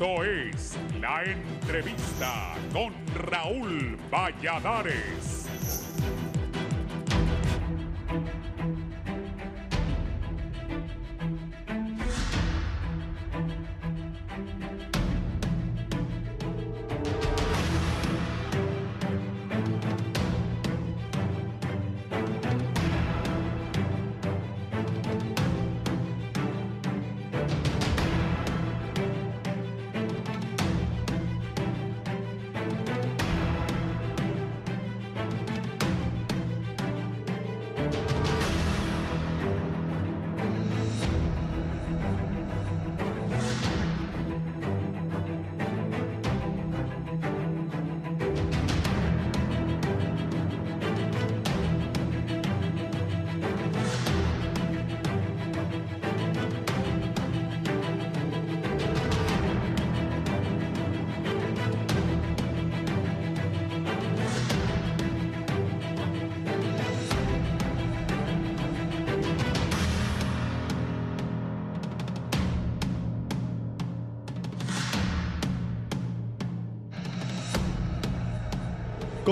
Esto es la entrevista con Raúl Valladares.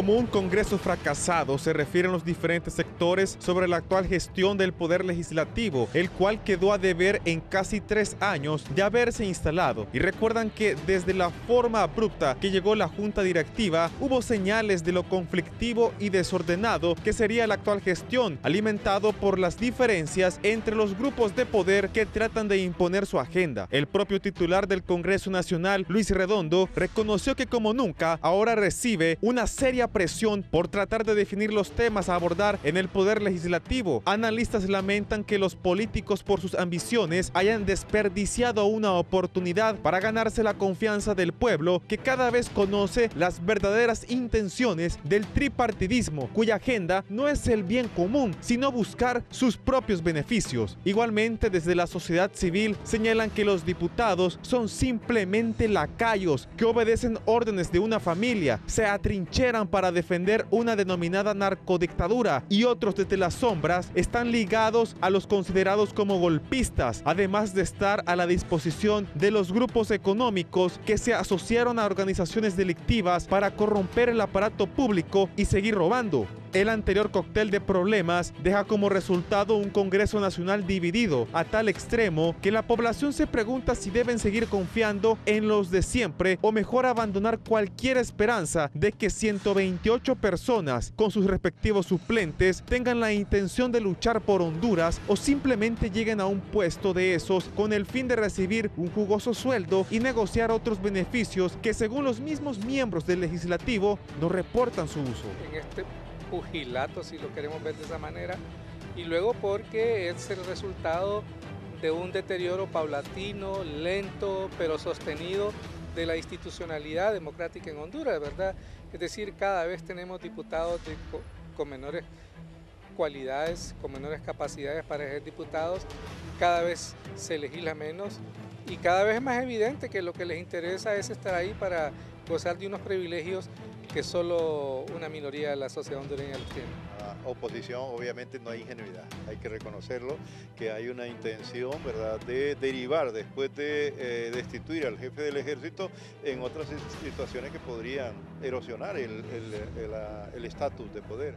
Como un Congreso fracasado se refieren los diferentes sectores sobre la actual gestión del Poder Legislativo, el cual quedó a deber en casi tres años de haberse instalado. Y recuerdan que desde la forma abrupta que llegó la Junta Directiva, hubo señales de lo conflictivo y desordenado que sería la actual gestión, alimentado por las diferencias entre los grupos de poder que tratan de imponer su agenda. El propio titular del Congreso Nacional, Luis Redondo, reconoció que como nunca ahora recibe una seria presión por tratar de definir los temas a abordar en el poder legislativo. Analistas lamentan que los políticos por sus ambiciones hayan desperdiciado una oportunidad para ganarse la confianza del pueblo que cada vez conoce las verdaderas intenciones del tripartidismo, cuya agenda no es el bien común, sino buscar sus propios beneficios. Igualmente, desde la sociedad civil señalan que los diputados son simplemente lacayos que obedecen órdenes de una familia, se atrincheran para defender una denominada narcodictadura y otros desde las sombras están ligados a los considerados como golpistas, además de estar a la disposición de los grupos económicos que se asociaron a organizaciones delictivas para corromper el aparato público y seguir robando. El anterior cóctel de problemas deja como resultado un Congreso Nacional dividido a tal extremo que la población se pregunta si deben seguir confiando en los de siempre o mejor abandonar cualquier esperanza de que 128 personas con sus respectivos suplentes tengan la intención de luchar por Honduras o simplemente lleguen a un puesto de esos con el fin de recibir un jugoso sueldo y negociar otros beneficios que según los mismos miembros del legislativo no reportan su uso. En este pugilato, si lo queremos ver de esa manera, y luego porque es el resultado de un deterioro paulatino, lento, pero sostenido de la institucionalidad democrática en Honduras, ¿verdad? Es decir, cada vez tenemos diputados con menores cualidades, con menores capacidades para ser diputados, cada vez se legisla menos y cada vez es más evidente que lo que les interesa es estar ahí para gozar de unos privilegios que solo una minoría de la sociedad hondureña los tiene. La oposición obviamente no hay ingenuidad, hay que reconocerlo, que hay una intención ¿verdad? de derivar después de eh, destituir al jefe del ejército en otras situaciones que podrían erosionar el estatus de poder.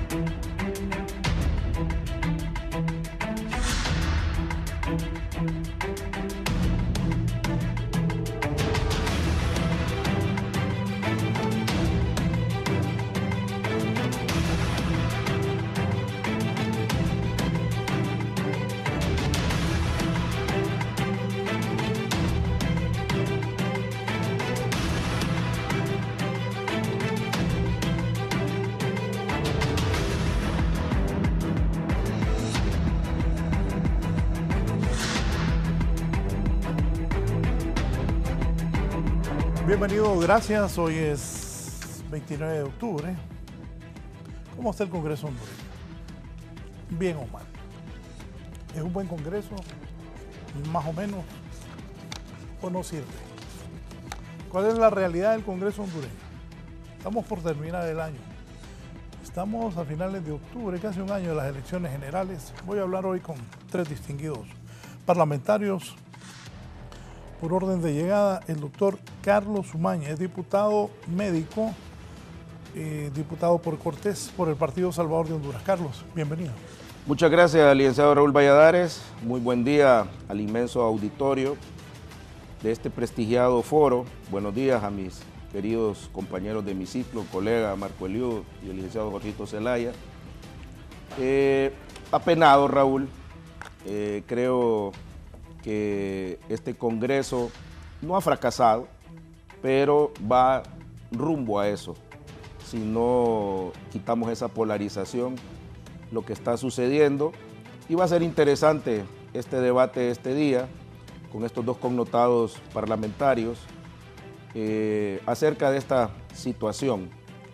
Gracias. Hoy es 29 de octubre. ¿Cómo está el Congreso hondureño? ¿Bien o mal? ¿Es un buen Congreso? ¿Más o menos? ¿O no sirve? ¿Cuál es la realidad del Congreso hondureño? Estamos por terminar el año. Estamos a finales de octubre, casi un año de las elecciones generales. Voy a hablar hoy con tres distinguidos parlamentarios. Por orden de llegada, el doctor Carlos Umaña es diputado médico, eh, diputado por Cortés, por el Partido Salvador de Honduras. Carlos, bienvenido. Muchas gracias, licenciado Raúl Valladares. Muy buen día al inmenso auditorio de este prestigiado foro. Buenos días a mis queridos compañeros de mi ciclo, colega Marco Eliud y el licenciado Jorgito Zelaya. Eh, apenado, Raúl. Eh, creo que este Congreso no ha fracasado, pero va rumbo a eso. Si no quitamos esa polarización, lo que está sucediendo. Y va a ser interesante este debate este día con estos dos connotados parlamentarios eh, acerca de esta situación,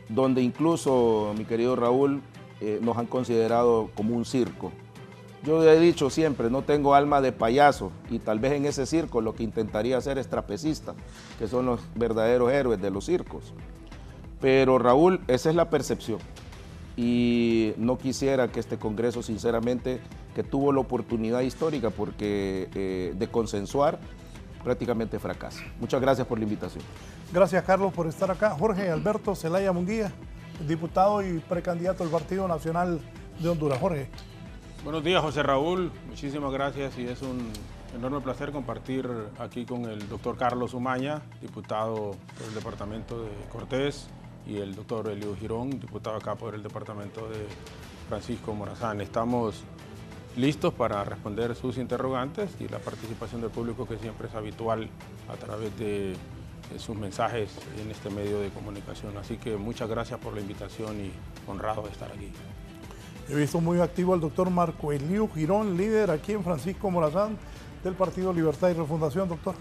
donde incluso, mi querido Raúl, eh, nos han considerado como un circo. Yo he dicho siempre, no tengo alma de payaso y tal vez en ese circo lo que intentaría hacer es trapecista, que son los verdaderos héroes de los circos. Pero Raúl, esa es la percepción y no quisiera que este Congreso, sinceramente, que tuvo la oportunidad histórica porque, eh, de consensuar, prácticamente fracasa. Muchas gracias por la invitación. Gracias, Carlos, por estar acá. Jorge Alberto Zelaya Munguía, diputado y precandidato del Partido Nacional de Honduras. Jorge. Buenos días, José Raúl. Muchísimas gracias y es un enorme placer compartir aquí con el doctor Carlos Umaña, diputado del departamento de Cortés, y el doctor Elio Girón, diputado acá por el departamento de Francisco Morazán. Estamos listos para responder sus interrogantes y la participación del público que siempre es habitual a través de, sus mensajes en este medio de comunicación. Así que muchas gracias por la invitación y honrado de estar aquí. He visto muy activo al doctor Marco Elio Girón, líder aquí en Francisco Morazán del Partido Libertad y Refundación, doctor.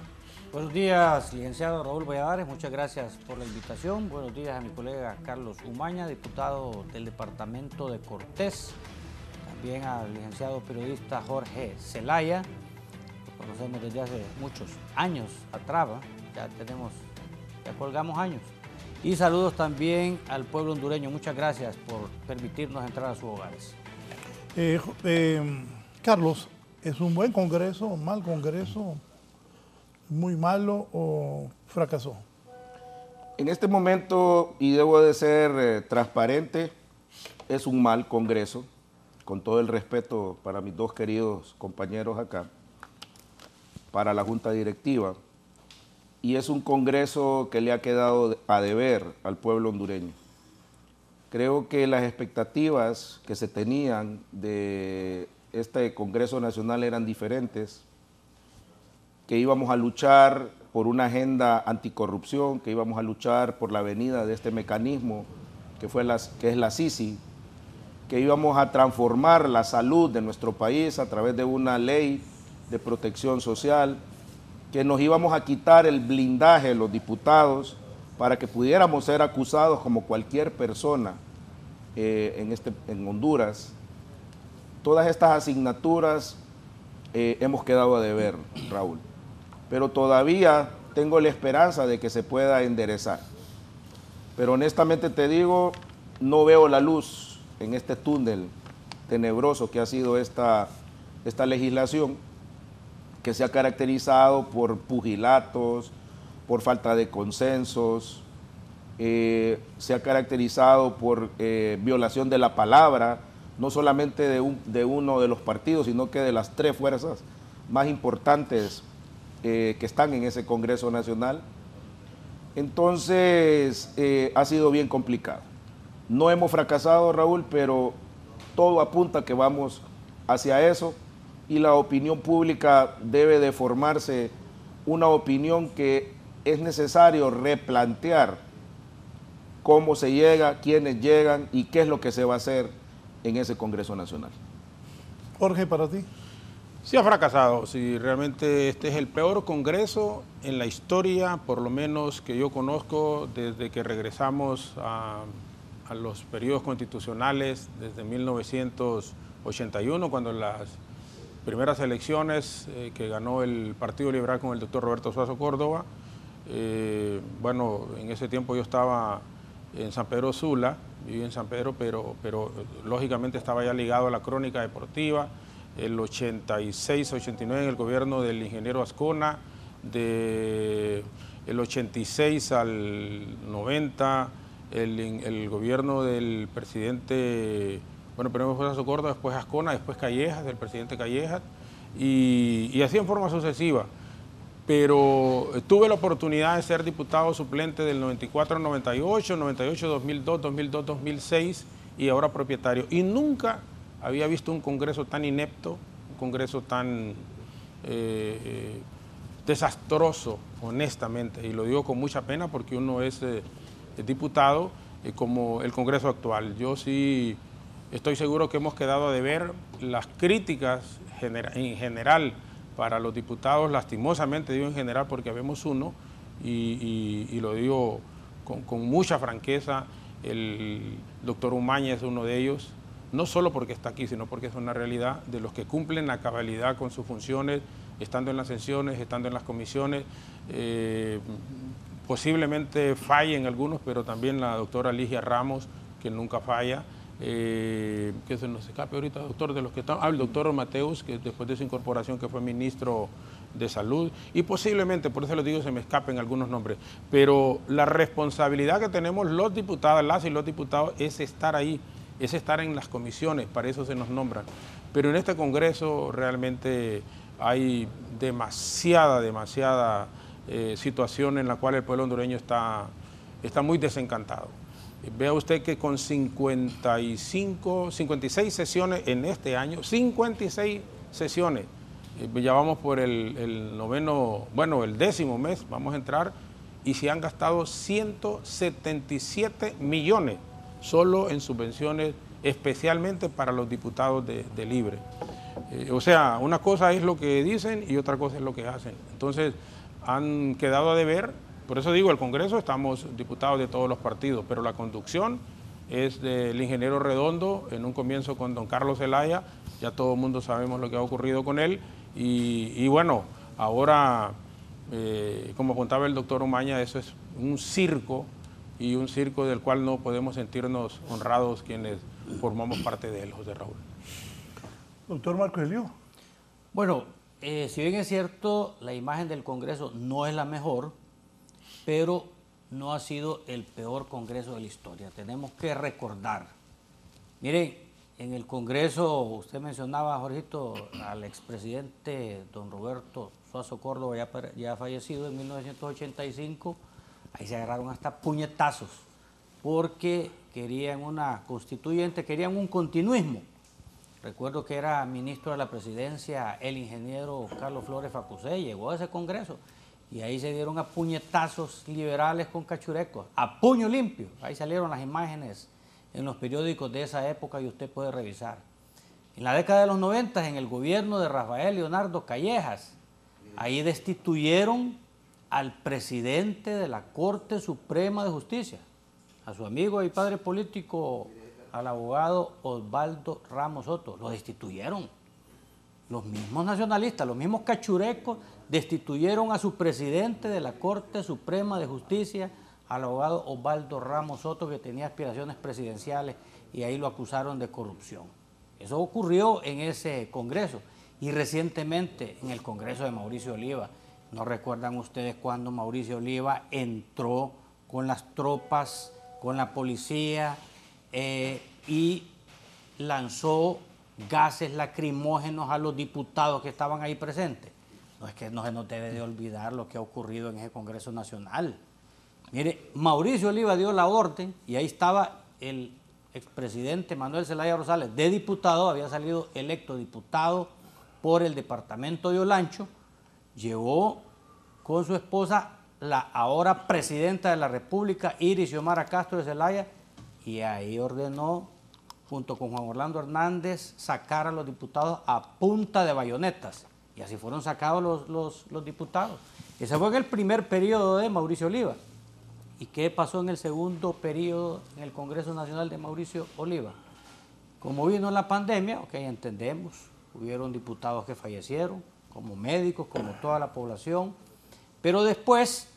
Buenos días, licenciado Raúl Valladares, muchas gracias por la invitación. Buenos días a mi colega Carlos Umaña, diputado del departamento de Cortés. También al licenciado periodista Jorge Zelaya, que conocemos desde hace muchos años atrás, ya tenemos, ya colgamos años. Y saludos también al pueblo hondureño, muchas gracias por permitirnos entrar a sus hogares. Eh, eh, Carlos, ¿es un buen congreso, un mal congreso? muy malo o fracasó? En este momento, y debo de ser eh, transparente, es un mal Congreso, con todo el respeto para mis dos queridos compañeros acá, para la Junta Directiva, y es un Congreso que le ha quedado a deber al pueblo hondureño. Creo que las expectativas que se tenían de este Congreso Nacional eran diferentes que íbamos a luchar por una agenda anticorrupción, que íbamos a luchar por la venida de este mecanismo que, fue que es la CICI, que íbamos a transformar la salud de nuestro país a través de una ley de protección social, que nos íbamos a quitar el blindaje los diputados para que pudiéramos ser acusados como cualquier persona eh, en, este, en Honduras. Todas estas asignaturas eh, hemos quedado a deber, Raúl pero todavía tengo la esperanza de que se pueda enderezar. Pero honestamente te digo, no veo la luz en este túnel tenebroso que ha sido esta, esta legislación, que se ha caracterizado por pugilatos, por falta de consensos, eh, se ha caracterizado por eh, violación de la palabra, no solamente de, uno de los partidos, sino que de las tres fuerzas más importantes eh, que están en ese Congreso Nacional. Entonces, ha sido bien complicado. No hemos fracasado, Raúl, pero todo apunta que vamos hacia eso y la opinión pública debe de formarse una opinión que es necesario replantear cómo se llega, quiénes llegan y qué es lo que se va a hacer en ese Congreso Nacional. Jorge, para ti. Sí ha fracasado, sí, realmente este es el peor congreso en la historia, por lo menos que yo conozco, desde que regresamos a, los periodos constitucionales, desde 1981, cuando las primeras elecciones eh, que ganó el Partido Liberal con el doctor Roberto Suazo Córdoba, eh, bueno, en ese tiempo yo estaba en San Pedro Sula, viví en San Pedro, pero, pero lógicamente estaba ya ligado a la crónica deportiva, el 86, 89 en el gobierno del ingeniero Ascona, de el 86 al 90 el, el gobierno del presidente, bueno, primero fue Socorro, después Ascona, después Callejas, del presidente Callejas, y, así en forma sucesiva pero tuve la oportunidad de ser diputado suplente del 94 98, 98 2002, 2002 2006 y ahora propietario. Y nunca había visto un Congreso tan inepto, un Congreso tan eh, desastroso, honestamente, y lo digo con mucha pena porque uno es eh, diputado eh, como el Congreso actual. Yo sí estoy seguro que hemos quedado a deber las críticas en general para los diputados, lastimosamente digo en general porque vemos uno, y, lo digo con, mucha franqueza, el doctor Umaña es uno de ellos, no solo porque está aquí, sino porque es una realidad de los que cumplen la cabalidad con sus funciones, estando en las sesiones, estando en las comisiones. Eh, posiblemente fallen algunos, pero también la doctora Ligia Ramos, que nunca falla. Eh, que se nos escape ahorita, doctor, de los que están, ah, el doctor Mateus, que después de su incorporación que fue ministro de Salud, y posiblemente, por eso les digo, se me escapen algunos nombres, pero la responsabilidad que tenemos los diputados, las y los diputados, es estar ahí, es estar en las comisiones, para eso se nos nombran. Pero en este Congreso realmente hay demasiada, demasiada eh, situación en la cual el pueblo hondureño está, está muy desencantado. Vea usted que con 55, 56 sesiones en este año, 56 sesiones, eh, ya vamos por el, noveno, bueno, el décimo mes, vamos a entrar, y se han gastado 177 millones solo en subvenciones, especialmente para los diputados de, Libre. Eh, o sea, una cosa es lo que dicen y otra cosa es lo que hacen. Entonces, han quedado a deber por eso digo, el Congreso estamos diputados de todos los partidos, pero la conducción es del ingeniero Redondo, en un comienzo con don Carlos Zelaya, ya todo el mundo sabemos lo que ha ocurrido con él, y, bueno, ahora, eh, como contaba el doctor Umaña, eso es un circo, y un circo del cual no podemos sentirnos honrados quienes formamos parte de él, José Raúl. Doctor Marco Elio. Bueno, eh, si bien es cierto, la imagen del Congreso no es la mejor, pero no ha sido el peor Congreso de la historia. Tenemos que recordar. Miren, en el Congreso, usted mencionaba, Jorgito, al expresidente don Roberto Suazo Córdoba, ya, ya fallecido en 1985, ahí se agarraron hasta puñetazos, porque querían una constituyente, querían un continuismo. Recuerdo que era ministro de la presidencia el ingeniero Carlos Flores Facusé, llegó a ese Congreso y ahí se dieron a puñetazos liberales con cachurecos, a puño limpio. Ahí salieron las imágenes en los periódicos de esa época y usted puede revisar. En la década de los 90, en el gobierno de Rafael Leonardo Callejas, ahí destituyeron al presidente de la Corte Suprema de Justicia, a su amigo y padre político, al abogado Osvaldo Ramos Soto. Lo destituyeron. Los mismos nacionalistas, los mismos cachurecos destituyeron a su presidente de la Corte Suprema de Justicia, al abogado Osvaldo Ramos Soto, que tenía aspiraciones presidenciales, y ahí lo acusaron de corrupción. Eso ocurrió en ese Congreso. Y recientemente en el Congreso de Mauricio Oliva, ¿no recuerdan ustedes cuando Mauricio Oliva entró con las tropas, con la policía eh, y lanzó gases lacrimógenos a los diputados que estaban ahí presentes? No es que no se nos debe de olvidar lo que ha ocurrido en ese Congreso Nacional. Mire, Mauricio Oliva dio la orden y ahí estaba el expresidente Manuel Zelaya Rosales de diputado, había salido electo diputado por el departamento de Olancho, llevó con su esposa la ahora presidenta de la República, Iris Xiomara Castro de Zelaya, y ahí ordenó, junto con Juan Orlando Hernández, sacar a los diputados a punta de bayonetas. Y así fueron sacados los, diputados. Ese fue en el primer periodo de Mauricio Oliva. ¿Y qué pasó en el segundo periodo en el Congreso Nacional de Mauricio Oliva? Como vino la pandemia, ok, entendemos, hubieron diputados que fallecieron, como médicos, como toda la población, pero después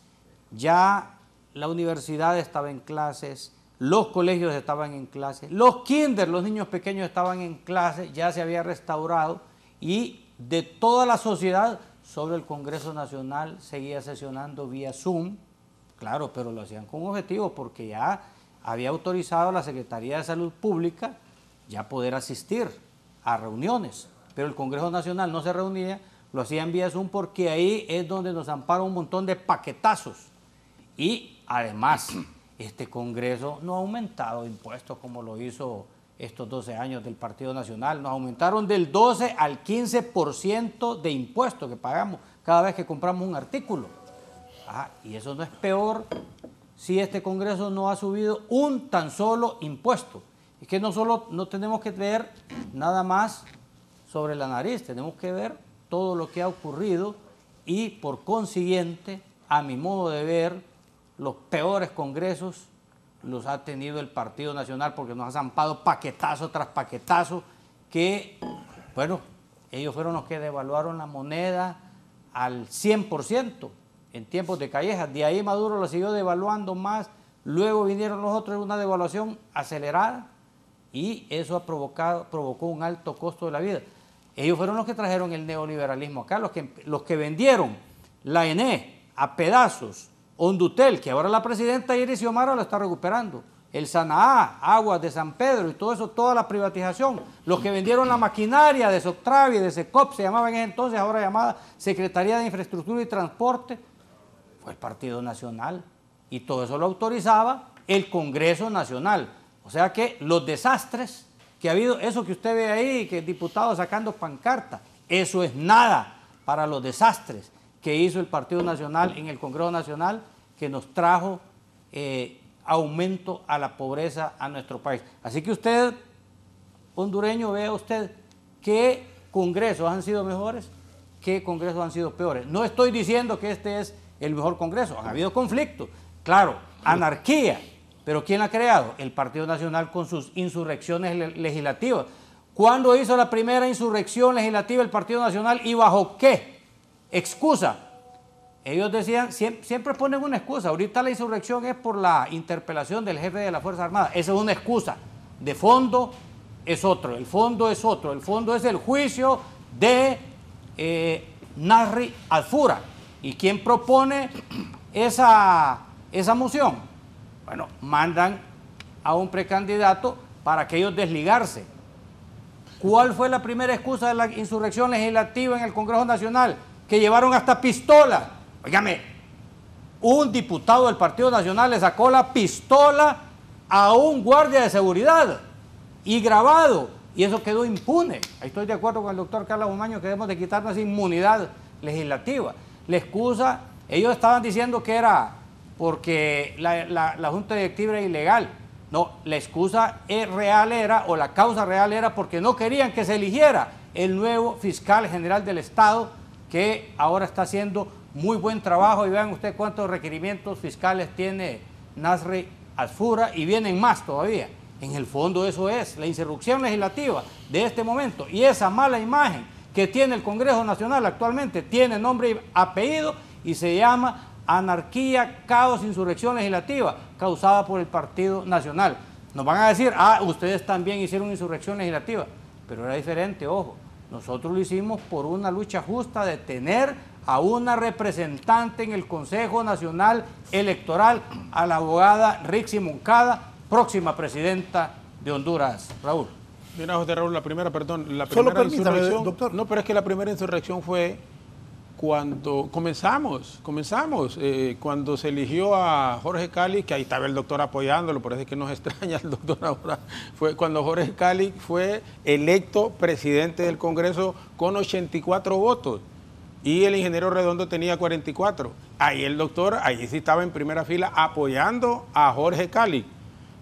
ya la universidad estaba en clases, los colegios estaban en clases, los kinder, los niños pequeños estaban en clases, ya se había restaurado y de toda la sociedad sobre el Congreso Nacional seguía sesionando vía Zoom, claro, pero lo hacían con objetivo porque ya había autorizado a la Secretaría de Salud Pública ya poder asistir a reuniones, pero el Congreso Nacional no se reunía, lo hacían vía Zoom porque ahí es donde nos ampara un montón de paquetazos. Y además, este Congreso no ha aumentado impuestos como lo hizo estos 12 años del Partido Nacional. Nos aumentaron del 12 al 15% de impuestos que pagamos cada vez que compramos un artículo. Ah, y eso no es peor si este Congreso no ha subido un tan solo impuesto. Es que no solo no tenemos que ver nada más sobre la nariz, tenemos que ver todo lo que ha ocurrido y por consiguiente, a mi modo de ver, los peores congresos los ha tenido el Partido Nacional porque nos ha zampado paquetazo tras paquetazo que, bueno, ellos fueron los que devaluaron la moneda al 100% en tiempos de callejas. De ahí Maduro lo siguió devaluando más. Luego vinieron los otros, una devaluación acelerada y eso ha provocado, provocó un alto costo de la vida. Ellos fueron los que trajeron el neoliberalismo acá, los que, los que vendieron la ENE a pedazos, Hondutel, que ahora la presidenta Iris Xiomara lo está recuperando, el Sanaá, Aguas de San Pedro y todo eso, toda la privatización, los que vendieron la maquinaria de Soctravi, de SECOP, se llamaba en ese entonces, ahora llamada Secretaría de Infraestructura y Transporte, fue el Partido Nacional. Y todo eso lo autorizaba el Congreso Nacional. O sea que los desastres que ha habido, eso que usted ve ahí, que el diputado sacando pancarta, eso es nada para los desastres que hizo el Partido Nacional en el Congreso Nacional, que nos trajo eh, aumento a la pobreza a nuestro país. Así que usted, hondureño, vea usted qué congresos han sido mejores, qué congresos han sido peores. No estoy diciendo que este es el mejor congreso, ha habido conflictos, claro, anarquía, pero ¿quién la ha creado? El Partido Nacional con sus insurrecciones legislativas. ¿Cuándo hizo la primera insurrección legislativa el Partido Nacional y bajo qué excusa? Ellos decían, siempre, ponen una excusa. Ahorita la insurrección es por la interpelación del jefe de la Fuerza Armada. Esa es una excusa. De fondo es otro. El fondo es otro. El fondo es el juicio de eh, Narri Alfura. ¿Y quién propone esa, esa moción? Bueno, mandan a un precandidato para que ellos desligarse. ¿Cuál fue la primera excusa de la insurrección legislativa en el Congreso Nacional? Que llevaron hasta pistola. Óigame, un diputado del Partido Nacional le sacó la pistola a un guardia de seguridad y grabado. Y eso quedó impune. Ahí estoy de acuerdo con el doctor Carlos Humaño que debemos de quitarnos inmunidad legislativa. La excusa, ellos estaban diciendo que era porque la, Junta Directiva era ilegal. No, la excusa real era, o la causa real era porque no querían que se eligiera el nuevo fiscal general del Estado, que ahora está haciendo muy buen trabajo. Y vean ustedes cuántos requerimientos fiscales tiene Nasri Asfura y vienen más todavía. En el fondo eso es la insurrección legislativa de este momento. Y esa mala imagen que tiene el Congreso Nacional actualmente tiene nombre y apellido y se llama anarquía, caos, insurrección legislativa causada por el Partido Nacional. Nos van a decir, ah, ustedes también hicieron insurrección legislativa, pero era diferente, ojo. Nosotros lo hicimos por una lucha justa de tener a una representante en el Consejo Nacional Electoral, a la abogada Rixi Moncada, próxima presidenta de Honduras. Raúl. Mira, José Raúl, la primera, perdón, la primera insurrección. Doctor. No, pero es que la primera insurrección fue cuando comenzamos, comenzamos, eh, cuando se eligió a Jorge Cali, que ahí estaba el doctor apoyándolo, por eso es que nos extraña el doctor ahora, fue cuando Jorge Cali fue electo presidente del Congreso con 84 votos y el ingeniero Redondo tenía 44. Ahí el doctor, ahí sí estaba en primera fila apoyando a Jorge Cali.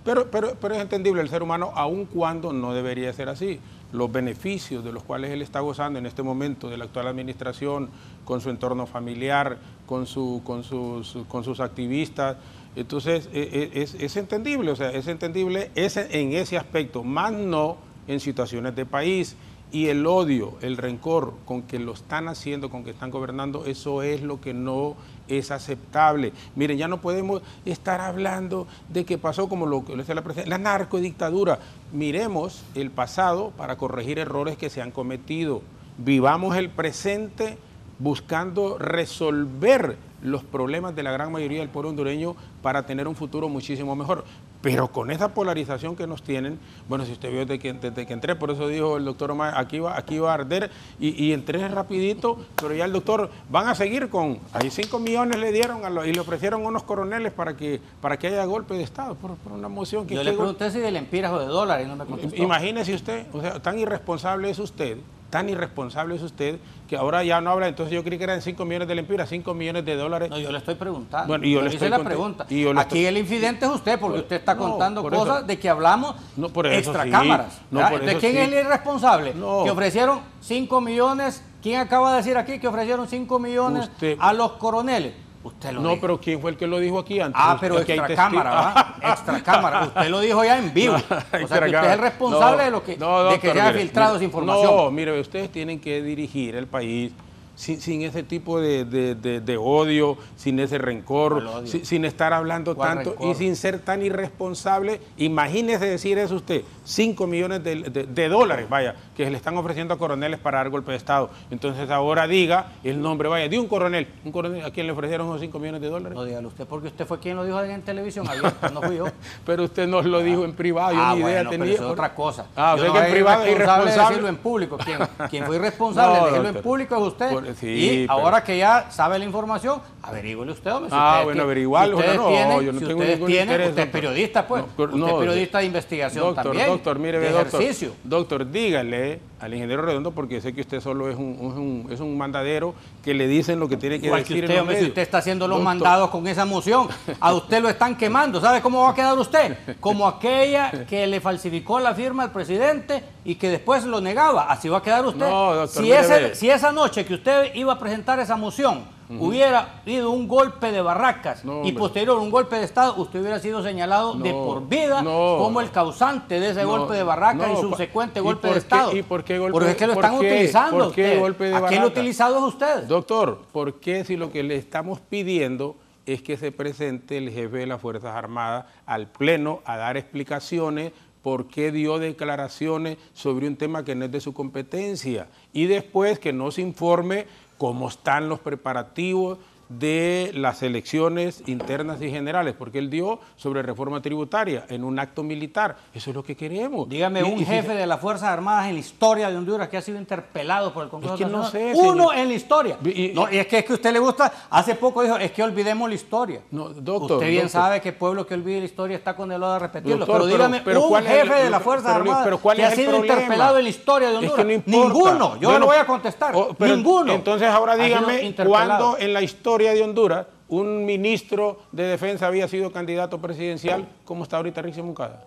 Pero, pero, pero es entendible el ser humano, aun cuando no debería ser así los beneficios de los cuales él está gozando en este momento de la actual administración, con su entorno familiar, con, su, con, sus, con sus activistas. Entonces, e, e, es, es, entendible, o sea, es entendible ese, en ese aspecto, más no en situaciones de país y el odio, el rencor con que lo están haciendo, con que están gobernando, eso es lo que no es aceptable. Miren, ya no podemos estar hablando de que pasó como lo que la la narcodictadura. Miremos el pasado para corregir errores que se han cometido. vivamos el presente buscando resolver los problemas de la gran mayoría del pueblo hondureño para tener un futuro muchísimo mejor. Pero con esa polarización que nos tienen, bueno, si usted vio desde que, desde que entré, por eso dijo el doctor Omar, aquí va, aquí va a arder, y, y entré rapidito, pero ya el doctor, van a seguir con, ahí 5 millones le dieron a lo- y le ofrecieron unos coroneles para que, para que haya golpe de Estado, por, por una moción que... Yo le pregunté si de lempiras o de dólares y no me contestó. Imagínese usted, o sea, tan irresponsable es usted, tan irresponsable es usted, que ahora ya no habla, entonces yo creí que eran 5 millones de lempiras, 5 millones de dólares. No, yo le estoy preguntando. Bueno, y yo le estoy la conte- pregunta. y yo le Aquí estoy- el infidente es usted, porque Por- usted está no, contando cosas eso- de que hablamos No, por eso extra sí. cámaras. No, por Entonces, eso ¿quién sí. es el irresponsable? No. Que ofrecieron 5 millones. ¿Quién acaba de decir aquí que ofrecieron 5 millones Usted- a los coroneles? Usted lo No, dijo. pero ¿quién fue el que lo dijo aquí antes? Ah, pero extra cámara. ¿verdad? Extra cámara. Usted lo dijo ya en vivo. o sea, que usted es el responsable No, de, lo que, no, de que se haya filtrado esa información. No, mire, ustedes tienen que dirigir el país sin, sin ese tipo de, de- de- de odio, sin ese rencor, sin, sin estar hablando ¿Cuál tanto rencor? y sin ser tan irresponsable. Imagínese decir eso usted, 5 millones de, dólares, vaya, que le están ofreciendo a coroneles para dar golpe de Estado. Entonces ahora diga el nombre, vaya, de un coronel, un coronel a quien le ofrecieron esos 5 millones de dólares. No dígalo usted, porque usted fue quien lo dijo en televisión abierta, no fui yo. Pero usted nos lo dijo en privado, yo ah, ni idea pero tenía. eso es otra cosa. Ah, o Yo sea no que en privado es irresponsable. decirlo en público. Quien, quien fue irresponsable No, de decirlo en doctor. público es usted. Por- sí, y pero- ahora que ya sabe la información, averígüele usted, hombre. si Ah, bueno, averiguarlo, si ustedes no, tienen- yo no si tengo ustedes ningún tienen, interés, Usted es periodista, pues. No, usted es periodista de investigación Doctor, también. doctor, mire, de doctor, ejercicio. doctor, dígale al ingeniero Redondo, porque sé que usted solo es un, es un, es un mandadero que le dicen lo que tiene que Igual que decir usted, en los medios. usted está haciendo los Doctor, mandados con esa moción, a usted lo están quemando. ¿Sabe cómo va a quedar usted? Como aquella que le falsificó la firma al presidente y que después lo negaba. Así va a quedar usted. No, doctor, si, mire, ese- ve. si esa noche que usted iba a presentar esa moción hubiera habido un golpe de barracas No, y posterior un golpe de Estado, usted hubiera sido señalado de No, por vida no. como el causante de ese No, golpe de barracas no, y subsecuente ¿y golpe de qué- Estado. y por qué golpe- Porque es que lo están qué- utilizando. por qué usted. golpe de ¿A quién lo barracas? utilizado es usted? Doctor, ¿por qué si lo que le estamos pidiendo es que se presente el jefe de las Fuerzas Armadas al Pleno a dar explicaciones por qué dio declaraciones sobre un tema que no es de su competencia y después que nos informe cómo están los preparativos de las elecciones internas y generales, porque él dio sobre reforma tributaria en un acto militar. Eso es lo que queremos. Dígame Y- un y jefe de las Fuerzas Armadas en la historia de Honduras que ha sido interpelado por el Congreso Es que no Nacional. sé, Uno en la historia. Y- y- no, y es que es que a usted le gusta, hace poco dijo, es que olvidemos la historia. No, doctor, usted bien doctor. sabe que el pueblo que olvide la historia está condenado a repetirlo. Doctor, pero dígame pero un ¿cuál es jefe el- de las Fuerzas Armadas pero ¿cuál que ha sido problema? interpelado en la historia de Es que Honduras. no importa. Ninguno. Yo Bueno, no voy a contestar. oh, pero Ninguno. Entonces ahora dígame cuándo en la historia de Honduras un ministro de defensa había sido candidato presidencial como está ahorita Rixi Moncada.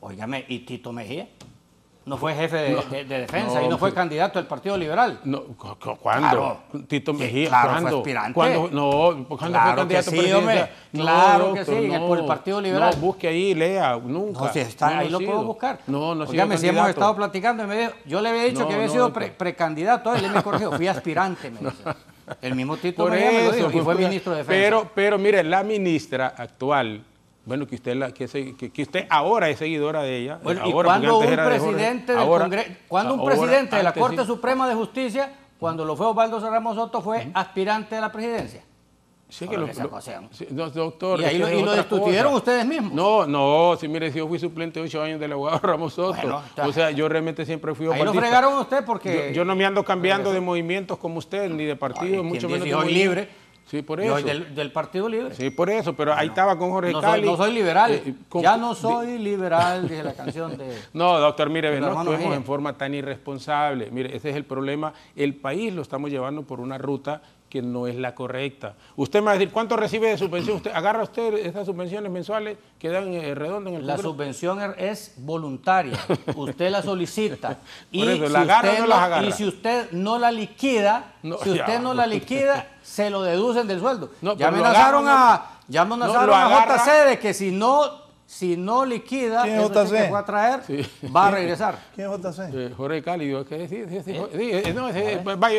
Óigame, ¿y Tito Mejía? No fue jefe de, de- de defensa no, y no fue pues- candidato del Partido Liberal. No, cu- cu- ¿Cuándo? Claro. Tito Mejía, claro, fue ¿cuándo? aspirante. ¿Cuándo? No, ¿cuándo Claro fue que candidato sí, presidencial? No, Claro que sí, por el Partido Liberal. No, busque ahí, lea, nunca. No, si está, No, ahí no lo puedo buscar. No, no Óigame, si hemos estado platicando y me dijo, yo le había dicho No, que había no, sido pre- precandidato, él me corrigió, fui aspirante, me dice. El mismo Tito Por me lo eso, dijo, y fue ministro de defensa. Pero, pero mire, la ministra actual, bueno, que usted, la, que, se- que- que usted ahora es seguidora de ella. Bueno, ¿y ahora, porque cuando un era de Jorge, presidente del ahora- cuando un ahora, presidente de la Corte sí. Suprema de Justicia, cuando lo fue Osvaldo Ramos Soto, fue aspirante a la presidencia? Sí, que lo, lo- sí, no, doctor. Y ahí lo, y cosa. ustedes mismos. No, no, si mire, si yo fui suplente ocho años del abogado Ramos Soto. Bueno, o sea, yo realmente siempre fui Ahí lo fregaron usted porque... Yo, yo no me ando cambiando de movimientos como usted, ni de partido, Ay, mucho ¿quién menos dice de hoy movimiento. libre? Sí, por Yo eso. del, del Partido Libre. Sí, por eso, pero ahí estaba con Jorge No soy, Cali. no soy liberal. Eh, con- ya no soy liberal, dice la canción de... No, doctor, mire, no actuemos en forma tan irresponsable. Mire, ese es el problema. El país lo estamos llevando por una ruta que no es la correcta. Usted me va a decir, ¿cuánto recibe de subvención? ¿Usted agarra usted esas subvenciones mensuales que dan eh, redondo en el La Congreso? subvención er- es voluntaria. Usted la solicita. Y, eso, si ¿la agarra o usted no las agarra? y si usted no la liquida, No, si usted ya, no la liquida, se lo deducen del sueldo. No, ya amenazaron a, ya amenazaron a. JC de que si no, si no liquida, ¿Quién es JC? que fue a traer, Sí. va a regresar. ¿Quién es JC? Eh, Jorge ¿qué decir? Sí, sí, sí, eh, no,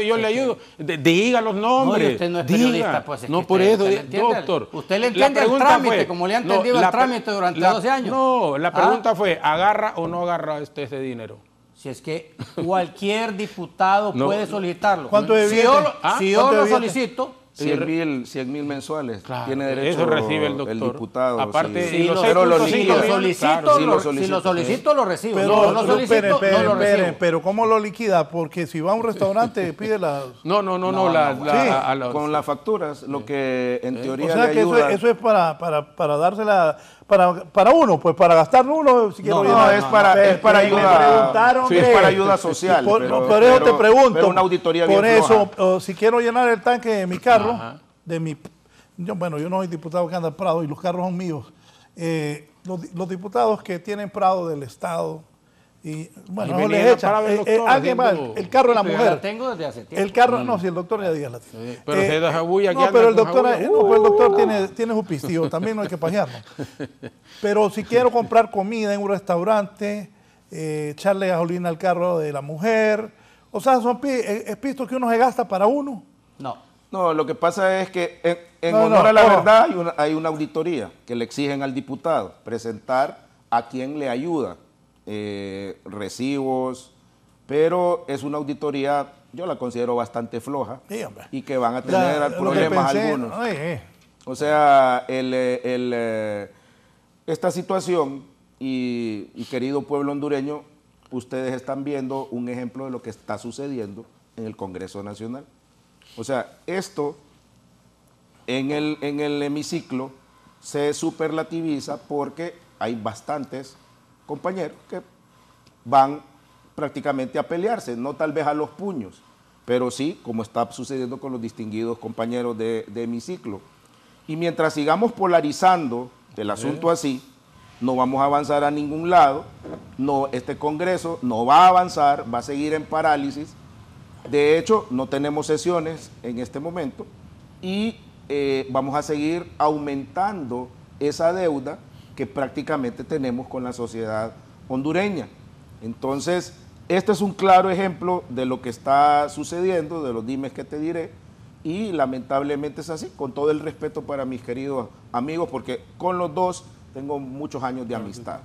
yo le ayudo. De- diga los nombres. No, usted no es diga. periodista, pues, es no, que por usted- eso, usted entiende- doctor. usted le entiende el trámite, como le ha entendido el trámite durante la- 12 años. No, la ¿Ah? pregunta fue, ¿agarra o no agarra este, ese dinero? Si es que cualquier diputado No. puede solicitarlo. ¿Cuánto si yo, lo- ¿Ah? si yo ¿Cuánto lo solicito, 100 mil, 100 mil mensuales. Claro, Tiene derecho eso recibe el doctor. diputado. Aparte, sí. si lo, pero lo si liquida. lo solicito, Claro, lo lo- si solicita, lo solicito, lo recibo. Pero, no, no pero solicito, esperen, esperen, no lo esperen, recibo. pero ¿cómo lo liquida? Porque si va a un restaurante pide la... No, no, no, no, No, la, no, la- sí. a- a los- Con las facturas, lo que en O teoría sea le que eso, ayuda. es- eso es para, para, para dársela, para, para uno, pues para gastarlo uno si quiero No, No, es para, Pe- es para me ayuda. preguntaron sí, es para ayuda social. Por, pero, por eso te pero- pregunto. pero una auditoría Por bien eso, o si quiero llenar el tanque de mi carro, Ajá. de mi, yo, bueno, yo no soy diputado que anda Prado y los carros son míos. Eh, los, los diputados que tienen Prado del Estado y bueno, no les echan. Eh, eh, doctor alguien haciendo- el carro de la mujer. la tengo desde hace tiempo. El carro, no, si el doctor ya días la tiene. Sí, pero se deja bulla, no, que anda pero el doctor, jabulla. eh, no, pero el doctor tiene, tiene su pistillo, también no hay que pajearlo. Pero si quiero comprar comida en un restaurante, eh, echarle gasolina al carro de la mujer, o sea, son pi- eh, es pisto que uno se gasta para uno. No. No, lo que pasa es que en, en No, honor no, a la no. verdad hay una, hay una auditoría que le exigen al diputado presentar a quien le ayuda, eh, recibos, pero es una auditoría, yo la considero bastante floja Sí, y que van a tener problemas pensé, algunos. ay, eh, O sea, el, el, eh, esta situación y, y querido pueblo hondureño, ustedes están viendo un ejemplo de lo que está sucediendo en el Congreso Nacional. O sea, esto en el, en el hemiciclo se superlativiza porque hay bastantes compañeros que van prácticamente a pelearse, no tal vez a los puños, pero sí, como está sucediendo con los distinguidos compañeros de, de hemiciclo. Y mientras sigamos polarizando el asunto así, no vamos a avanzar a ningún lado, no, este Congreso no va a avanzar, va a seguir en parálisis. De hecho, no tenemos sesiones en este momento y eh, vamos a seguir aumentando esa deuda que prácticamente tenemos con la sociedad hondureña. Entonces, este es un claro ejemplo de lo que está sucediendo, de los dimes que te diré, y lamentablemente es así, con todo el respeto para mis queridos amigos, porque con los dos tengo muchos años de amistad.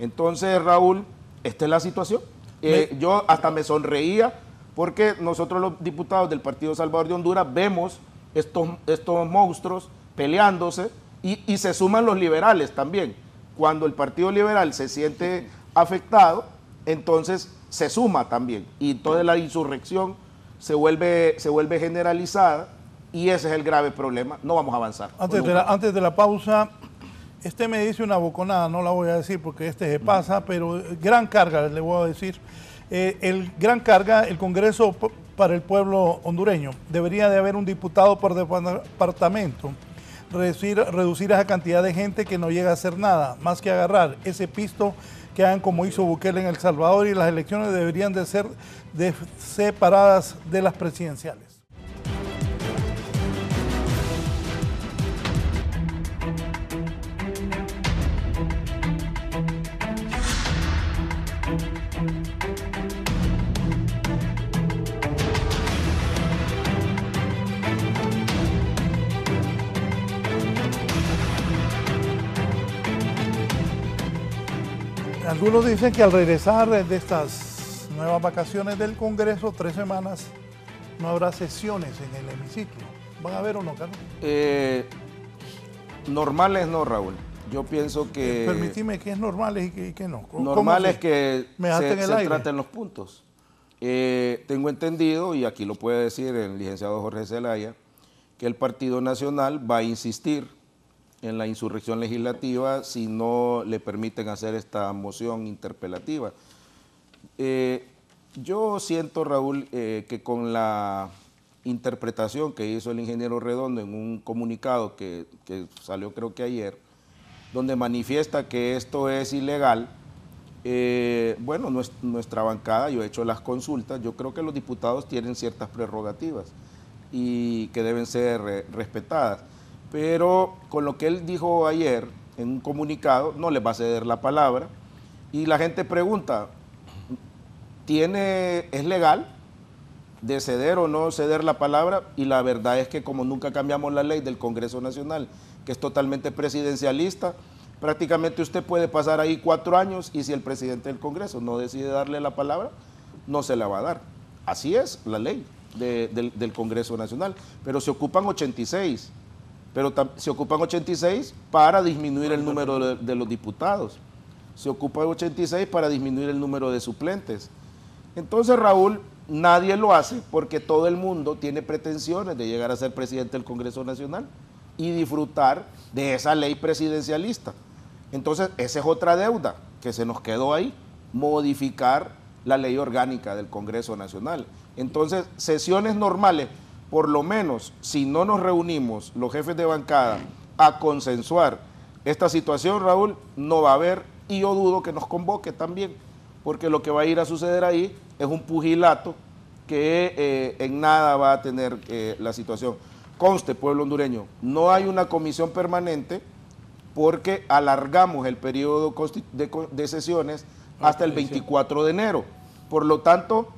Entonces, Raúl, esta es la situación. Eh, yo hasta me sonreía porque nosotros los diputados del Partido Salvador de Honduras vemos estos, estos monstruos peleándose y, y se suman los liberales también. Cuando el Partido Liberal se siente afectado, entonces se suma también y toda la insurrección se vuelve, se vuelve generalizada y ese es el grave problema. No vamos a avanzar. Antes de, la, antes de la pausa, este me dice una boconada, no la voy a decir porque este se pasa, pero eh, gran carga, le voy a decir. Eh, el gran carga, el Congreso para el pueblo hondureño, debería de haber un diputado por departamento, reducir, esa cantidad de gente que no llega a hacer nada, más que agarrar ese pisto que hagan como hizo Bukele en El Salvador y las elecciones deberían de ser separadas de las presidenciales. Algunos dicen que al regresar de estas nuevas vacaciones del Congreso, tres semanas, no habrá sesiones en el hemiciclo. ¿Van a ver o no, Carlos? Eh, normales no, Raúl. Yo pienso que Permitime que es normal y que, y no. ¿Cómo- normal cómo es se- que me se, el traten los puntos. Eh, tengo entendido, y aquí lo puede decir el licenciado Jorge Zelaya, que el Partido Nacional va a insistir en la insurrección legislativa si no le permiten hacer esta moción interpelativa. Eh, yo siento, Raúl, eh, que con la interpretación que hizo el ingeniero Redondo en un comunicado que, salió creo que ayer, donde manifiesta que esto es ilegal, eh, bueno, nues- nuestra bancada, yo he hecho las consultas, yo creo que los diputados tienen ciertas prerrogativas y que deben ser respetadas. Pero con lo que él dijo ayer en un comunicado, no les va a ceder la palabra. Y la gente pregunta, ¿tiene, ¿es legal de ceder o no ceder la palabra? Y la verdad es que como nunca cambiamos la ley del Congreso Nacional, que es totalmente presidencialista, prácticamente usted puede pasar ahí cuatro años y si el presidente del Congreso no decide darle la palabra, no se la va a dar. Así es la ley del, del Congreso Nacional. Pero se ocupan 86 pero se ocupan 86 para disminuir el número de, los diputados. Se ocupan 86 para disminuir el número de suplentes. Entonces, Raúl, nadie lo hace porque todo el mundo tiene pretensiones de llegar a ser presidente del Congreso Nacional y disfrutar de esa ley presidencialista. Entonces, esa es otra deuda que se nos quedó ahí, modificar la ley orgánica del Congreso Nacional. Entonces, sesiones normales por lo menos si no nos reunimos los jefes de bancada a consensuar esta situación, Raúl, no va a haber y yo dudo que nos convoque también, porque lo que va a ir a suceder ahí es un pugilato que eh, en nada va a tener eh, la situación. Conste, pueblo hondureño, no hay una comisión permanente porque alargamos el periodo de, de sesiones hasta el 24 de enero. Por lo tanto,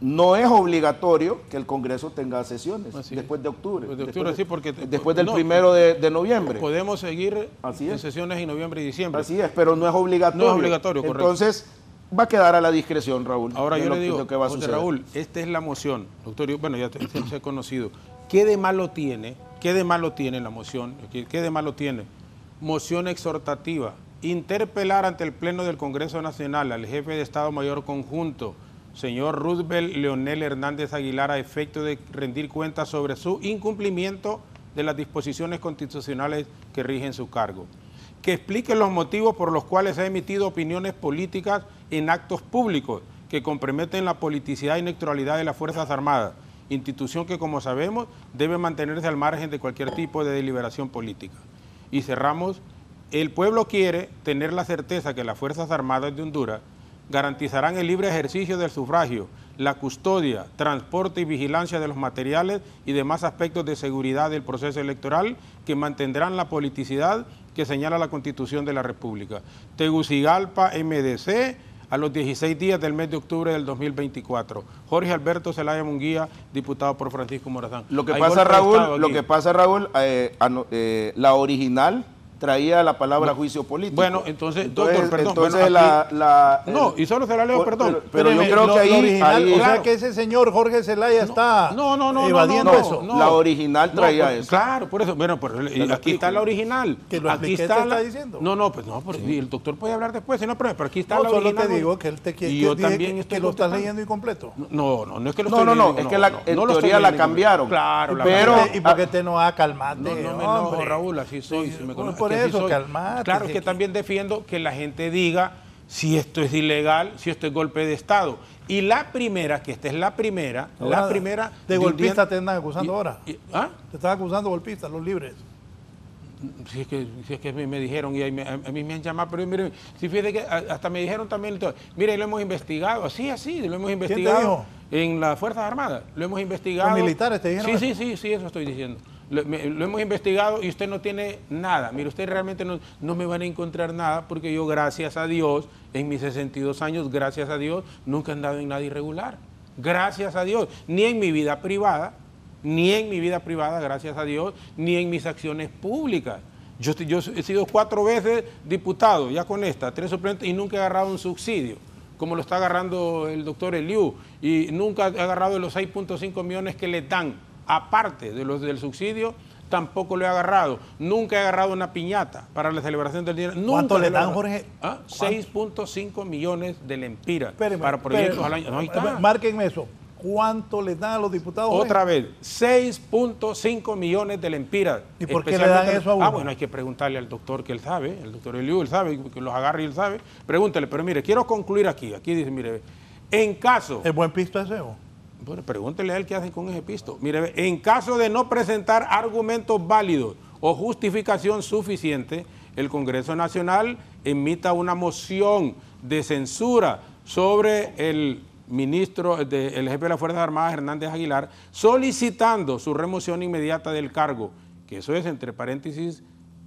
no es obligatorio que el Congreso tenga sesiones después de octubre. después, sí, porque, después del primero de, noviembre. Podemos seguir en sesiones en noviembre y diciembre. Así es, pero no es obligatorio. No es obligatorio, correcto. Entonces, va a quedar a la discreción, Raúl. Ahora yo le digo, que va a José Raúl, esta es la moción. Doctor, bueno, ya se, ha conocido. ¿Qué de malo tiene? ¿Qué de malo tiene la moción? ¿Qué de malo tiene? Moción exhortativa. Interpelar ante el Pleno del Congreso Nacional al jefe de Estado Mayor Conjunto señor Roosevelt Leonel Hernández Aguilar a efecto de rendir cuentas sobre su incumplimiento de las disposiciones constitucionales que rigen su cargo. Que explique los motivos por los cuales ha emitido opiniones políticas en actos públicos que comprometen la politicidad y neutralidad de las Fuerzas Armadas, institución que, como sabemos, debe mantenerse al margen de cualquier tipo de deliberación política. Y cerramos, el pueblo quiere tener la certeza que las Fuerzas Armadas de Honduras garantizarán el libre ejercicio del sufragio, la custodia, transporte y vigilancia de los materiales y demás aspectos de seguridad del proceso electoral que mantendrán la politicidad que señala la Constitución de la República. Tegucigalpa, MDC, a los 16 días del mes de octubre del 2024. Jorge Alberto Zelaya Munguía, diputado por Francisco Morazán. Lo que pasa, Raúl, lo que pasa, Raúl, eh, eh, la original traía la palabra juicio político. Bueno, entonces, doctor, perdón. Entonces la, No, y solo se la leo, perdón. Pero, yo creo que ahí... Original, o sea que ese señor Jorge Zelaya está no, no, no, evadiendo eso. La original traía eso. Claro, por eso. Bueno, pues aquí está la original. Que lo aquí está, la, diciendo. No, no, pues no, el doctor puede hablar después, no, pero, aquí está la original. solo te digo que él te quiere y yo también que, lo estás leyendo incompleto. No, no, no es que lo estoy leyendo. No, no, es que la teoría la cambiaron. Claro, pero... ¿Y por qué te no va a calmar? No, no me Raúl, así soy. Por eso, calmar. Claro, es que también defiendo que la gente diga si esto es ilegal, si esto es golpe de Estado. Y la primera, que esta es la primera, la primera... De golpista te andan acusando ahora. ¿ah? Te están acusando golpistas, los libres. Si es que, si es que me dijeron y a mí, me han llamado, pero mire, si fíjate que hasta me dijeron también, mire, lo hemos investigado, así, así, lo hemos investigado en las Fuerzas Armadas, lo hemos investigado. ¿Los militares te dijeron? Sí, sí, sí, sí, eso estoy diciendo. Lo, hemos investigado y usted no tiene nada. Mire, usted realmente no, no, me van a encontrar nada porque yo, gracias a Dios, en mis 62 años, gracias a Dios, nunca he andado en nada irregular. Gracias a Dios. Ni en mi vida privada, ni en mi vida privada, gracias a Dios, ni en mis acciones públicas. Yo, he sido cuatro veces diputado, ya con esta, tres suplentes, y nunca he agarrado un subsidio como lo está agarrando el doctor Eliu, y nunca he agarrado los 6.5 millones que le dan aparte de los del subsidio, tampoco lo he agarrado. Nunca he agarrado una piñata para la celebración del día. ¿Cuánto le dan, Jorge? 6.5 ¿Ah? millones de lempiras para proyectos al año. No, Márquenme eso. ¿Cuánto le dan a los diputados? Otra vez, 6.5 millones de lempiras. ¿Y por qué le dan eso a uno? Ah, bueno, hay que preguntarle al doctor que él sabe, el doctor Eliu, él sabe, que los agarre y él sabe. Pregúntele, pero mire, quiero concluir aquí. Aquí dice, mire, en caso... ¿Es buen pisto ese bueno, pregúntele a él qué hacen con ese pisto. Mire, en caso de no presentar argumentos válidos o justificación suficiente, el Congreso Nacional emita una moción de censura sobre el ministro, el jefe de las Fuerzas Armadas, Hernández Aguilar, solicitando su remoción inmediata del cargo, que eso es, entre paréntesis,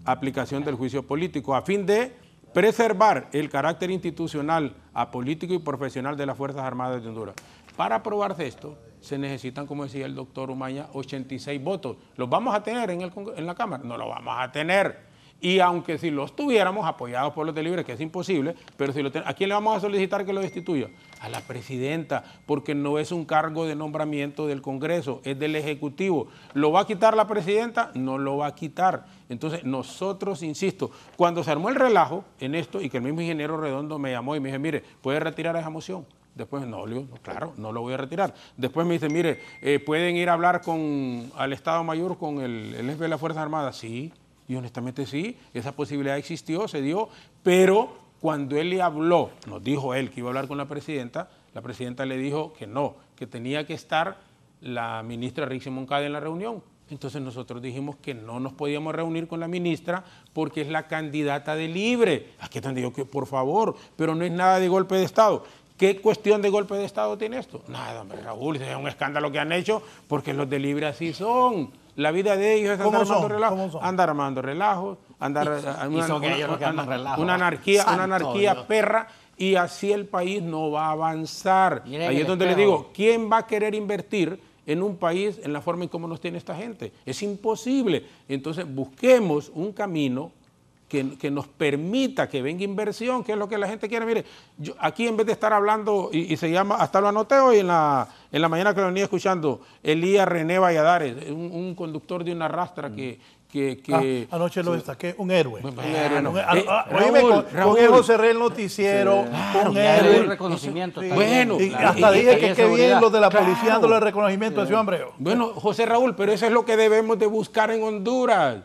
aplicación del juicio político, a fin de preservar el carácter institucional, apolítico y profesional de las Fuerzas Armadas de Honduras. Para aprobarse esto, se necesitan, como decía el doctor Umaña, 86 votos. ¿Los vamos a tener en, el, en la Cámara? No los vamos a tener. Y aunque si los tuviéramos apoyados por los de Libre, que es imposible, pero si lo ten- ¿a quién le vamos a solicitar que lo destituya? A la presidenta, porque no es un cargo de nombramiento del Congreso, es del Ejecutivo. ¿Lo va a quitar la presidenta? No lo va a quitar. Entonces, nosotros, insisto, cuando se armó el relajo en esto y que el mismo ingeniero Redondo me llamó y me dijo, mire, ¿puede retirar esa moción? Después, no, claro, no lo voy a retirar. Después me dice, mire, eh, ¿pueden ir a hablar con, al Estado Mayor con el, el jefe de las Fuerzas Armadas? Sí, y honestamente sí, esa posibilidad existió, se dio, pero cuando él le habló, nos dijo él que iba a hablar con la presidenta, la presidenta le dijo que no, que tenía que estar la ministra Rixi Moncada en la reunión. Entonces nosotros dijimos que no nos podíamos reunir con la ministra porque es la candidata de libre. Aquí están digo que por favor, pero no es nada de golpe de Estado. ¿Qué cuestión de golpe de Estado tiene esto? Nada, hombre, Raúl, es un escándalo que han hecho porque los de libre así son. La vida de ellos es ¿Cómo andar armando relajos, andar armando relajos, andar relajo. una anarquía, Santo una anarquía Dios. perra y así el país no va a avanzar. Miren Ahí es donde le digo, ¿quién va a querer invertir en un país en la forma en cómo nos tiene esta gente? Es imposible. Entonces busquemos un camino que, que nos permita que venga inversión, que es lo que la gente quiere. Mire, yo aquí en vez de estar hablando, y, y se llama, hasta lo anoté hoy en la, en la mañana que lo venía escuchando, Elías René Valladares, un, un conductor de una rastra que... que, que- Ah, anoche lo destaqué, un héroe. Un héroe. bueno. Ah, Eh, ah, Raúl, con, Raúl. con cerré el noticiero. Claro, un héroe. reconocimiento. Sí. Bueno, Y claro. hasta dije que qué bien los de la policía Claro. dándole reconocimiento a ese hombre. Bueno, José Raúl, pero eso es lo que debemos de buscar en Honduras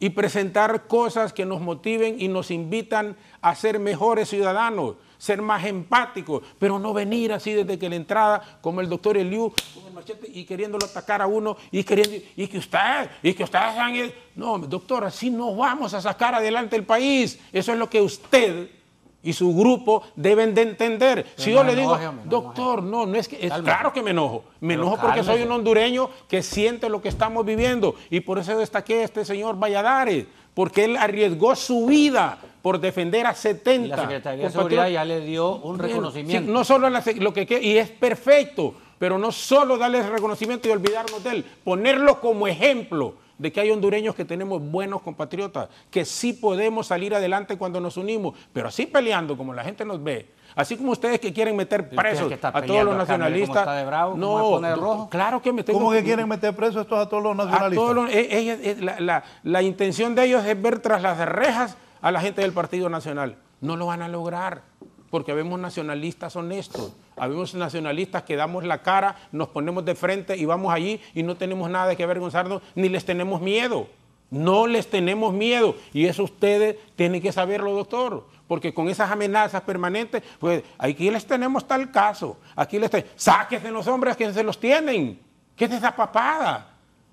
y presentar cosas que nos motiven y nos invitan a ser mejores ciudadanos, ser más empáticos, pero no venir así desde que la entrada, como el doctor Eliu, con el machete y queriéndolo atacar a uno y queriendo, y que usted, y que ustedes. No, doctor, así no vamos a sacar adelante el país. Eso es lo que usted y su grupo deben de entender. si no yo le digo, doctor, no, no es que, es claro que me enojo, me Pero enojo porque soy un hondureño que siente lo que estamos viviendo y por eso destaqué a este señor Valladares, porque él arriesgó su vida por defender a 70. Y la Secretaría de. Seguridad ya le dio un reconocimiento. sí, no solo la lo que y es perfecto, pero no solo darle ese reconocimiento y olvidarnos de él, ponerlo como ejemplo de que hay hondureños que tenemos buenos compatriotas, que sí podemos salir adelante cuando nos unimos, pero así peleando como la gente nos ve. Así como ustedes que quieren meter presos a todos los nacionalistas. está de bravo, cómo no, se pone de do- rojo. claro que me tengo ¿Cómo que quieren meter presos estos a todos los a nacionalistas? todos los- eh, ellas- eh, la, la- la intención de ellos es ver tras las rejas a la gente del Partido Nacional. No lo van a lograr, porque habemos nacionalistas honestos, habemos nacionalistas que damos la cara, nos ponemos de frente y vamos allí y no tenemos nada de que avergonzarnos, ni les tenemos miedo. No les tenemos miedo y eso ustedes tienen que saberlo, doctor, porque con esas amenazas permanentes, pues aquí les tenemos tal caso, aquí les tenemos, sáquense los hombres que se los tienen, ¿qué es esa papada?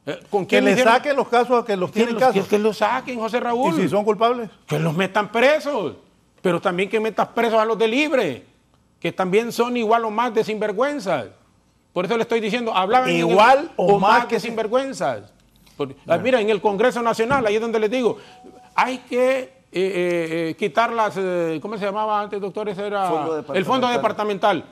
Eh, ¿Con Que le saquen los casos a que los Que tienen los, casos. que, que los saquen, José Raúl. Y si son culpables. Que los metan presos. Pero también que metas presos a los de libre. Que también son igual o más de sinvergüenzas. Por eso le estoy diciendo, hablaban en el- Igual o más más que sin- sinvergüenzas. Porque, ah, mira, en el Congreso Nacional, ahí es donde les digo, hay que eh, eh, eh, quitar las, eh, ¿cómo se llamaba antes, doctor? Ese era Fondo el fondo departamental. departamental.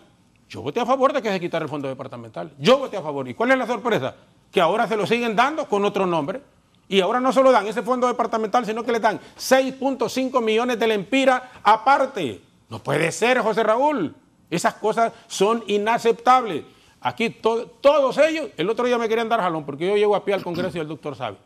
Yo voté a favor de que se quitara el fondo departamental. Yo voté a favor. ¿Y cuál es la sorpresa? Que ahora se lo siguen dando con otro nombre. Y ahora no solo dan ese fondo departamental, sino que le dan 6.5 millones de lempira aparte. No puede ser, José Raúl. Esas cosas son inaceptables. Aquí to- todos ellos, el otro día me querían dar jalón, porque yo llego a pie al Congreso y el doctor sabe.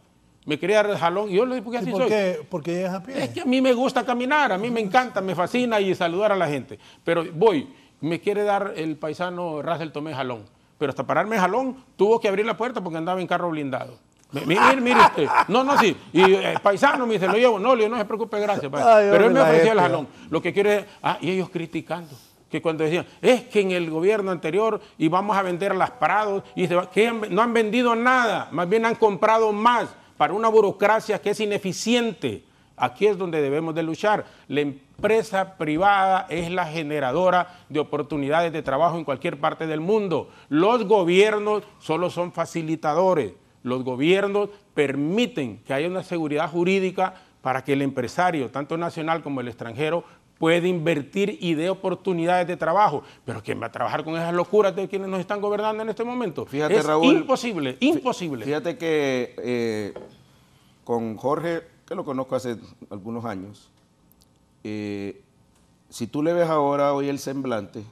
Me quería dar jalón y yo le dije, ¿por qué ¿Y así por soy? qué? Porque llegas a pie. Es que a mí me gusta caminar, a mí me encanta, me fascina y saludar a la gente. Pero voy, me quiere dar el paisano Russell Tomé jalón. Pero hasta pararme jalón, tuvo que abrir la puerta porque andaba en carro blindado. Mi- mi- Mire, mire usted. No, no, sí. Y eh, paisano me dice, lo llevo. No, no se preocupe, gracias. Ay, Pero él me ofreció el jalón. Lo que quiere es, ah, y ellos criticando. Que cuando decían, es que en el gobierno anterior íbamos a vender las parados y se va- que han- no han vendido nada, más bien han comprado más para una burocracia que es ineficiente. Aquí es donde debemos de luchar. La empresa privada es la generadora de oportunidades de trabajo en cualquier parte del mundo. Los gobiernos solo son facilitadores. Los gobiernos permiten que haya una seguridad jurídica para que el empresario, tanto nacional como el extranjero, pueda invertir y dé oportunidades de trabajo. Pero ¿quién va a trabajar con esas locuras de quienes nos están gobernando en este momento? Fíjate, es Raúl, imposible, imposible. Fíjate que eh, con Jorge que lo conozco hace algunos años, eh, si tú le ves ahora hoy el semblante,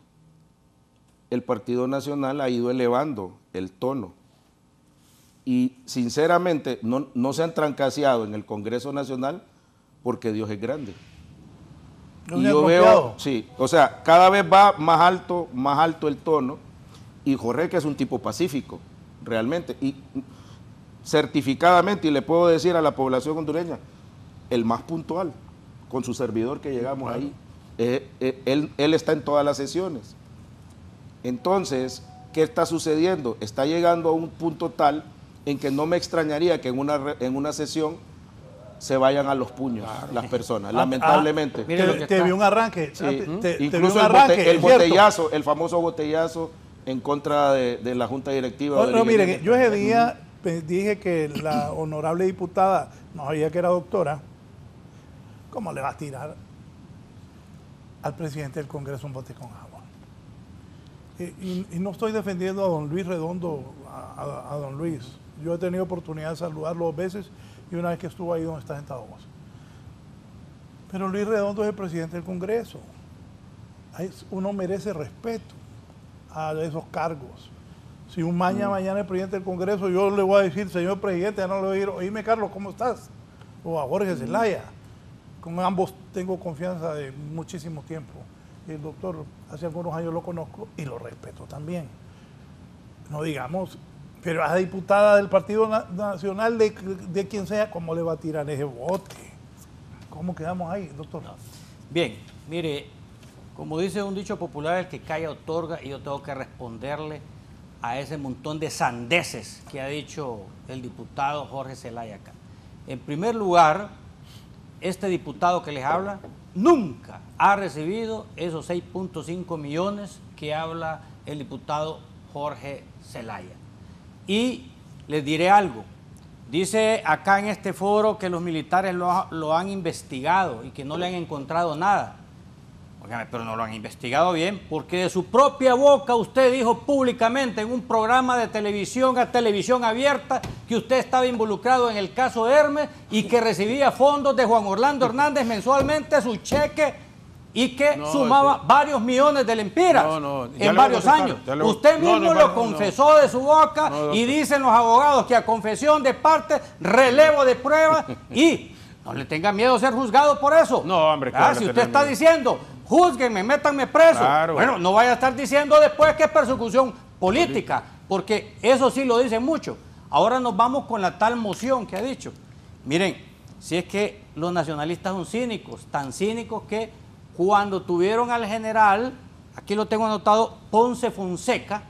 el Partido Nacional ha ido elevando el tono. Y sinceramente no, no se han trancaseado en el Congreso Nacional porque Dios es grande. No y yo veo, sí, o sea, cada vez va más alto, más alto el tono. Y Jorge, que es un tipo pacífico, realmente. Y certificadamente, y le puedo decir a la población hondureña, el más puntual, con su servidor que llegamos ahí. Eh, eh, él, él está en todas las sesiones. Entonces, ¿qué está sucediendo? Está llegando a un punto tal en que no me extrañaría que en una, en una sesión se vayan a los puños las personas, Ah, lamentablemente. Mire lo Te, que te está. vi un arranque. Sí, ah, te- te Incluso un el, bote- arranque, el cierto. botellazo, el famoso botellazo en contra de, de la Junta Directiva. No, no, miren, yo ese día dije que la honorable diputada, no sabía que era doctora, ¿cómo le va a tirar al presidente del Congreso un bote con agua? Y, y- y no estoy defendiendo a don Luis Redondo, a, a- a don Luis. Yo he tenido oportunidad de saludarlo dos veces y una vez que estuvo ahí donde está sentado vos. Pero Luis Redondo es el presidente del Congreso. Uno merece respeto a esos cargos. Si un mañana, mañana el presidente del Congreso, yo le voy a decir, señor presidente, ya no le voy a decir, oíme Carlos, ¿cómo estás? O a Jorge Zelaya. Con ambos tengo confianza de muchísimo tiempo. El doctor, hace algunos años lo conozco y lo respeto también. No digamos, pero a diputada del Partido Na- Nacional, de, quien sea, ¿cómo le va a tirar ese bote? ¿Cómo quedamos ahí, doctor? Bien, mire, como dice un dicho popular, el que calla otorga y yo tengo que responderle a ese montón de sandeces que ha dicho el diputado Jorge Zelaya. En primer lugar, este diputado que les habla nunca ha recibido esos 6.5 millones que habla el diputado Jorge Zelaya. Y les diré algo. Dice acá en este foro que los militares lo, lo han investigado y que no le han encontrado nada. Pero no lo han investigado bien, porque de su propia boca usted dijo públicamente en un programa de televisión a televisión abierta que usted estaba involucrado en el caso Hermes y que recibía fondos de Juan Orlando Hernández mensualmente su cheque y que No, sumaba eso- varios millones de lempiras No, no, en varios años. voy- Usted mismo lo confesó de su boca y dicen los abogados que a confesión de parte, relevo de prueba y no le tenga miedo a ser juzgado por eso. No, hombre, Ah, claro Si que usted está miedo. diciendo, juzguenme, métanme preso. Claro. Bueno, no vaya a estar diciendo después que es persecución política, porque eso sí lo dicen mucho. Ahora nos vamos con la tal moción que ha dicho. Miren, si es que los nacionalistas son cínicos, tan cínicos que cuando tuvieron al general, aquí lo tengo anotado, Ponce Fonseca,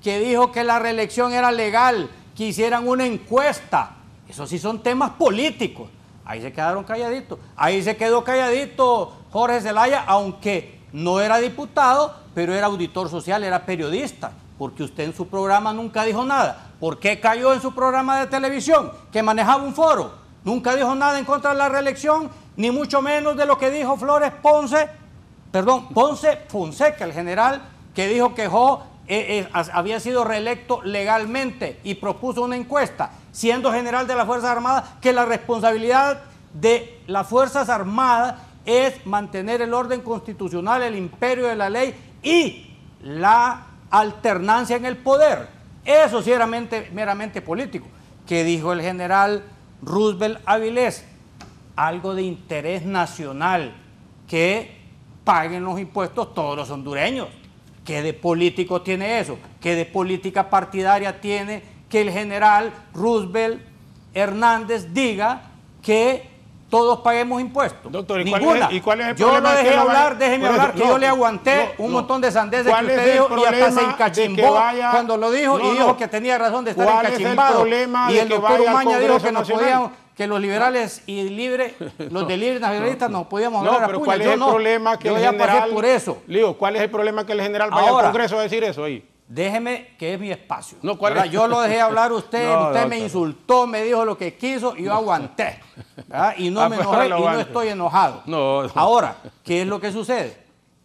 que dijo que la reelección era legal, que hicieran una encuesta. Esos sí son temas políticos. Ahí se quedaron calladitos. Ahí se quedó calladito Jorge Zelaya, aunque no era diputado, pero era auditor social, era periodista. Porque usted en su programa nunca dijo nada. ¿Por qué cayó en su programa de televisión que manejaba un foro? Nunca dijo nada en contra de la reelección, ni mucho menos de lo que dijo Flores Ponce, perdón, Ponce Fonseca, el general, que dijo que Jo eh, eh, había sido reelecto legalmente y propuso una encuesta, siendo general de las Fuerzas Armadas, que la responsabilidad de las Fuerzas Armadas es mantener el orden constitucional, el imperio de la ley y la alternancia en el poder. Eso sí era mente- meramente político. Que dijo el general Roosevelt Avilés, algo de interés nacional, que paguen los impuestos todos los hondureños. ¿Qué de político tiene eso? ¿Qué de política partidaria tiene que el general Roosevelt Hernández diga que todos paguemos impuestos? Doctor, ¿y cuál es Ninguna. el- y cuál es el yo problema lo dejé lo vaya- hablar, déjeme eso, hablar, que no, yo le aguanté no, un no. montón de sandeces que ¿Cuál es usted dijo y hasta se encachimbó vaya- cuando lo dijo y dijo que tenía razón de estar ¿Cuál es encachimbado. problema y el doctor Umaña dijo que nos podíamos, que los liberales y libres, los de libres nacionalistas nos podíamos No, hablar a pero puños. ¿cuál es Yo el no. problema que yo el general... por eso. Digo, ¿cuál es el problema que el general vaya Ahora. al Congreso a decir eso ahí? Déjeme que es mi espacio. No, ¿cuál es? Yo lo dejé hablar a usted, No, usted no, me no. insultó, me dijo lo que quiso y yo aguanté. ¿verdad? Y no Ah, me enojé y no estoy enojado. No, no. Ahora, ¿qué es lo que sucede?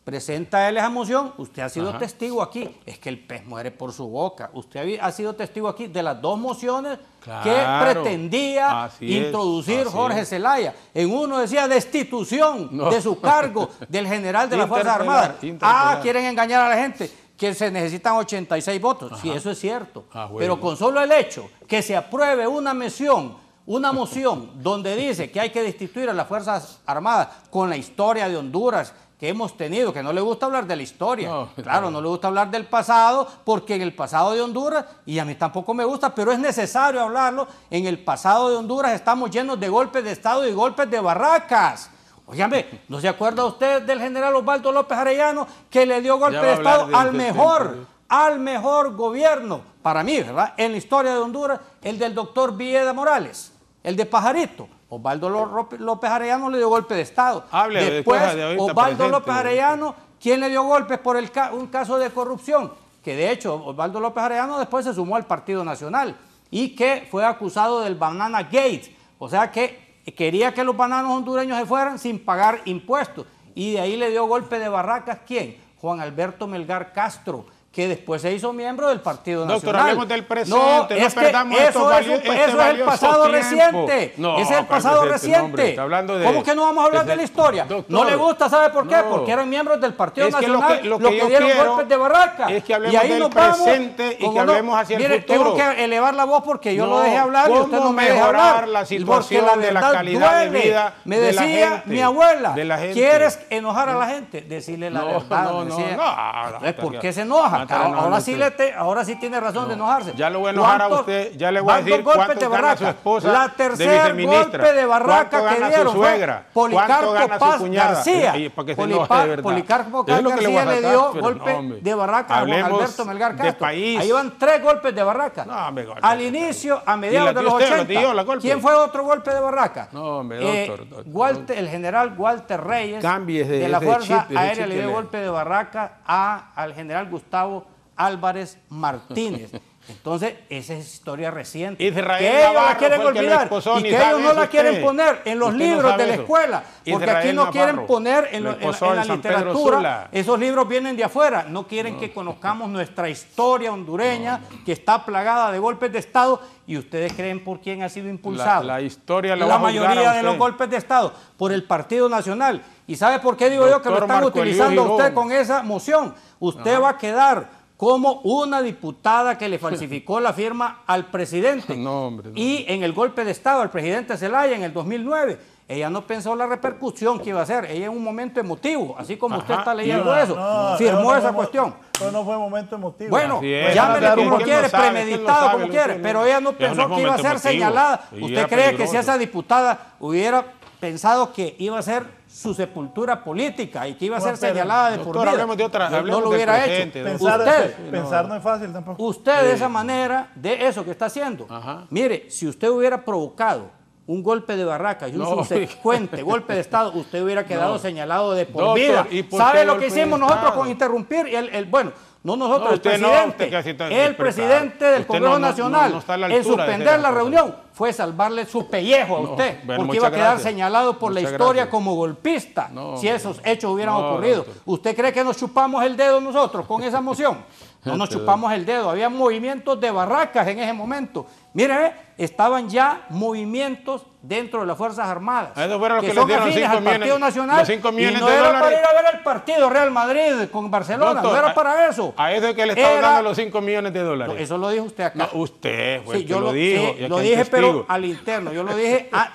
Presenta él esa moción, usted ha sido testigo aquí, es que el pez muere por su boca, usted ha sido testigo aquí de las dos mociones que pretendía Así introducir Jorge. Zelaya. En uno decía destitución No. de su cargo del general de las Fuerzas Armadas. Ah, quieren engañar a la gente que se necesitan 86 votos. Sí, eso es cierto. Ah, bueno. Pero con solo el hecho que se apruebe una moción, una moción donde dice que hay que destituir a las Fuerzas Armadas con la historia de Honduras que hemos tenido, que no le gusta hablar de la historia. No, claro, no le gusta hablar del pasado, porque en el pasado de Honduras, y a mí tampoco me gusta, pero es necesario hablarlo, en el pasado de Honduras estamos llenos de golpes de Estado y golpes de barracas. Óigame, ¿no se acuerda usted del general Osvaldo López Arellano que le dio golpe de Estado de al mejor, tiempo. al mejor gobierno, para mí, ¿verdad? En la historia de Honduras, el del doctor Villeda Morales, el de Pajarito. Osvaldo Ló- López Arellano le dio golpe de Estado. Hable de Después, de Osvaldo presente. López Arellano, ¿quién le dio golpes por el ca- un caso de corrupción? Que de hecho, Osvaldo López Arellano después se sumó al Partido Nacional y que fue acusado del Banana Gate. O sea que quería que los bananos hondureños se fueran sin pagar impuestos. Y de ahí le dio golpe de barracas, ¿quién? Juan Alberto Melgar Castro, que después se hizo miembro del Partido Doctor, Nacional. hablemos del presente, no es que perdamos estos eso, es, un- este eso es el pasado tiempo. reciente. No, ese es el ¿cuál pasado? No, reciente. está hablando de- ¿Cómo que no vamos a hablar de la historia? Doctor, no le gusta, ¿sabe por qué? no. Porque eran miembros del Partido Es que lo Nacional, que- lo que dieron golpes de barraca. es que hablemos y ahí del nos vamos, presente y ¿cómo que hablemos hacia el Mire, futuro. tengo que elevar la voz porque yo No, lo dejé hablar y usted ¿cómo no me deja mejorar hablar. la situación de la calidad de vida Me de la decía gente? mi abuela, De la gente. ¿quieres enojar a la gente? Decirle la No, verdad. no, no, no, no, ¿por no, qué se enoja? No, no, ahora, sí le te- ahora sí tiene razón de enojarse. Ya lo voy a enojar a ¿Cuántos- usted, ya le voy a decir cuánto de gana su esposa La de tercer viceministra. golpe de barraca ¿Cuánto que gana su dieron fue suegra? Policarpo ¿Cuánto gana su Paz? García. Y- y para que Polipa- de. Policarpo Paz le García le sacar, dio golpe no, de barraca a Juan Alberto Melgar de Castro. Ahí van tres golpes de barraca. Hombre. Al inicio, a mediados de los usted, la 80. dio la golpe. ¿Quién fue otro golpe de barraca? No, hombre, Eh, doctor, Walter- el general Walter Reyes de- de la de Fuerza de Aérea le dio le- golpe de barraca a, al general Gustavo Álvarez Martínez. Entonces, esa es historia reciente. Israel que ellos la quieren olvidar esposó, y que ellos no la quieren poner en los no libros de la escuela. Porque Israel aquí no quieren poner en, lo la literatura. Esos libros vienen de afuera. No quieren que conozcamos nuestra historia hondureña, que está plagada de golpes de Estado. Y ustedes creen por quién ha sido impulsado. La, la historia la, mayoría a de los golpes de Estado por el Partido Nacional. ¿Y sabe por qué digo yo que lo están Marco utilizando a usted con esa moción? Usted va a quedar como una diputada que le falsificó la firma al presidente. No, hombre, no. Y en el golpe de Estado al presidente Zelaya en el 2009. Ella no pensó la repercusión que iba a hacer. Ella en un momento emotivo, así como usted está leyendo No, eso, no, firmó no esa cuestión. Pero no fue momento emotivo. Bueno, llámele como quiere, sabe, premeditado sabe, como quiere, pero ella no pensó que iba a ser emotivo. señalada. ¿Usted cree que si esa diputada hubiera pensado que iba a ser su sepultura política y que iba a ser pero, señalada de doctor, por vida? hablemos de otra- no- lo hubiera presente, hecho. Pensar, Usted, pensar no es fácil tampoco. Usted de esa manera, de eso que está haciendo, Ajá. mire, si usted hubiera provocado un golpe de barraca y un No, subsecuente golpe de Estado, usted hubiera quedado No. señalado de por Doctor, vida. ¿y por ¿Sabe lo que hicimos nosotros con interrumpir? Y el, el- bueno, no nosotros, No, el no, presidente, usted el presidente del Usted Congreso no- Nacional, en suspender la reunión, fue salvarle su pellejo a usted, bueno, porque iba a quedar gracias. señalado por la historia gracias. como golpista, si esos hechos hubieran ocurrido. ¿Usted cree que nos chupamos el dedo nosotros con esa moción? No nos Este, chupamos el dedo, había movimientos de barracas en ese momento. Mire, ve, estaban ya movimientos dentro de las Fuerzas Armadas. A eso fueron los que les son dieron afines cinco al Partido millones- Nacional. los cinco y millones no de era dólares. para ir a ver el partido Real Madrid con Barcelona, Doctor, no era para eso. A eso es que le estaban Era- dando los 5 millones de dólares. No, Eso lo dijo usted acá. No, usted fue Sí, el que yo lo dijo. sí, y lo dije, pero al interno. Yo lo dije a-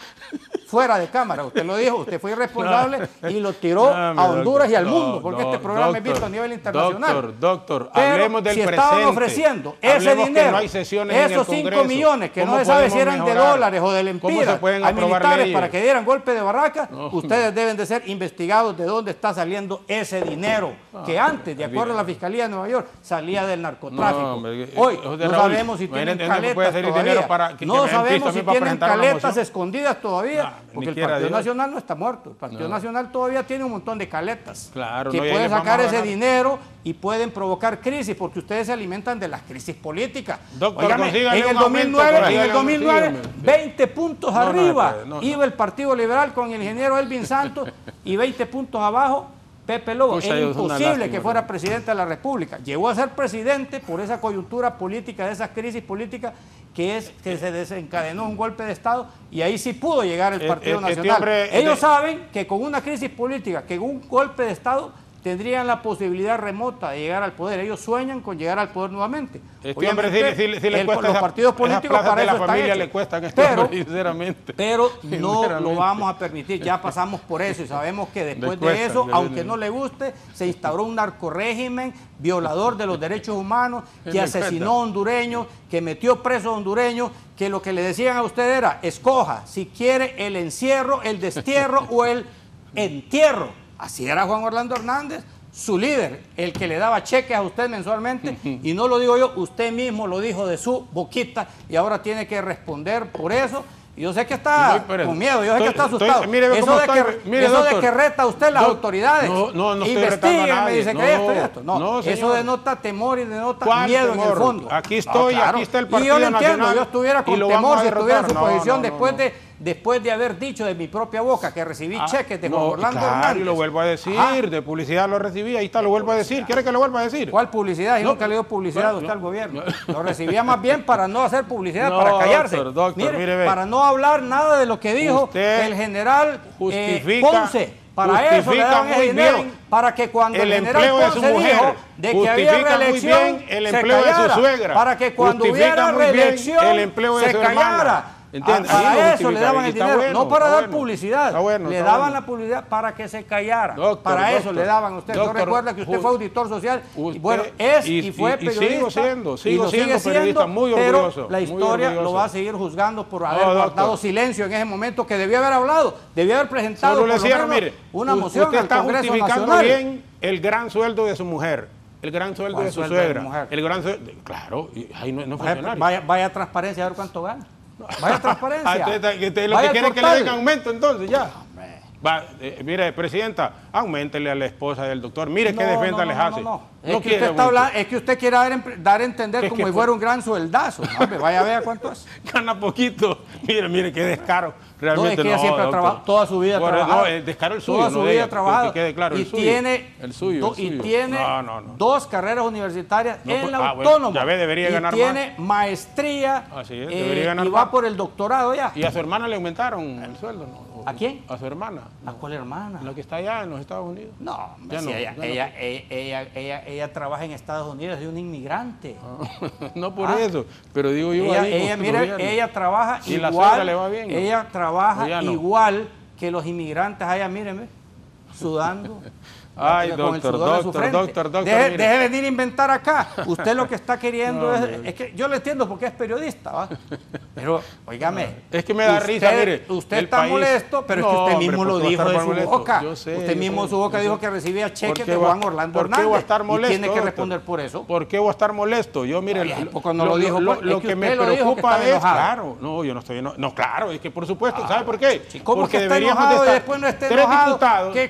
fuera de cámara. Usted lo dijo, usted fue irresponsable y lo tiró No, a Honduras y al mundo, porque no, este programa es visto a nivel internacional. Doctor, doctor, Pero hablemos del si presente. estaban ofreciendo ese dinero, esos 5 Congreso. millones que no ¿Cómo se sabe si eran de dólares o de ¿Cómo lempiras a militares leyes? para que dieran golpe de barraca, ustedes deben de ser investigados de dónde está saliendo ese dinero que antes, de acuerdo a la Fiscalía de Nueva York, salía del narcotráfico. Hombre, Hoy José no Raúl, sabemos si tienen caletas todavía. no sabemos si tienen caletas escondidas todavía, No, porque el Partido Dios. Nacional no está muerto. El Partido Nacional todavía tiene un montón de caletas Claro, que no, pueden sacar ese dinero y pueden provocar crisis, porque ustedes se alimentan de las crisis políticas. Doctor, en el un aumento, 2009, en el consígale un- 2009 sígame. 20 puntos arriba iba el Partido Liberal con el ingeniero Elvin Santos y 20 puntos abajo Pepe Lobo, Pucha, una imposible lástima, que fuera presidente de la República. Llegó a ser presidente por esa coyuntura política, de esa crisis política que es que se desencadenó un golpe de Estado y ahí sí pudo llegar el Eh, Partido eh, Nacional. hombre Ellos de- saben que con una crisis política, que con un golpe de Estado tendrían la posibilidad remota de llegar al poder. Ellos sueñan con llegar al poder nuevamente. Este hombre sí, Obviamente, sí- sí le el- los esa- partidos políticos para la eso están familia le cuestan a este Pero- hombre, sinceramente. Pero no lo vamos a permitir, ya pasamos por eso y sabemos que después de eso, aunque no le guste, se instauró un narcorrégimen violador de los derechos humanos, que asesinó cuesta. hondureños, que metió presos hondureños, que lo que le decían a usted era, escoja si quiere el encierro, el destierro o el entierro. Así era Juan Orlando Hernández, su líder, el que le daba cheques a usted mensualmente, y no lo digo yo, usted mismo lo dijo de su boquita y ahora tiene que responder por eso. Y Yo sé que Y está no, con miedo, yo sé que está estoy- asustado. mire, eso de, estoy, que, mire, eso de que reta usted las autoridades. no, no, no estoy retando a Investígueme, nadie. dice que No, esto y esto. No, no, eso denota temor y denota ¿Cuál miedo en el fondo. Aquí estoy, claro. aquí está el Y Partido yo lo entiendo, Nacional yo estuviera y con temor si estuviera en su posición después. De, después de haber dicho de mi propia boca que recibí Ah, cheques de no, Juan Orlando claro, Hernández. y lo vuelvo a decir, Ajá. de publicidad lo recibí, ahí está, lo vuelvo a decir. ¿Quiere que lo vuelva a decir? ¿Cuál publicidad? Yo No, nunca le dio publicidad a usted al gobierno. no. Lo recibía más bien para no hacer publicidad, para callarse. doctor, doctor, Mire, para no hablar nada de lo que dijo Usted el general eh, Ponce. Para eso le daban ese dinero, bien para que cuando el, el general empleo de su Ponce mujer. dijo de que había reelección, bien el se empleo de su suegra. Para que cuando hubiera reelección, el empleo de se callara. ¿Entiende? Ah, Para eso le daban y el dinero, bueno, no para dar bueno. publicidad. Bueno, le daban la publicidad para que se callara. Doctor, para eso doctor. le daban a usted. ¿No Doctor, recuerda que usted fue auditor social? y Usted- bueno, es y, y- fue y- y periodista. sigo siendo, y sigo lo siendo periodista, muy pero orgulloso, la historia lo va a seguir juzgando por haber No, guardado silencio en ese momento que debió haber hablado, debió haber presentado por menos mire, una moción usted al está Congreso justificando Nacional. bien el gran sueldo de su mujer, el gran sueldo ¿Cuál de su sueldo de suegra, mujer? el gran sueldo, claro, y ahí no, no Vaya, funcionario. vaya, transparencia a ver cuánto gana. Vaya transparencia. Ah, entonces, que lo Vaya que al quiere es que le den aumento entonces ya. Va, eh, mire, presidenta, aumentele a la esposa del doctor. Mire qué defensa no, les no, hace. no, no. Es, No que usted está hablando- es que usted quiere dar, a entender como si fuera un gran sueldazo. Hombre, vaya a ver cuánto es. Gana poquito. Mire, mire, qué descaro. No, es Realmente que ella siempre ha toda su vida ha Por- trabajado. No, el descaro el suyo, Toda su vida ha trabajado. Que quede claro, el y suyo. tiene, el suyo, do- el y suyo. tiene No, no, no. dos carreras universitarias en la ah, bueno, autónoma. ya ve, debería y ganar tiene maestría Así es, eh, debería ganar y va por el doctorado ya. Y a su hermana le aumentaron el sueldo, ¿no? ¿A quién? A su hermana. ¿A cuál hermana? La que está allá en los Estados Unidos. No, Ya si no, ella, ya ella, ella, ella, ella- ella trabaja en Estados Unidos, es una inmigrante. no por Ah. eso, pero digo yo ella, con ella, trabaja Y la igual. suegra le va bien, ¿no? Ella trabaja igual que los inmigrantes allá, míreme, sudando. Ay, con el doctor, sudor de su doctor, frente. doctor, doctor, Deje, mire. deje venir a inventar acá. Usted lo que está queriendo No, es, es que yo le entiendo porque es periodista, ¿va? Pero, oígame. Es que me da usted- risa, mire, Usted está país- molesto, pero es que usted mismo ¿por lo dijo de su molesto? boca. Yo sé, usted yo mismo de su boca yo dijo sé. que recibía ¿Por cheques de Juan Orlando ¿Por qué Hernández. voy a estar molesto? y tiene que doctor? responder por eso. ¿Por qué voy a estar molesto? Yo, mire, Ay, ¿a poco no lo dijo? Lo, Pues, lo es que que me lo preocupa es, claro, no, yo no estoy. No, claro, es que por supuesto, ¿sabe por qué? ¿Cómo Porque que está enojado y después no esté enojado?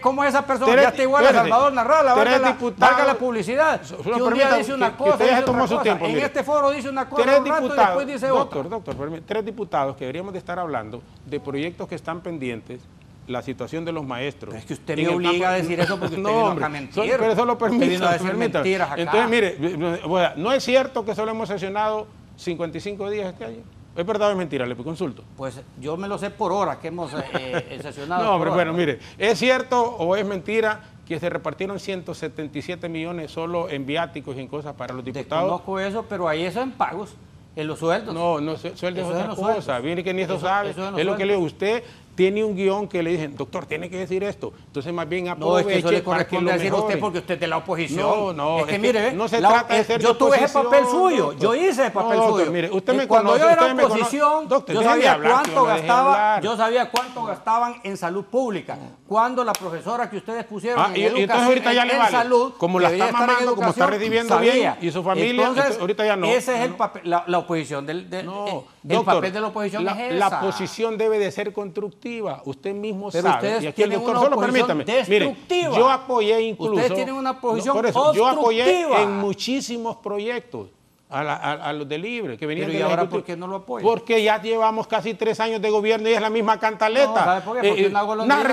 ¿Cómo esa persona ya está igual Salvador Narrala? Valga la, valga la publicidad. Solo que un día dice que- una que cosa, ya dice otra su cosa. tiempo, En mire. este foro dice una cosa un rato y después dice doctor, otra. doctor, tres diputados que deberíamos de estar hablando de proyectos que están pendientes, la situación de los maestros. Pero es que usted me obliga a decir eso porque usted vino acá a mentir. so- pero eso lo permite. Entonces, mire, sea, no es cierto que solo hemos sesionado 55 días este año. ¿Es verdad o es mentira? Le consulto. Pues yo me lo sé por hora que hemos eh, eh, sesionado. No, hombre, bueno, mire, ¿es cierto o es mentira que se repartieron 177 millones solo en viáticos y en cosas para los diputados? Desconozco eso, pero ahí eso en pagos, en los sueldos. No, no, su- sueldo es otra cosa. sueldos. Viene que ni eso, Eso- sabe. eso es lo que le sueldos. Usted tiene un guion que le dicen, doctor, tiene que decir esto. Entonces, más bien No, aproveche es que eso le para que corresponde decir a usted porque usted es de la oposición. No, no, Es es que mire, no se la- trata de ser de yo tuve ese papel suyo, doctor. yo hice ese papel No, doctor, suyo. mire, usted me cuando conoce, yo era usted oposición, Doctor, yo sabía hablar, cuánto no gastaba, yo sabía cuánto gastaban en salud pública. Cuando la profesora que ustedes pusieron Ah, en y- entonces educación, ahorita ya en, le en vale. salud, Como la está mamando, como está recibiendo bien, y su familia, Entonces, ahorita ya no. Ese es el No. papel, la, la oposición del, No, eh, el papel de la oposición la, es la esa. posición debe de ser constructiva. Usted mismo Pero sabe. y aquí el doctor, solo permítame. Mire, yo apoyé incluso. Ustedes tienen una posición por eso, Yo apoyé en muchísimos proyectos. a, la- a- a los de Libre, que venían Pero de ¿y ahora por qué no lo apoyan? Porque ya llevamos casi tres años de gobierno y es la misma cantaleta. No, ¿sabe por qué? Porque una golondrina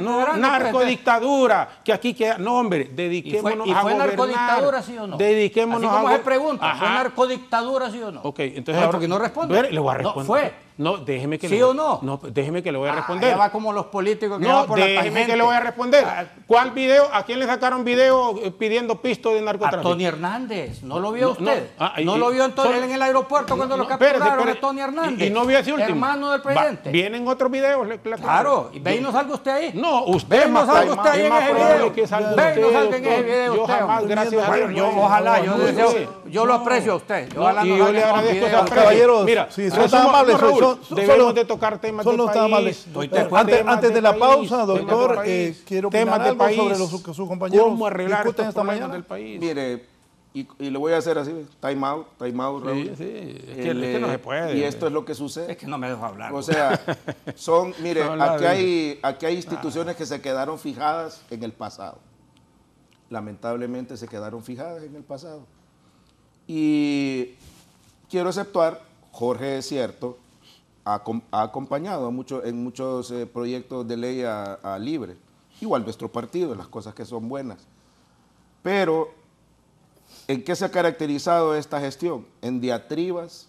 no no, no narcodictadura, que aquí queda, no hombre, ¿Y fue, dediquémonos y a fue gobernar. narcodictadura, sí o no? Dediquémonos Así como a se pregunta, ¿fue narcodictadura, sí o no? Ok, entonces ahora- porque no responde. Le voy a No, responder. fue. No, déjeme que ¿Sí le o no? No, déjeme que le voy a Ah, responder. ya va como los políticos que No, van por la déjeme que le voy a responder. Ah, ¿Cuál video? ¿A quién le sacaron video eh, pidiendo pisto de A narcotráfico? Tony Hernández, ¿no lo vio No, usted? no, ah, y- ¿No lo vio en, to- son- en el aeropuerto cuando No, lo capturaron espérese. a Tony Hernández? Y, y no vio ese último. Hermano del Va, presidente. vienen otros videos. le- le- Claro, y ve y no salga usted ahí. No, usted Ve y no salga usted más- ahí en ese video. que salga Ve y no salga en ese video Yo jamás, gracias a Dios. ojalá, yo, lo aprecio a usted. Yo y le agradezco esa aprecio. Caballeros, Mira, son tan amables, debemos solo- de tocar temas los país. de acuerdo. Antes, temas antes de la país, pausa, doctor, país, eh, quiero temas opinar del algo país, sobre lo que sus compañeros ¿Cómo arreglar estos esta problemas mañana? del país? Mire, y, y le voy a hacer así, time out, time out, Raúl. Sí, sí, es que, El, es que no se puede. Y esto es lo que sucede. Es que no me dejo hablar. O sea, son, mire, No, aquí de- hay, aquí hay instituciones que se quedaron fijadas en el pasado. Lamentablemente se quedaron fijadas en el pasado. Y quiero exceptuar, Jorge es cierto, ha, acom- ha acompañado en muchos eh, proyectos de ley a, Libre, igual nuestro partido, las cosas que son buenas. Pero, ¿en qué se ha caracterizado esta gestión? En diatribas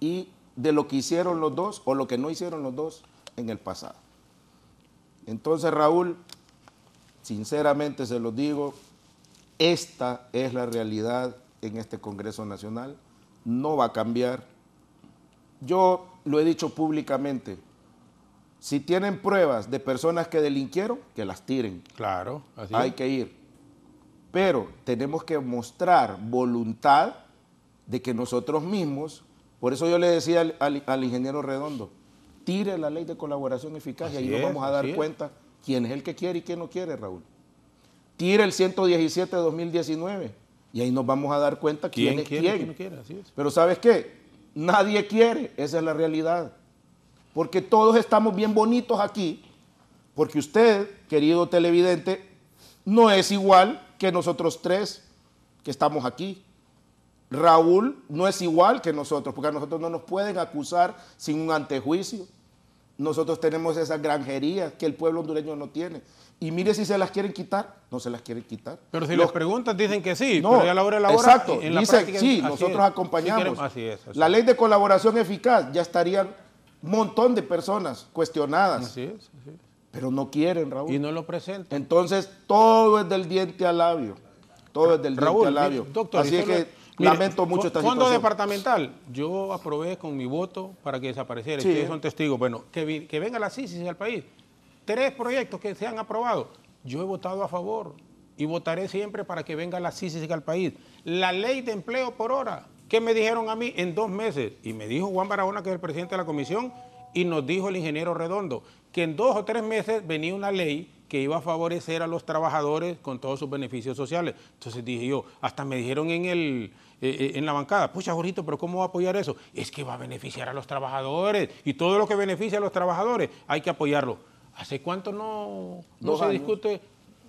y de lo que hicieron los dos o lo que no hicieron los dos en el pasado. Entonces, Raúl, sinceramente se lo digo, esta es la realidad en este Congreso Nacional, no va a cambiar. Yo lo he dicho públicamente, si tienen pruebas de personas que delinquieron, que las tiren, Claro, así hay es. que ir. Pero tenemos que mostrar voluntad de que nosotros mismos, por eso yo le decía al, al- al ingeniero Redondo, tire la ley de colaboración eficaz y ahí nos vamos a dar es. cuenta quién es el que quiere y quién no quiere, Raúl. Tire el 117 de 2019 y ahí nos vamos a dar cuenta quién, ¿Quién es quiere, quién. quién no quiere? Así. Pero ¿sabes qué? Nadie quiere, esa es la realidad. Porque todos estamos bien bonitos aquí, porque usted, querido televidente, no es igual que nosotros tres que estamos aquí. Raúl no es igual que nosotros, porque a nosotros no nos pueden acusar sin un antejuicio. Nosotros tenemos esas granjerías que el pueblo hondureño no tiene. Y mire si se las quieren quitar, no se las quieren quitar. Pero si Los- les preguntan, dicen que sí, no, pero ya a la hora de la hora, exacto. en la Dicen, práctica, sí, nosotros es. acompañamos. Sí queremos- así es. así la ley de colaboración eficaz ya estarían un montón de personas cuestionadas, Así es, así es. pero no quieren, Raúl. Y no lo presentan. Entonces, todo es del diente al labio. Todo es del Raúl, diente al labio. doctor, Así es que mire, lamento mucho esta Fondo situación. departamental, yo aprobé con mi voto para que desapareciera. Sí. Ustedes son testigos. Bueno, que, que venga la CICIS al país. Tres proyectos que se han aprobado. Yo he votado a favor y votaré siempre para que venga la CICIS al país. La ley de empleo por hora. ¿Qué me dijeron a mí en dos meses? Y me dijo Juan Barahona, que es el presidente de la comisión, y nos dijo el ingeniero Redondo, que en dos o tres meses venía una ley que iba a favorecer a los trabajadores con todos sus beneficios sociales. Entonces dije yo, hasta me dijeron en, el, eh, eh, en la bancada, pucha, Jorito, pero ¿cómo va a apoyar eso? Es que va a beneficiar a los trabajadores y todo lo que beneficia a los trabajadores hay que apoyarlo. ¿Hace cuánto no, no se años. discute?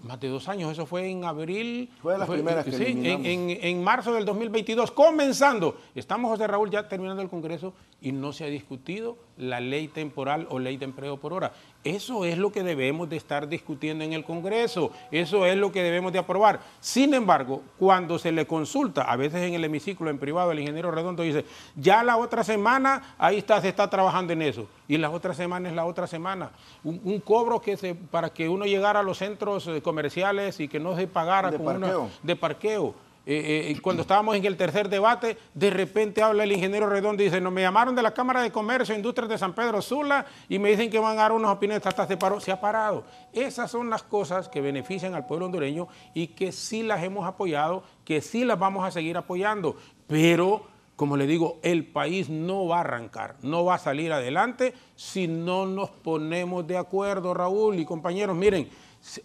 Más de dos años, eso fue en abril. Fue de las primeras que sí, en, en- en marzo del 2022, comenzando. Estamos, José Raúl, ya terminando el Congreso y no se ha discutido la ley temporal o ley de empleo por hora. Eso es lo que debemos de estar discutiendo en el Congreso, eso es lo que debemos de aprobar. Sin embargo, cuando se le consulta, a veces en el hemiciclo, en privado, el ingeniero Redondo dice, ya la otra semana, ahí está, se está trabajando en eso. Y la otra semana es la otra semana. Un, un cobro que se, para que uno llegara a los centros eh, comerciales y que no se pagara De con una- parqueo. de parqueo. Eh, eh, cuando estábamos en el tercer debate, de repente habla el ingeniero Redondo y dice, no, me llamaron de la Cámara de Comercio e Industrias de San Pedro Sula y me dicen que van a dar unas opiniones, hasta se paró, se ha parado. Esas son las cosas que benefician al pueblo hondureño y que sí las hemos apoyado, que sí las vamos a seguir apoyando, pero como le digo, el país no va a arrancar, no va a salir adelante si no nos ponemos de acuerdo, Raúl y compañeros. Miren,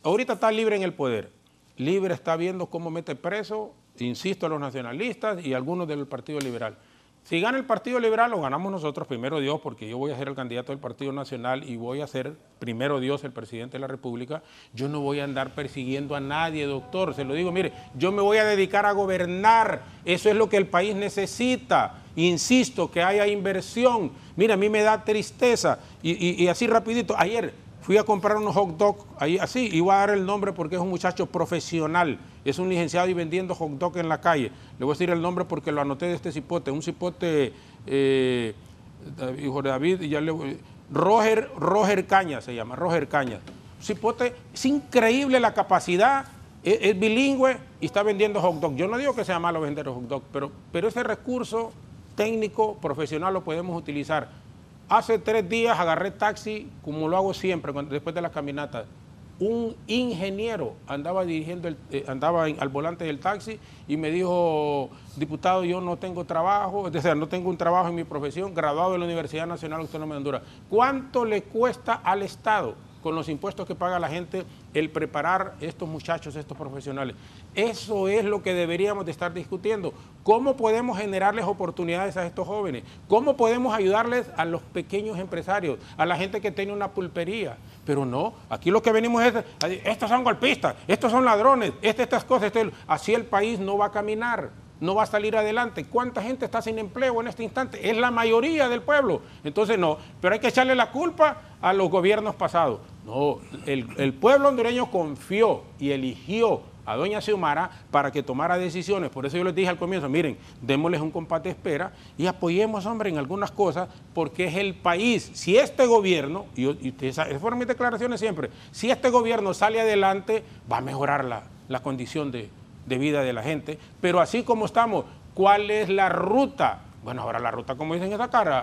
ahorita está libre en el poder. Libre está viendo cómo mete preso, insisto, a los nacionalistas y algunos del Partido Liberal. Si gana el Partido Liberal, lo ganamos nosotros, primero Dios, porque yo voy a ser el candidato del Partido Nacional y voy a ser, primero Dios, el presidente de la República. Yo no voy a andar persiguiendo a nadie, doctor. Se lo digo, mire, yo me voy a dedicar a gobernar. Eso es lo que el país necesita. Insisto, que haya inversión. Mire, a mí me da tristeza. Y así rapidito, ayer Fui a comprar unos hot dogs ahí así, y voy a dar el nombre porque es un muchacho profesional, es un licenciado y vendiendo hot dog en la calle. Le voy a decir el nombre porque lo anoté de este cipote, un cipote, eh, hijo de David, y ya le Roger, Roger Caña se llama, Roger Caña. Cipote, es increíble la capacidad, es, bilingüe y está vendiendo hot dog. Yo no digo que sea malo vender hot dog, pero, pero ese recurso técnico, profesional lo podemos utilizar Hace tres días agarré taxi, como lo hago siempre después de las caminatas. Un ingeniero andaba dirigiendo, el, eh, andaba al volante del taxi y me dijo, diputado, yo no tengo trabajo, o sea, no tengo un trabajo en mi profesión, graduado de la Universidad Nacional Autónoma de Honduras. ¿Cuánto le cuesta al Estado? Con los impuestos que paga la gente el preparar estos muchachos, estos profesionales. Eso es lo que deberíamos de estar discutiendo. ¿Cómo podemos generarles oportunidades a estos jóvenes? ¿Cómo podemos ayudarles a los pequeños empresarios, a la gente que tiene una pulpería? Pero no, aquí lo que venimos es, estos son golpistas, estos son ladrones, estas cosas, así el país no va a caminar no va a salir adelante. ¿Cuánta gente está sin empleo en este instante? Es la mayoría del pueblo. Entonces no, pero hay que echarle la culpa a los gobiernos pasados. No, el, pueblo hondureño confió y eligió a doña Xiomara para que tomara decisiones. Por eso yo les dije al comienzo, miren, démosles un compás de espera y apoyemos, hombre, en algunas cosas, porque es el país. Si este gobierno, y, y esas fueron mis declaraciones siempre, si este gobierno sale adelante, va a mejorar la, la condición de, de vida de la gente, pero así como estamos, ¿cuál es la ruta? Bueno, ahora la ruta, como dicen esa cara,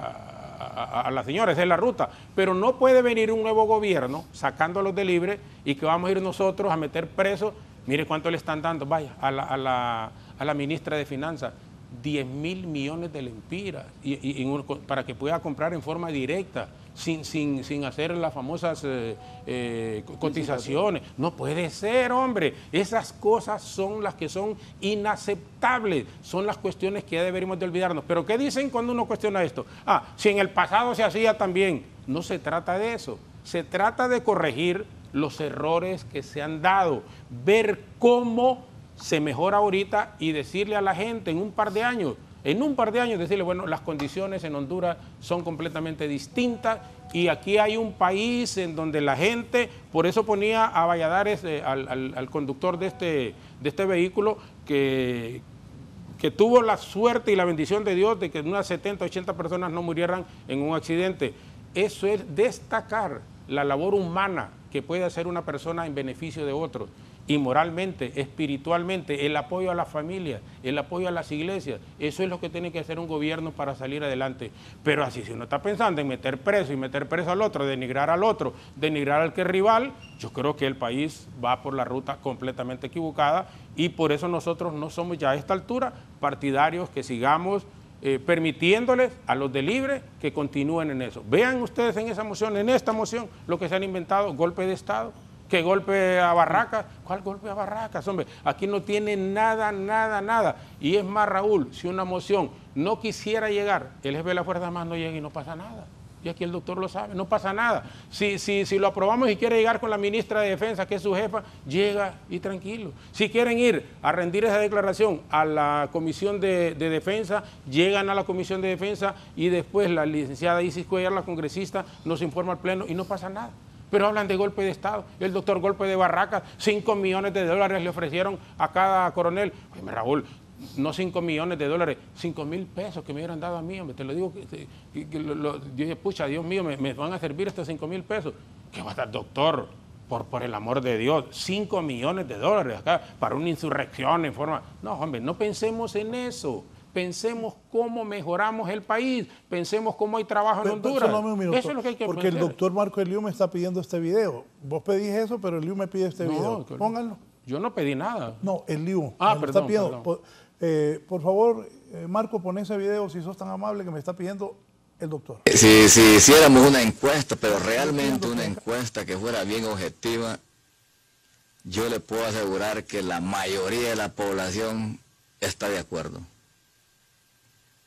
a, a, la señora, esa es la ruta, pero no puede venir un nuevo gobierno sacándolos de libre y que vamos a ir nosotros a meter presos, mire cuánto le están dando, vaya, a la, a la, a la ministra de Finanzas, 10 mil millones de lempiras y, para que pueda comprar en forma directa sin, sin, sin hacer las famosas eh, eh, cotizaciones. No puede ser, hombre. Esas cosas son las que son inaceptables, son las cuestiones que ya deberíamos de olvidarnos. Pero ¿qué dicen cuando uno cuestiona esto? Ah, si en el pasado se hacía también. No se trata de eso. Se trata de corregir los errores que se han dado, ver cómo se mejora ahorita y decirle a la gente en un par de años, en un par de años decirle, bueno, las condiciones en Honduras son completamente distintas y aquí hay un país en donde la gente, por eso ponía a Valladares, eh, al, conductor de este, de este vehículo, que, que tuvo la suerte y la bendición de Dios de que unas 70, 80 personas no murieran en un accidente. Eso es destacar la labor humana que puede hacer una persona en beneficio de otros y moralmente, espiritualmente, el apoyo a la familia, el apoyo a las iglesias. Eso es lo que tiene que hacer un gobierno para salir adelante. Pero así, si uno está pensando en meter preso y meter preso al otro, denigrar al otro, denigrar al que es rival, yo creo que el país va por la ruta completamente equivocada y por eso nosotros no somos ya a esta altura partidarios que sigamos eh, permitiéndoles a los de libre que continúen en eso. Vean ustedes en esa moción, en esta moción, lo que se han inventado, golpe de Estado que golpe a Barracas. ¿Cuál golpe a Barracas, hombre? Aquí no tiene nada, nada, nada. Y es más, Raúl, si una moción no quisiera llegar, el jefe de la Fuerza Armadas no llega y no pasa nada. Y aquí el doctor lo sabe, no pasa nada. Si, si, si lo aprobamos y quiere llegar con la ministra de Defensa, que es su jefa, llega y tranquilo. Si quieren ir a rendir esa declaración a la Comisión de, Defensa, llegan a la Comisión de Defensa y después la licenciada Isis Cuellar, la congresista, nos informa al Pleno y no pasa nada pero hablan de golpe de Estado. El doctor golpe de Barracas, 5 millones de dólares le ofrecieron a cada coronel. Oye, Raúl, no 5 millones de dólares, 5 mil pesos que me hubieran dado a mí, te lo digo, que, yo dije, pucha, Dios mío, me, van a servir estos 5 mil pesos. ¿Qué va a dar, doctor? Por, por el amor de Dios, 5 millones de dólares acá para una insurrección en forma... No, hombre, no pensemos en eso pensemos cómo mejoramos el país, pensemos cómo hay trabajo en Honduras. eso es lo que hay que Porque el doctor Marco Eliu me está pidiendo este video. Vos pedís eso, pero Eliu me pide este video. Pónganlo. Yo no pedí nada. No, Eliu. Ah, perdón, Por, eh, por, favor, eh, Marco, pon ese video si sos tan amable que me está pidiendo el doctor. Si, si hiciéramos una encuesta, pero realmente una encuesta que fuera bien objetiva, yo le puedo asegurar que la mayoría de la población está de acuerdo.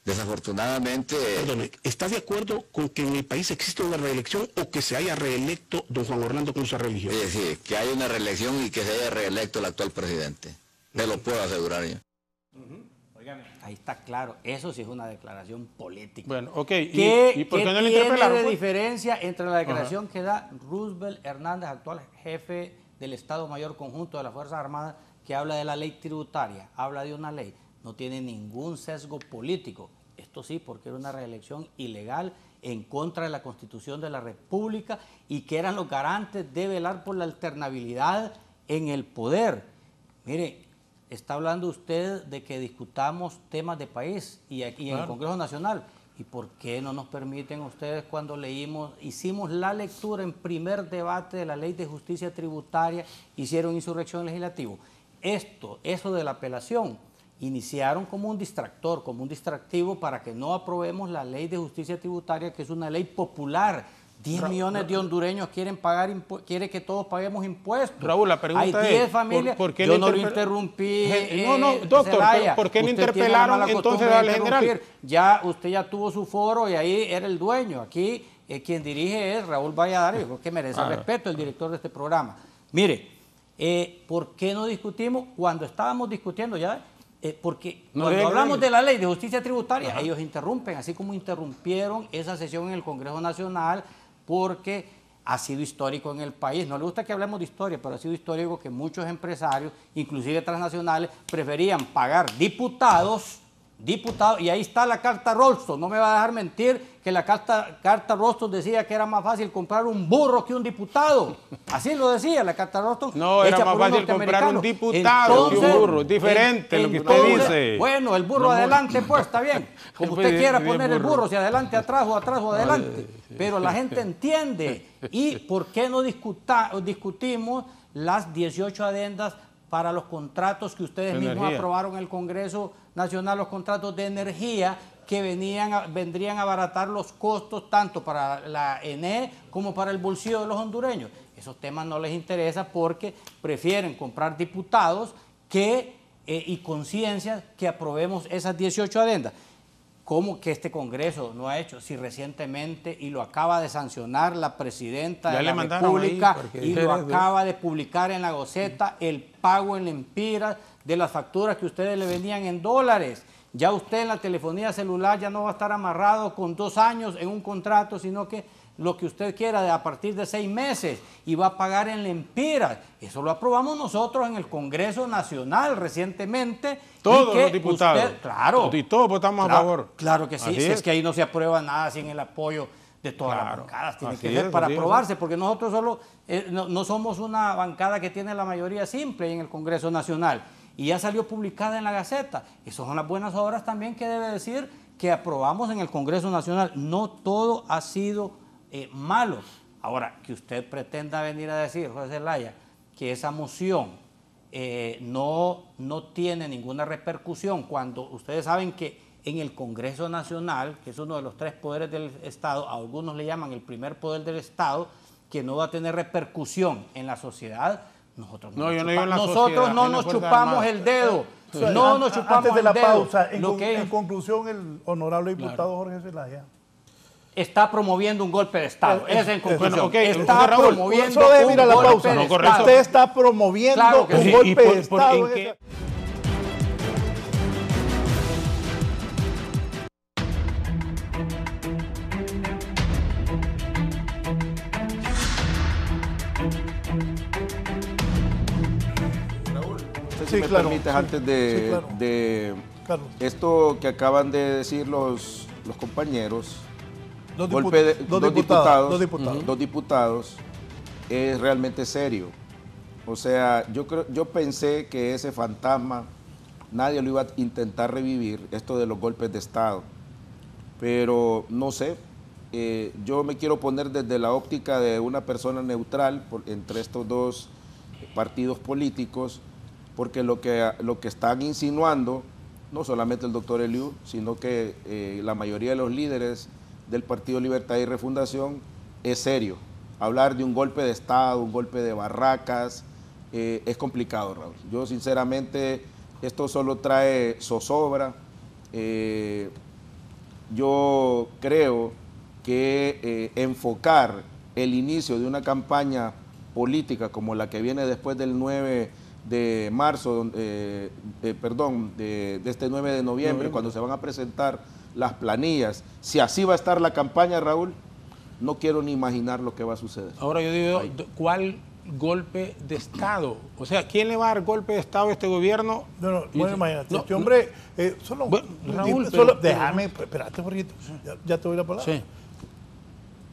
Desafortunadamente... Perdone, ¿está de acuerdo con que en el país existe una reelección o que se haya reelecto don Juan Orlando con esa religión? Sí, sí, que haya una reelección y que se haya reelecto el actual presidente. Me lo puedo asegurar yo. Ahí está claro, eso sí es una declaración política. Bueno, ok. ¿Y, ¿Qué, y por qué qué no le tiene de diferencia entre la declaración que da Roosevelt Hernández, actual jefe del Estado Mayor Conjunto de las Fuerzas Armadas, que habla de la ley tributaria, habla de una ley, no tiene ningún sesgo político. Esto sí, porque era una reelección ilegal en contra de la Constitución de la República y que eran los garantes de velar por la alternabilidad en el poder. Mire, está hablando usted de que discutamos temas de país y aquí en el. Congreso Nacional. ¿Y por qué no nos permiten ustedes cuando leímos, hicimos la lectura en primer debate de la ley de justicia tributaria, hicieron insurrección legislativo? Esto, eso de la apelación, iniciaron como un distractor, como un distractivo para que no aprobemos la ley de justicia tributaria, que es una ley popular. 10 Ra- millones de hondureños quieren pagar quiere que todos paguemos impuestos. Raúl, la pregunta Hay es, 10 ¿por- familias. por qué Yo le no lo interrumpí. Gen- no, no, eh, doctor, Zelaya. ¿por qué la interpelaron entonces al general? Ya usted ya tuvo su foro y ahí era el dueño. Aquí eh, quien dirige es Raúl Valladares, yo creo que merece Ah. respeto el director de este programa. Mire, eh, ¿por qué no discutimos cuando estábamos discutiendo ya? Eh, porque No cuando hablamos de la ley de justicia tributaria, Ajá. ellos interrumpen, así como interrumpieron esa sesión en el Congreso Nacional, porque ha sido histórico en el país. No le gusta que hablemos de historia, pero ha sido histórico que muchos empresarios, inclusive transnacionales, preferían pagar diputados, diputados, y ahí está la carta Rolston, no me va a dejar mentir que la carta, carta Rolston decía que era más fácil comprar un burro que un diputado. Así lo decía la carta Rolston. No, era más fácil comprar un diputado que un burro. Es diferente lo que usted entonces, dice. Bueno, el burro No, adelante, pues está bien. Como usted quiera poner el burro. burro, si adelante, atrás o atrás o adelante. Pero la gente entiende. ¿Y por qué no discuta- discutimos las 18 adendas para los contratos que ustedes De mismos aprobaron en el Congreso Nacional, los contratos de energía que venían vendrían a abaratar los costos tanto para la ENE como para el bolsillo de los hondureños? Esos temas no les interesa porque prefieren comprar diputados que, eh, y conciencia que aprobemos esas 18 adendas. ¿Cómo que este Congreso no ha hecho? Si recientemente, y lo acaba de sancionar la presidenta Ya de la República, y lo acaba de publicar en la Gaceta, el pago en lempiras de las facturas que ustedes le vendían en dólares. Ya usted en la telefonía celular ya no va a estar amarrado con dos años en un contrato, sino que lo que usted quiera de a partir de seis meses y va a pagar en lempiras. Eso lo aprobamos nosotros en el Congreso Nacional recientemente. Todos los diputados. usted- claro. Y todos votamos a favor. Claro que sí, Así si es. es. que ahí no se aprueba nada sin el apoyo de todas las bancadas. Tiene que ser es, para es, aprobarse, porque nosotros solo eh, no, no somos una bancada que tiene la mayoría simple en el Congreso Nacional. Y ya salió publicada en la Gaceta. Esas son las buenas obras también que debe decir que aprobamos en el Congreso Nacional. No todo ha sido eh, malo. Ahora, que usted pretenda venir a decir, José Laya, que esa moción eh, no, no tiene ninguna repercusión cuando ustedes saben que en el Congreso Nacional, que es uno de los tres poderes del Estado, a algunos le llaman el primer poder del Estado, que no va a tener repercusión en la sociedad, nosotros no, No, nos yo no digo en la chupa- sociedad, nosotros no nos chupamos el dedo. O sea, No nos chupamos Antes de la el dedo. pausa, en, Lo con- que en conclusión, el honorable diputado Jorge Zelaya. Está promoviendo un golpe de Estado. Eh, Esa es en eh, conclusión. está Raúl, promoviendo Solo debe un ir a la golpe pausa. de No, correcto. Estado. Usted está promoviendo Claro que un sí. golpe ¿Y por- de por- Estado. en Sí, me claro, permites, sí, antes de, sí, claro. de esto que acaban de decir los, los compañeros, Dos, golpe de- dos diputados. Dos diputados. ujú, dos diputados, es realmente serio. O sea, yo, creo, yo pensé que ese fantasma nadie lo iba a intentar revivir, esto de los golpes de Estado. Pero no sé, eh, yo me quiero poner desde la óptica de una persona neutral por- entre estos dos partidos políticos, porque lo que, lo que están insinuando, no solamente el doctor Eliu, sino que eh, la mayoría de los líderes del Partido Libertad y Refundación es serio. Hablar de un golpe de Estado, un golpe de barracas, eh, es complicado, Raúl. Yo sinceramente, esto solo trae zozobra. eh, yo creo que eh, enfocar el inicio de una campaña política como la que viene después del 9 de marzo, eh, eh, perdón, de, de este 9 de noviembre, Noviembre. cuando se van a presentar las planillas, si así va a estar la campaña, Raúl, no quiero ni imaginar lo que va a suceder. Ahora yo digo, ¿cuál golpe de Estado? O sea, ¿quién le va a dar golpe de Estado a este gobierno? No, no, bueno, imagínate, no, este hombre, eh, solo, Bueno, Raúl, solo- pero- déjame, espérate, Jorgito, ya, ya te doy la palabra. Sí.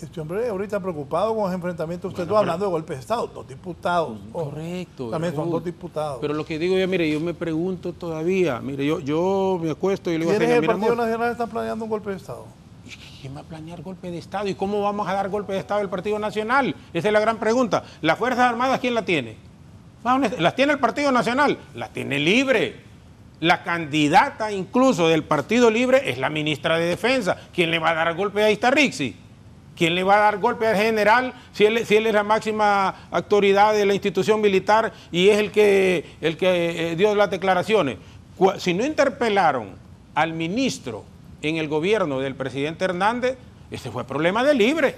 Este hombre ahorita preocupado con los enfrentamientos, usted está hablando de golpes de Estado, dos diputados. ojo. Correcto. También son Raúl. dos diputados. Pero lo que digo yo, mire, yo me pregunto todavía, mire, yo, yo me acuesto y le digo a ¿Quiénes Seña, del mira, Partido amor, Nacional están planeando un golpe de Estado? ¿quién va a planear golpe de Estado? ¿Y cómo vamos a dar golpe de Estado al Partido Nacional? Esa es la gran pregunta. ¿Las Fuerzas Armadas quién la tiene? ¿Las tiene el Partido Nacional? Las tiene libre. La candidata incluso del Partido Libre es la ministra de Defensa. ¿Quién le va a dar golpe a Iztarrixi? ¿Quién le va a dar golpe al general si él, es la máxima autoridad de la institución militar y es el que, el que eh, dio las declaraciones? Si no interpelaron al ministro en el gobierno del presidente Hernández, ese fue problema de libre,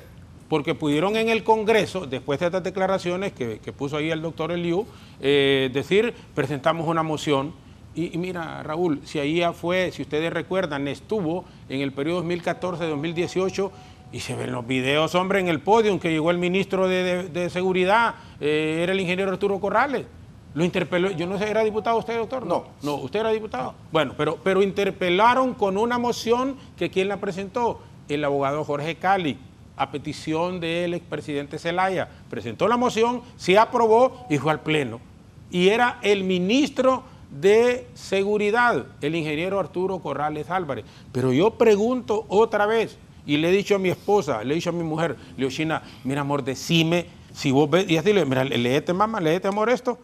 porque pudieron en el Congreso, después de estas declaraciones que, que puso ahí el doctor Eliu, eh, decir, presentamos una moción. Y, y mira, Raúl, si ahí ya fue, si ustedes recuerdan, estuvo en el periodo 2014-2018 y se ven los videos, hombre, en el podio que llegó el ministro de, de- de Seguridad, eh, era el ingeniero Arturo Corrales. Lo interpeló, yo no sé, ¿era diputado usted, doctor? No. No, ¿usted era diputado? Bueno, pero, pero interpelaron con una moción que ¿quién la presentó? El abogado Jorge Cali, a petición del expresidente Zelaya. Presentó la moción, se aprobó y fue al Pleno. Y era el ministro de Seguridad, el ingeniero Arturo Corrales Álvarez. Pero yo pregunto otra vez, y le he dicho a mi esposa, le he dicho a mi mujer, le digo, mira amor, decime, si vos ves, y así le mira, léete mamá, léete amor esto.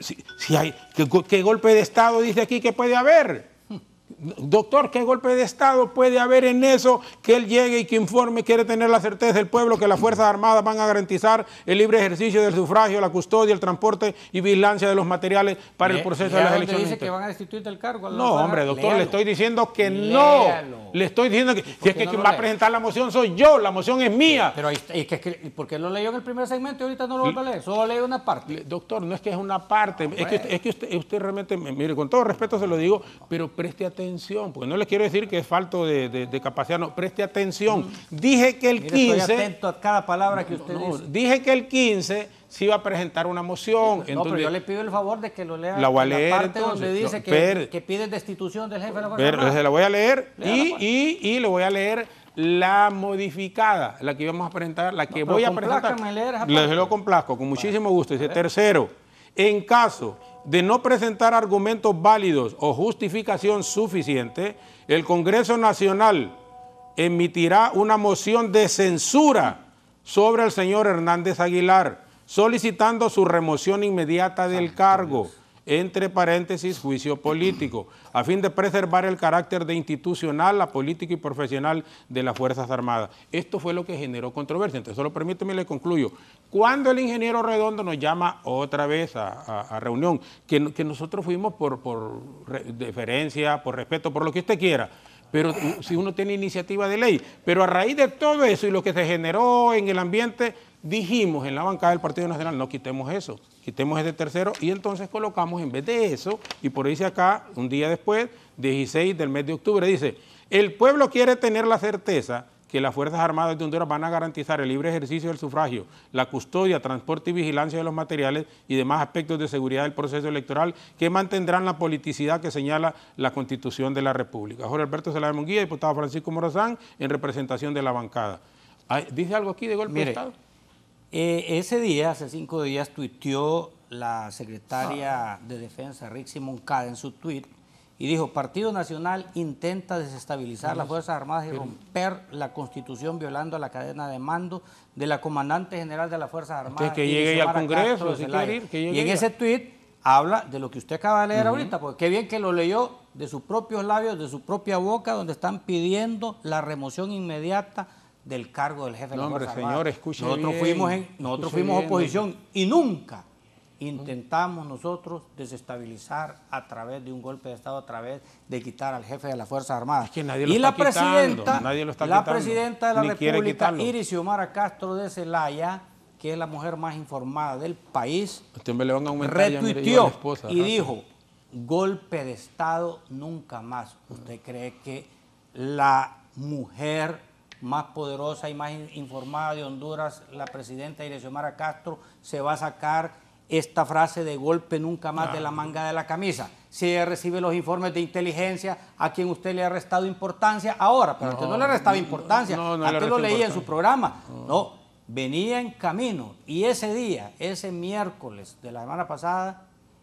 Si, si hay, ¿qué, go- qué golpe de Estado dice aquí que puede haber? Doctor, ¿qué golpe de Estado puede haber en eso que él llegue y que informe, quiere tener la certeza del pueblo que las Fuerzas Armadas van a garantizar el libre ejercicio del sufragio, la custodia, el transporte y vigilancia de los materiales para el proceso de las elecciones? dice que van a destituir del cargo. No, hombre, doctor, le estoy diciendo que Léalo. no. Le estoy diciendo que si es que no quien va a presentar la moción soy yo, la moción es mía. Pero ahí está- y que, ¿por qué lo leyó en el primer segmento y ahorita no lo vuelve a leer? Solo lee una parte. Le- Doctor, no es que es una parte, es que, usted, es que usted, usted realmente, me- mire, con todo respeto se lo digo, pero preste atención, porque no le quiero decir que es falto de, de- de capacidad, no, preste atención. Dije que el Mire, estoy 15, atento a cada palabra que usted no, dice. dije que el 15 se iba a presentar una moción. No, pero yo le pido el favor de que lo lea La voy a en leer, la parte entonces. donde dice que, piden destitución del jefe de la Fuerza Armada. se la voy a leer y, pues. y, y le voy a leer la modificada, la que íbamos a presentar, la que pero voy a presentar. leer Les lo complazco, con muchísimo gusto. Dice, tercero, en caso de no presentar argumentos válidos o justificación suficiente, el Congreso Nacional emitirá una moción de censura sobre el señor Hernández Aguilar, solicitando su remoción inmediata del cargo, entre paréntesis, juicio político, a fin de preservar el carácter de institucional, la político y profesional de las Fuerzas Armadas. Esto fue lo que generó controversia. Entonces, solo permíteme le concluyo. Cuando el ingeniero Redondo nos llama otra vez a, reunión, que, no- que nosotros fuimos por, por re- deferencia, por respeto, por lo que usted quiera, pero si uno tiene iniciativa de ley. Pero a raíz de todo eso y lo que se generó en el ambiente, dijimos en la bancada del Partido Nacional, no quitemos eso, quitemos ese tercero y entonces colocamos en vez de eso, y por ahí dice acá, un día después, 16 del mes de octubre, dice, el pueblo quiere tener la certeza que las Fuerzas Armadas de Honduras van a garantizar el libre ejercicio del sufragio, la custodia, transporte y vigilancia de los materiales y demás aspectos de seguridad del proceso electoral que mantendrán la politicidad que señala la Constitución de la República. Jorge Alberto Zelaya Munguía, diputado Francisco Morazán, en representación de la bancada. ¿Dice algo aquí de golpe de Estado? Eh, ese día, hace cinco días, tuiteó la secretaria de Defensa, Rixi Moncada, en su tuit, y dijo, Partido Nacional intenta desestabilizar las Fuerzas Armadas y romper la Constitución violando la cadena de mando de la Comandante General de las Fuerzas Armadas. que llegue al Congreso, si Zelaya". quiere ir, que llegue Y en ese tuit habla de lo que usted acaba de leer ahorita, porque qué bien que lo leyó de sus propios labios, de su propia boca, donde están pidiendo la remoción inmediata del cargo del jefe de No, la hombre, Fuerza señor, Armada. escuche nosotros bien, fuimos en, nosotros fuimos bien, oposición y nunca intentamos nosotros desestabilizar a través de un golpe de Estado, a través de quitar al jefe de las Fuerzas Armadas. Es que nadie lo y está la presidenta, quitando, nadie lo está la quitando, presidenta de la República. Iris Xiomara Castro de Celaya, que es la mujer más informada del país, Este hombre le van a retuiteó esposa, y dijo, golpe de Estado nunca más. ¿Usted cree que la mujer más poderosa y más in- informada de Honduras, la presidenta Xiomara Castro, se va a sacar esta frase de golpe nunca más de la manga de la camisa? Si ella recibe los informes de inteligencia a quien usted le ha restado importancia ahora, pero a usted no le ha restado importancia, no, no antes lo leía en su programa. No, venía en camino. Y ese día, ese miércoles de la semana pasada,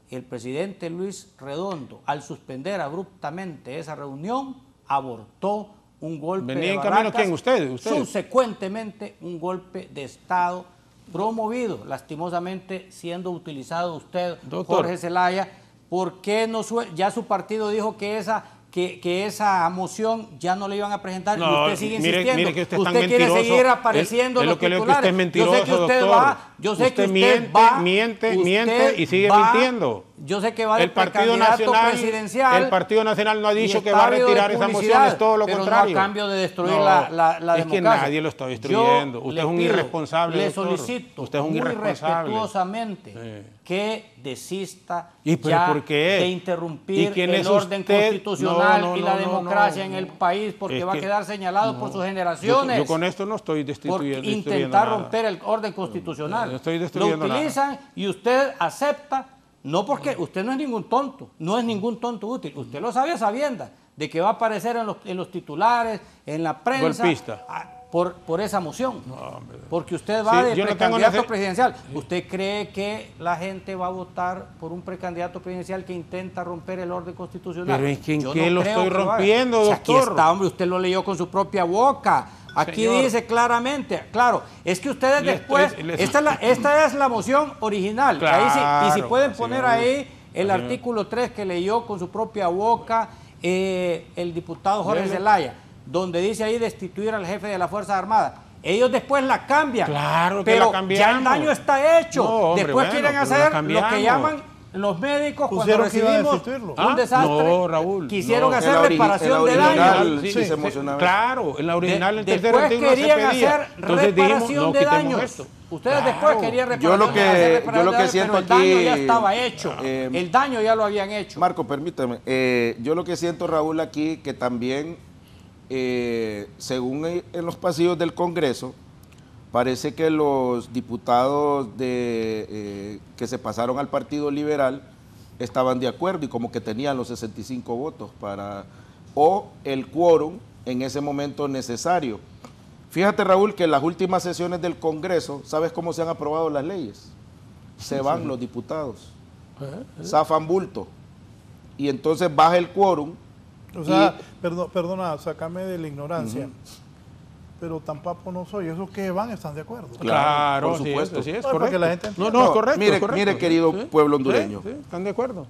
el presidente Luis Redondo, al suspender abruptamente esa reunión, abortó un golpe ¿Venía de en camino quién? ¿Usted? ¿Usted? subsecuentemente un golpe de Estado promovido, lastimosamente siendo utilizado usted, Doctor. Jorge Zelaya, ¿por qué no ya su partido dijo que esa que, que esa moción ya no le iban a presentar y No, usted sigue insistiendo? mire que usted tan quiere mentiroso. seguir apareciendo Es- en es los lo que titulares. usted yo sé que usted doctor. va, yo sé Usted que usted miente, va, miente, usted miente y sigue va- mintiendo. Yo sé que va El Partido Nacional, presidencial. el Partido Nacional no ha dicho que va a retirar esa publicidad, moción, es todo lo pero contrario. No a cambio de destruir No, la, la, la es que democracia. nadie lo está Yo destruyendo. Usted es un pido, irresponsable, Le doctor. solicito Usted es un muy irresponsable. respetuosamente Sí. que desista ¿Y ya por qué? de ¿Y interrumpir el orden usted? constitucional No, no, y la democracia en el país porque Es va a que- quedar señalado por sus generaciones yo con esto no estoy por destituyendo. destruyendo intentar nada. romper el orden constitucional. No estoy Lo nada. utilizan y usted acepta, no porque usted no es ningún tonto, no es ningún tonto útil. Usted lo sabe a sabiendas de que va a aparecer en los, en los titulares, en la prensa, Golpista. por, por esa moción. Porque usted va Sí, de yo no precandidato nece- presidencial. ¿Usted cree que la gente va a votar por un precandidato presidencial que intenta romper el orden constitucional? Pero es que ¿en Yo qué lo estoy rompiendo, Aquí doctor? está, hombre, usted lo leyó con su propia boca. Aquí Señor. dice claramente, claro, es que ustedes después, esta, es la, esta es la moción original. Ahí sí- y si pueden poner ahí el artículo 3 que leyó con su propia boca eh, el diputado Jorge. Zelaya, donde dice ahí destituir al jefe de las Fuerzas Armadas. Ellos después la cambian. Claro que pero la ya el daño está hecho. No, hombre, después bueno, quieren la hacer lo que llaman los médicos cuando que a recibimos un ¿Ah? desastre. No, Raúl, Quisieron no. hacer reparación en la de daño. original, Sí. Claro, en la original, De- el tercer después artículo no se querían pedía. hacer Entonces dijimos, reparación no, de daños. esto. Ustedes Claro. después querían reparación Yo lo de que- daños, yo lo que siento pero el daño aquí, ya estaba hecho. eh, el daño ya lo habían hecho. Marco, permítame. eh, yo lo que siento, Raúl, aquí, que también, eh, según en los pasillos del Congreso, parece que los diputados de, eh, que se pasaron al Partido Liberal estaban de acuerdo y como que tenían los 65 votos para, o el quórum en ese momento necesario. Fíjate, Raúl, que en las últimas sesiones del Congreso, ¿sabes cómo se han aprobado las leyes? Se van los diputados zafan bulto. Y entonces baja el quórum. O sea, y- perdo- perdona, sácame de la ignorancia. Pero tan papo no soy. Esos que van están de acuerdo. Claro, por es, supuesto. así es, para correcto. que la gente no, no, correcto. mire- correcto. mire, querido pueblo hondureño. Sí, sí, están de acuerdo.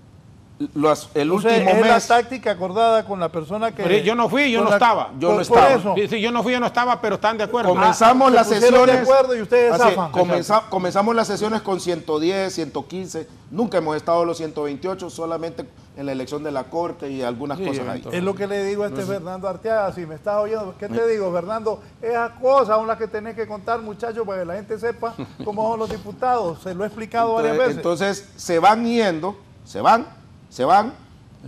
Los- el O sea, último es la mes. táctica acordada con la persona que. Pero yo no fui, yo no la- estaba. Yo por- no estaba. eso. Sí, sí, yo no fui, yo no estaba, pero están de acuerdo. Comenzamos se las pusieron de sesiones. acuerdo y ustedes así, zafan. comenza- comenzamos las sesiones con 110, 115. Nunca hemos estado los 128, solamente en la elección de la Corte y algunas Sí, cosas ahí. entonces- Es lo que le digo a este Fernando Arteaga, si me estás oyendo, ¿qué te digo, Fernando? Esas cosas son las que tenés que contar, muchachos, para que la gente sepa cómo son los diputados. Se lo he explicado varias veces. entonces, se van yendo, se van, se van,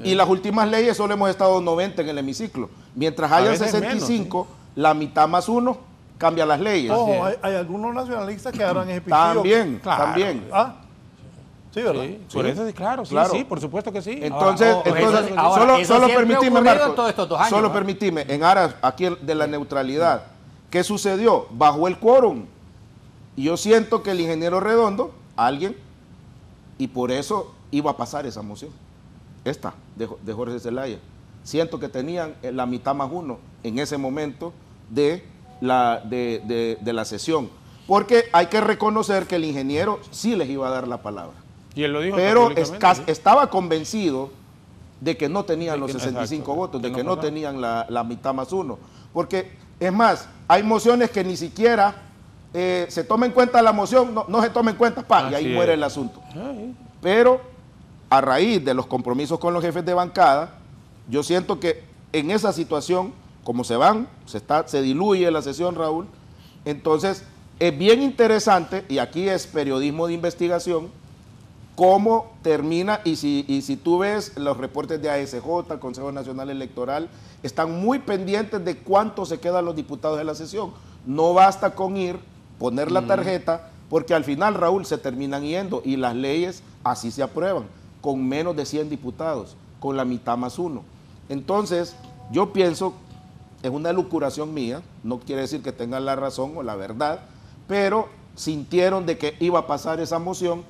y las últimas leyes solo hemos estado 90 en el hemiciclo. Mientras haya veces 65, la mitad más uno cambia las leyes. Ojo, hay, hay algunos nacionalistas que harán ese pichillo. También, Claro. también. ¿Ah? Sí, ¿verdad? Sí, por eso sí, claro, sí, Claro. sí, por supuesto que sí. Entonces, Ahora, entonces eso- ahora, solo, eso solo permitime, Marco, todos estos dos años, solo permitime, en aras aquí de la neutralidad, ¿qué sucedió? Bajó el quórum. Y yo siento que el ingeniero Redondo, alguien, y por eso iba a pasar esa moción. Esta, de, Jo- de Jorge Zelaya. Siento que tenían eh, la mitad más uno en ese momento de la, de, de- de la sesión. Porque hay que reconocer que el ingeniero sí les iba a dar la palabra. Y él lo dijo Pero sí. estaba convencido de que no tenían los que- 65 exacto, votos, de que que no tenían la, la mitad más uno. Porque, es más, hay mociones que ni siquiera eh, se toma en cuenta la moción, no, no se toma en cuenta, pa, y ahí muere el asunto. Pero a raíz de los compromisos con los jefes de bancada, yo siento que en esa situación, como se van, se, está, se diluye la sesión, Raúl, entonces es bien interesante, y aquí es periodismo de investigación, cómo termina, y si, y si tú ves los reportes de ASJ, Consejo Nacional Electoral, están muy pendientes de cuánto se quedan los diputados de la sesión. No basta con ir, poner la tarjeta, porque al final, Raúl, se terminan yendo y las leyes así se aprueban, con menos de 100 diputados, con la mitad más uno. Entonces, yo pienso, es una lucuración mía, no quiere decir que tengan la razón o la verdad, pero sintieron de que iba a pasar esa moción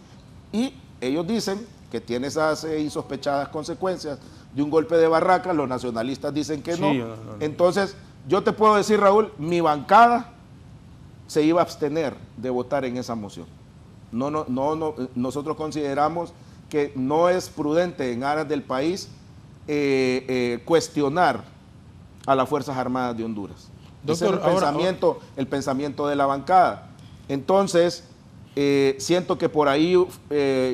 y ellos dicen que tiene esas eh, insospechadas consecuencias de un golpe de barraca, los nacionalistas dicen que no. Sí, no, no, no. Entonces, yo te puedo decir, Raúl, mi bancada se iba a abstener de votar en esa moción. No, no, no, no, nosotros consideramos que no es prudente en aras del país eh, eh, cuestionar a las Fuerzas Armadas de Honduras. Ese es Doctor, el, ahora- pensamiento, el pensamiento de la bancada. Entonces, eh, siento que por ahí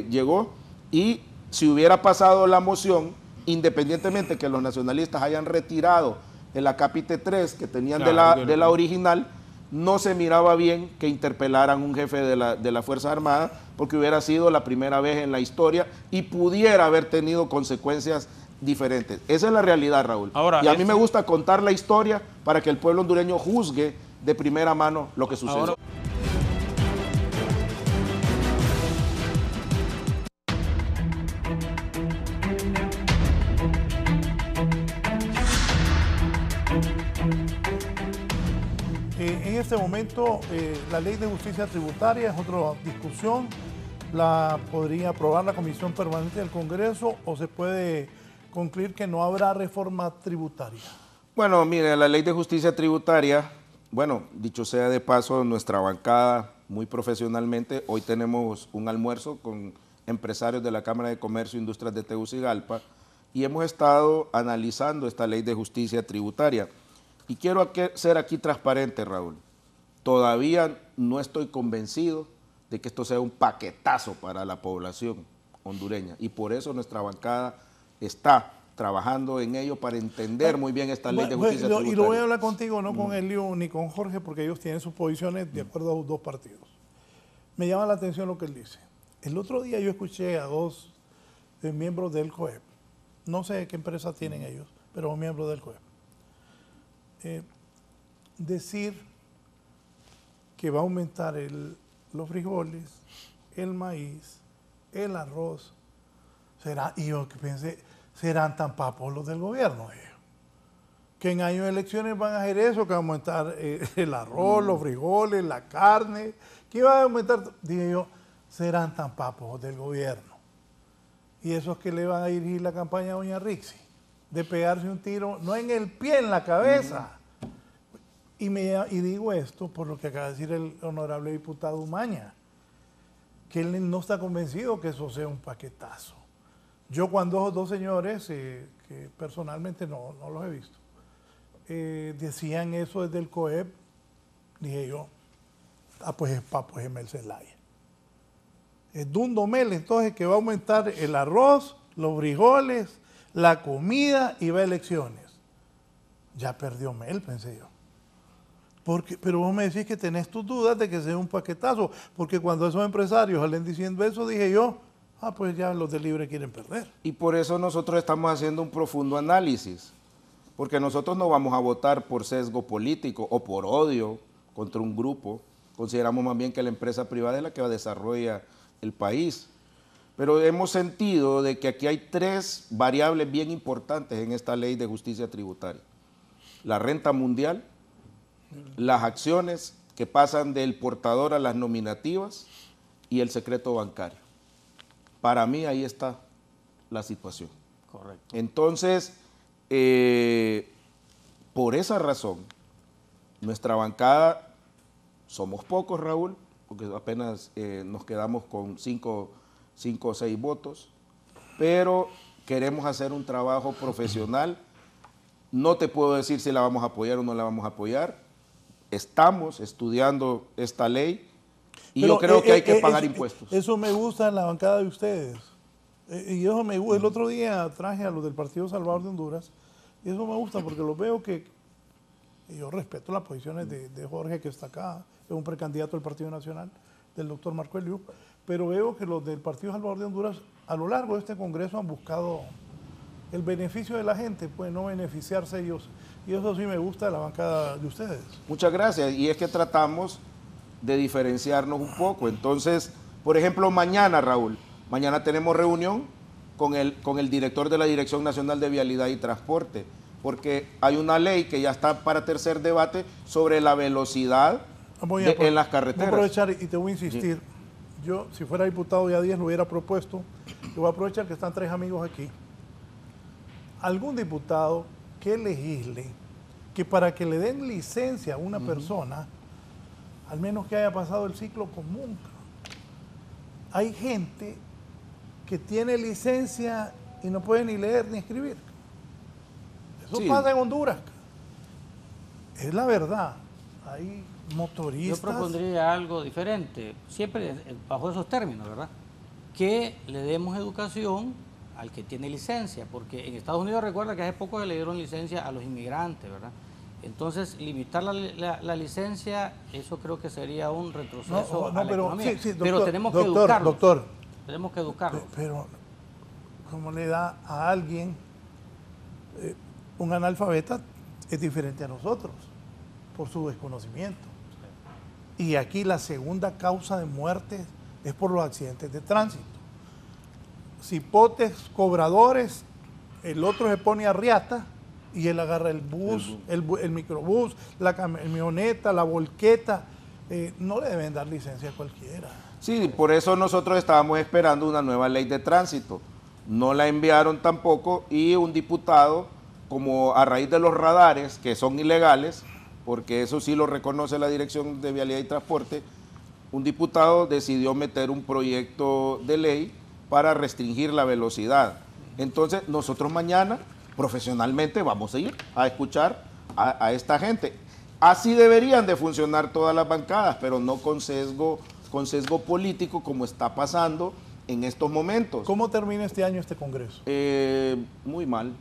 llegó y si hubiera pasado la moción, independientemente que los nacionalistas hayan retirado el acápite 3 que tenían de, la, de la original, no se miraba bien que interpelaran un jefe de la, de la Fuerza Armada, porque hubiera sido la primera vez en la historia y pudiera haber tenido consecuencias diferentes. Esa es la realidad, Raúl. Ahora, y a mí este- me gusta contar la historia para que el pueblo hondureño juzgue de primera mano lo que sucedió. Ahora- este momento, eh, la ley de justicia tributaria es otra discusión. La podría aprobar la Comisión Permanente del Congreso o se puede concluir que no habrá reforma tributaria. Bueno, mire, la ley de justicia tributaria, bueno, dicho sea de paso, nuestra bancada muy profesionalmente, hoy tenemos un almuerzo con empresarios de la Cámara de Comercio e Industrias de Tegucigalpa y hemos estado analizando esta ley de justicia tributaria. Y quiero ser aquí transparente, Raúl. Todavía no estoy convencido de que esto sea un paquetazo para la población hondureña. Y por eso nuestra bancada está trabajando en ello para entender muy bien esta ley de justicia lo- y lo voy a hablar contigo, no con Elio ni con Jorge, porque ellos tienen sus posiciones de acuerdo a los dos partidos. Me llama la atención lo que él dice. El otro día yo escuché a dos eh, miembros del COEP, no sé qué empresa tienen ellos, pero miembros del COEP, eh, decir que va a aumentar el- los frijoles, el maíz, el arroz. Será, y yo que pensé, serán tan papos los del gobierno. yo. Que en años de elecciones van a hacer eso, que va a aumentar eh, el arroz, los frijoles, la carne, que va a aumentar. Dije yo, serán tan papos del gobierno. Y esos que le van a dirigir la campaña a Doña Rixi, de pegarse un tiro, no en el pie, en la cabeza. Y, me, y digo esto por lo que acaba de decir el honorable diputado Umaña, que él no está convencido que eso sea un paquetazo. Yo cuando esos dos señores, eh, que personalmente no, no los he visto, eh, decían eso desde el COEP, dije yo, ah, pues es Papo Gemel Zelaya. Es Dundo Mel, entonces, que va a aumentar el arroz, los frijoles, la comida y va a elecciones. Ya perdió Mel, pensé yo. Pero vos me decís que tenés tus dudas de que sea un paquetazo, porque cuando esos empresarios salen diciendo eso, dije yo, ah, pues ya los de libre quieren perder. Y por eso nosotros estamos haciendo un profundo análisis, porque nosotros no vamos a votar por sesgo político o por odio contra un grupo. Consideramos más bien que la empresa privada es la que desarrolla el país. Pero hemos sentido de que aquí hay tres variables bien importantes en esta ley de justicia tributaria. La renta mundial, las acciones que pasan del portador a las nominativas y el secreto bancario. Para mí ahí está la situación. Correcto. Entonces, eh, por esa razón, nuestra bancada, somos pocos, Raúl, porque apenas eh, nos quedamos con cinco, cinco o seis votos, pero queremos hacer un trabajo profesional. No te puedo decir si la vamos a apoyar o no la vamos a apoyar. Estamos estudiando esta ley Y Pero, yo creo eh, que hay eh, que eh, pagar eso- impuestos. Eso me gusta en la bancada de ustedes. Eh, Y eso me gusta. El otro día traje a los del Partido Salvador de Honduras. Y eso me gusta porque los veo que. y yo respeto las posiciones de, de Jorge, que está acá, es un precandidato del Partido Nacional, del doctor Marco Eliu. Pero veo que los del Partido Salvador de Honduras, a lo largo de este Congreso, han buscado el beneficio de la gente, pues no beneficiarse ellos. Y eso sí me gusta de la bancada de ustedes. Muchas gracias. Y es que tratamos de diferenciarnos un poco. Entonces, por ejemplo, mañana, Raúl, mañana tenemos reunión con el, con el director de la Dirección Nacional de Vialidad y Transporte, porque hay una ley que ya está para tercer debate sobre la velocidad Voy de- en las Voy a carreteras. aprovechar y te voy a insistir. Yo, si fuera diputado ya 10 lo hubiera propuesto. Y voy a aprovechar que están tres amigos aquí. Algún diputado que legisle que para que le den licencia a una persona, al menos que haya pasado el ciclo común. Hay gente que tiene licencia y no puede ni leer ni escribir. Eso Sí. pasa en Honduras. Es la verdad. Hay Yo motoristas. propondría algo diferente, siempre bajo esos términos, ¿verdad? Que le demos educación al que tiene licencia, porque en Estados Unidos recuerda que hace poco se le dieron licencia a los inmigrantes, ¿verdad? Entonces, limitar la, la- la licencia, eso creo que sería un retroceso No, no, a la pero, economía. sí, sí, pero doctor, tenemos que doctor, educarlos. doctor. Tenemos que educarlos. Pe- Pero, ¿cómo le da a alguien eh, un analfabeta? Es diferente a nosotros, por su desconocimiento. Y aquí la segunda causa de muerte es por los accidentes de tránsito. Cipotes, cobradores, el otro se pone a riata y él agarra el bus, el, bu- el microbús, la camioneta, la volqueta. Eh, no le deben dar licencia a cualquiera. Sí, por eso nosotros estábamos esperando una nueva ley de tránsito. No la enviaron tampoco y un diputado, como a raíz de los radares, que son ilegales, porque eso sí lo reconoce la Dirección de Vialidad y Transporte, un diputado decidió meter un proyecto de ley para restringir la velocidad. Entonces, nosotros mañana, profesionalmente, vamos a ir a escuchar a, a esta gente. Así deberían de funcionar todas las bancadas, pero no con sesgo, con sesgo político como está pasando en estos momentos. ¿Cómo termina este año este Congreso? Eh, muy mal.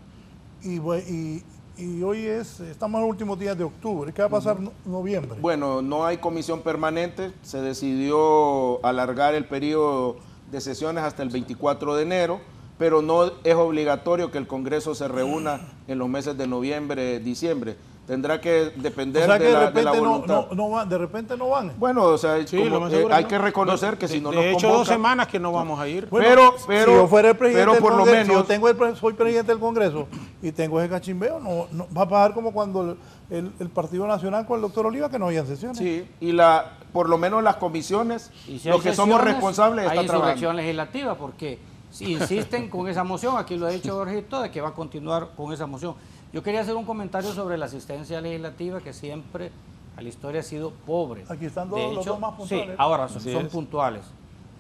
Y, bue- y- y hoy es, estamos en los últimos días de octubre. ¿Qué va a pasar no- noviembre? Bueno, no hay comisión permanente, se decidió alargar el periodo de sesiones hasta el 24 de enero, pero no es obligatorio que el Congreso se reúna en los meses de noviembre, diciembre. Tendrá que o depender sea que de, de la, de repente la voluntad. no, no van, de repente no van. Bueno, o sea, Sí, como, eh, hay no. que reconocer que De- si no de nos hecho, convocan- dos semanas que no vamos a ir. Bueno, pero, si pero, yo fuera el presidente pero del por lo Congreso, si menos, yo tengo el soy presidente del Congreso y tengo ese cachimbeo, no, no- va a pasar como cuando el, el- el Partido Nacional con el doctor Oliva que no habían sesiones. sí, y la, por lo menos las comisiones, Y si los hay que somos responsables hay están trabajando. insurrección legislativa porque si insisten con esa moción, aquí lo ha dicho Jorgito, de que va a continuar con esa moción. Yo quería hacer un comentario sobre la asistencia legislativa que siempre a la historia ha sido pobre. Aquí están De todos los dos más puntuales. Sí, ahora son, puntuales.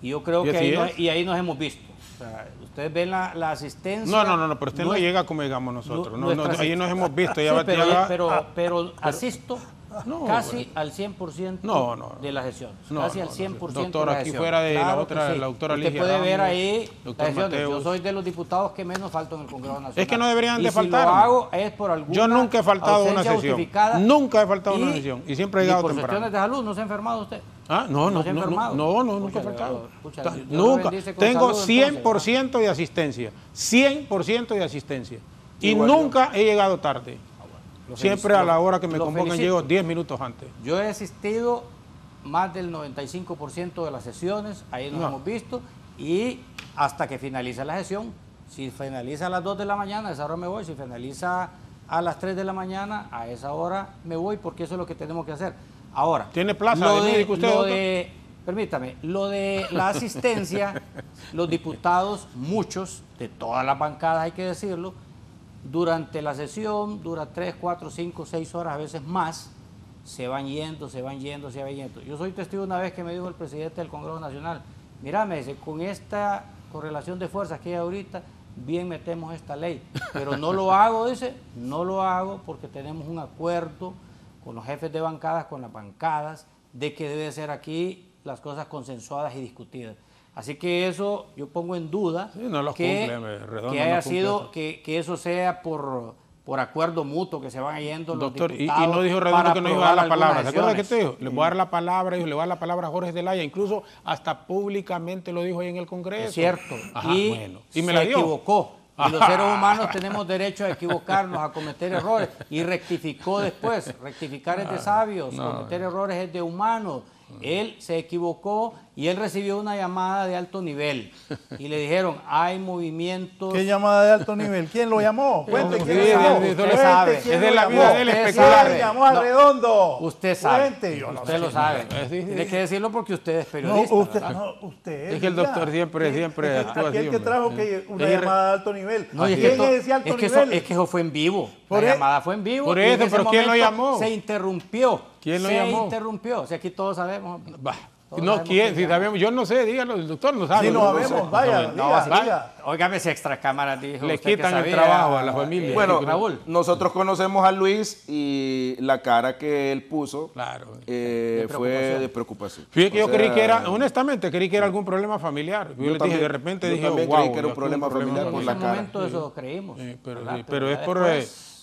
Y yo creo Y que ahí, no- es. y ahí nos hemos visto. O sea, ustedes ven la, la asistencia. No, no, no, no, pero usted no, llega como llegamos nosotros. No, no, ahí nos hemos visto. Ya Sí, va- pero, ya va- pero, pero asisto No, casi al 100% No, no, no. de las sesiones. No, casi no, al no. 100% Doctor, de las aquí fuera de la Claro otra- que sí. la doctora Usted Ligia puede ver Ramos, ahí doctor las sesiones. Yo soy de los diputados que menos falto en el Congreso Nacional. Es que no deberían Y de si faltar. lo hago es por alguna Yo nunca he faltado a una sesión. Nunca he faltado a una y- sesión. Y siempre he y llegado por temprano. cuestiones de salud, ¿no se ha enfermado usted? Ah, no, no, no, no, no, no, nunca he faltado. Nunca. Tengo salud, entonces, 100% de asistencia. 100% de asistencia. Y nunca he llegado tarde. Siempre a la hora que me convocan felicito. llego 10 minutos antes. Yo he asistido más del 95% de las sesiones, ahí nos No. hemos visto, y hasta que finalice la sesión, si finaliza a las 2 de la mañana, a esa hora me voy, si finaliza a las 3 de la mañana, a esa hora me voy, porque eso es lo que tenemos que hacer. Ahora, ¿Tiene plaza lo de usted, lo de- permítame, lo de la asistencia, los diputados, muchos, de todas las bancadas hay que decirlo, durante la sesión, dura 3, 4, 5, 6 horas, a veces más, se van yendo, se van yendo, se van yendo. Yo soy testigo una vez que me dijo el presidente del Congreso Nacional, mira, me dice, con esta correlación de fuerzas que hay ahorita, bien metemos esta ley, pero no lo hago, dice, no lo hago porque tenemos un acuerdo con los jefes de bancadas, con las bancadas, de que debe ser aquí las cosas consensuadas y discutidas. Así que eso yo pongo en duda Sí, no los que, cumple, Redondo que no haya sido que, que eso sea por, por acuerdo mutuo que se van yendo los Doctor, y, no dijo Redondo que no iba a dar la palabra. ¿Se acuerda que te dijo? Le voy a dar la palabra, le voy a dar la palabra a Jorge Zelaya. Incluso hasta públicamente lo dijo ahí en el Congreso. Es cierto. Ajá, y bueno. Y me se la dio. equivocó. Y los seres humanos tenemos derecho a equivocarnos, a cometer errores. Y rectificó después. Rectificar es de sabios, no. cometer errores es de humanos. Él se equivocó y él recibió una llamada de alto nivel. Y le dijeron, hay movimientos... ¿Qué llamada de alto nivel? ¿Quién lo llamó? Cuente quién lo llamó. de- Cuente sabe. quién Es de lo la vida de él Usted especular. sabe. ¿Quién llamó a No, Redondo? Usted sabe. Cuente. usted lo sabe. Tiene que decirlo porque usted es No, periodista. usted, ¿verdad? no, usted. Es que el doctor siempre- ¿Quién- siempre es que actúa así, que trajo que una llamada de alto nivel. No, es que ¿Quién esto- es ese alto es que nivel? Eso, es que eso fue en vivo. Por la e- llamada fue en vivo. Por eso, pero ¿quién lo llamó? Se interrumpió. ¿Quién lo se llamó? interrumpió. O sea, aquí todos sabemos. No quién, si sabemos, yo no sé, dígalo, el doctor no sabe. Sí, no Yo sabemos, sé. vaya, No, diga, va- diga. Óigame si extra cámaras dijo. Le usted que quitan el trabajo a la familia. Bueno, Raúl. nosotros conocemos a Luis y la cara que él puso Claro. eh, De fue de preocupación. Fíjate que O yo creí que era, honestamente, creí que era algún problema familiar. Yo, Yo les dije, de repente yo dije, también wow, creí que era un problema familiar En por ese la cara. momento eso creímos. Pero, es por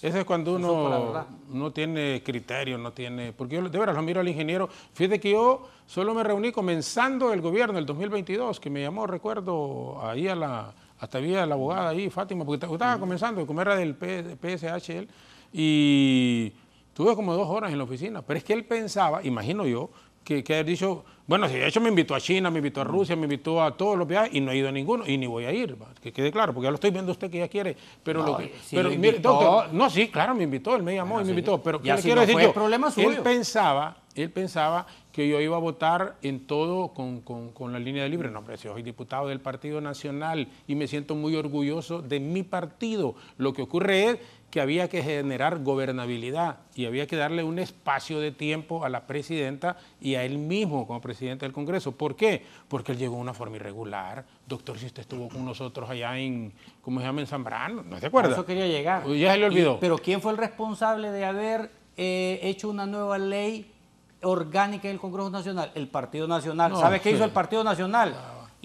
ese es cuando uno no tiene criterio, no tiene, porque yo de veras lo miro al ingeniero. Fíjate que yo solo me reuní comenzando el gobierno el 2022, que me llamó, recuerdo, ahí a la, hasta había la abogada ahí, Fátima, porque estaba comenzando, como era del P- PSH él, y tuve como dos horas en la oficina, pero es que él pensaba, imagino yo, que, que haber dicho, bueno, si de hecho me invitó a China, me invitó a Rusia, me invitó a todos los viajes y no he ido a ninguno y ni voy a ir, que quede claro, porque ya lo estoy viendo usted que ya quiere, pero No, lo que, si pero lo mire, doctor, no, sí, claro, me invitó, él me llamó Bueno, y me sí. invitó, pero ¿qué le si quiero no decir yo? problema Él pensaba, él pensaba que yo iba a votar en todo con, con- con la línea de libre. No, si yo soy diputado del Partido Nacional y me siento muy orgulloso de mi partido. Lo que ocurre es que había que generar gobernabilidad y había que darle un espacio de tiempo a la presidenta y a él mismo como presidente del Congreso. ¿Por qué? Porque él llegó de una forma irregular. Doctor, si usted estuvo con nosotros allá en, ¿cómo se llama? En Zambrano, ¿no se acuerda? eso quería llegar. Ya se le Y- olvidó. pero ¿quién fue el responsable de haber eh, hecho una nueva ley orgánica en el Congreso Nacional? El Partido Nacional. No, ¿Sabe qué sí. hizo el Partido Nacional?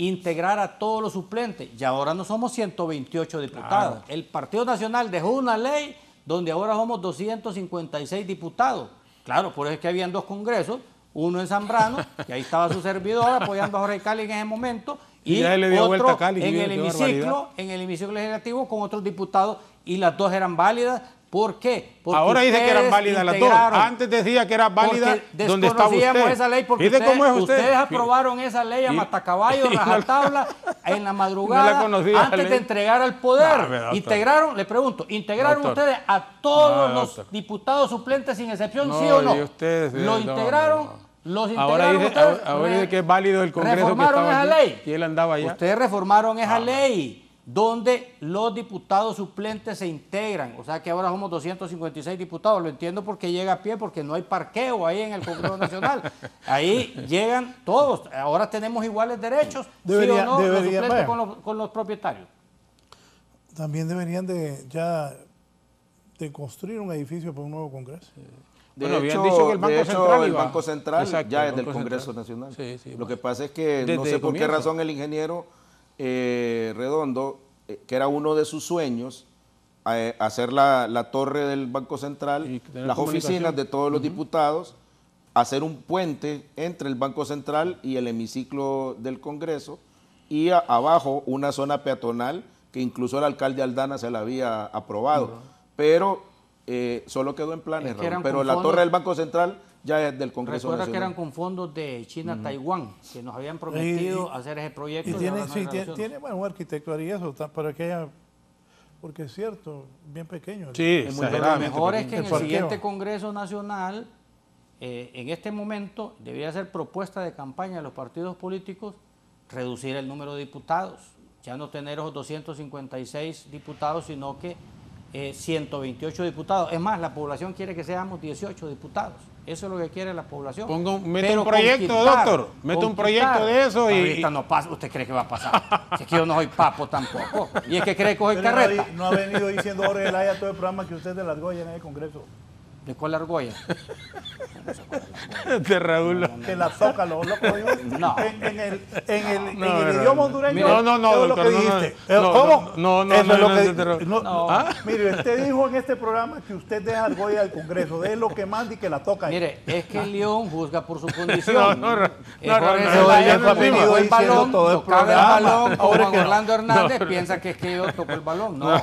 Integrar a todos los suplentes. Y ahora no somos 128 diputados. Claro. El Partido Nacional dejó una ley donde ahora somos 256 diputados. Claro, por eso es que habían dos congresos, uno en Zambrano, que ahí estaba su servidor apoyando a Jorge Cali en ese momento, Y y, ya le dio otro vuelta a Cali, en el barbaridad. hemiciclo, en el hemiciclo legislativo con otros diputados y las dos eran válidas. ¿Por qué? Porque Ahora dice que eran válidas las dos. Antes decía que era válida donde estaba desconocíamos usted. esa ley porque cómo es usted. ustedes aprobaron esa ley a matacaballo, y no la- rajatabla, en la madrugada, la antes de entregar al poder. No, integraron, le pregunto, ¿integraron Doctor. ustedes a todos los diputados suplentes sin excepción, sí o no? ustedes, ¿Lo integraron? ¿Los Ahora integraron dice, ustedes? ahora, dice que es válido el Congreso que reformaron estaba esa ley. y él andaba allá. Ustedes reformaron esa ley donde los diputados suplentes se integran. O sea que ahora somos 256 diputados. Lo entiendo porque llega a pie, porque no hay parqueo ahí en el Congreso Nacional. Ahí llegan todos. Ahora tenemos iguales derechos, sí Debería- o no, los suplentes con los, con los propietarios. También deberían de ya de construir un edificio para un nuevo Congreso. De Bueno, habían hecho, dicho que el Banco de hecho, Central el iba- Banco Central Exacto, ya el es del Congreso Central. Nacional. Sí, sí, Lo que pasa es que no sé por qué razón el ingeniero eh, Redondo, eh, que era uno de sus sueños, eh, hacer la, la torre del Banco Central, las oficinas de todos los diputados, hacer un puente entre el Banco Central y el hemiciclo del Congreso y a- abajo una zona peatonal que incluso el alcalde Aldana se la había aprobado. Pero eh, solo quedó en planes, Es que Raúl. eran pero la torre del Banco Central ya es del Congreso Recuerda que Nacional. eran con fondos de China-Taiwán, que nos habían prometido y- hacer ese proyecto. Y tiene, sí, tiene, tiene, bueno, un arquitecto haría eso, para que haya, porque es cierto, bien pequeño. Sí, Es muy Lo mejor es que en El siguiente Congreso Nacional, eh, en este momento, debería ser propuesta de campaña de los partidos políticos reducir el número de diputados. Ya no tener esos 256 diputados, sino que eh, 128 diputados. Es más, la población quiere que seamos 18 diputados. Eso es lo que quiere la población. Ponga un- mete Pero un proyecto, conquistar, doctor. Mete un proyecto de eso y- Ahorita no pasa. ¿Usted cree que va a pasar? Si es que yo no soy papo tampoco. Y es que cree que soy Pero no, carreta. ha- no ha venido diciendo Jorge Elaya todo el programa que usted de las Goya en el Congreso. ¿De cuál argolla? de Raúl. Que la toca los locos. No. En, en el, en el, No, en el no, idioma no. hondureño. No, no, no, es lo doctor, que no, no, dijiste. no, Eh, ¿Cómo? no, no, Eso no, es lo no, que- no, no, no, no. ¿Ah? Mire, usted dijo en este programa que usted deja argolla del Congreso. De lo que manda y que la toca. Mire, es que el León juzga por su condición. No, no, no, no, no, no, no, no, no, no, el balón, todo el tocaba el balón, Ahora Juan que no. Orlando Hernández piensa que es que yo toco el balón. No.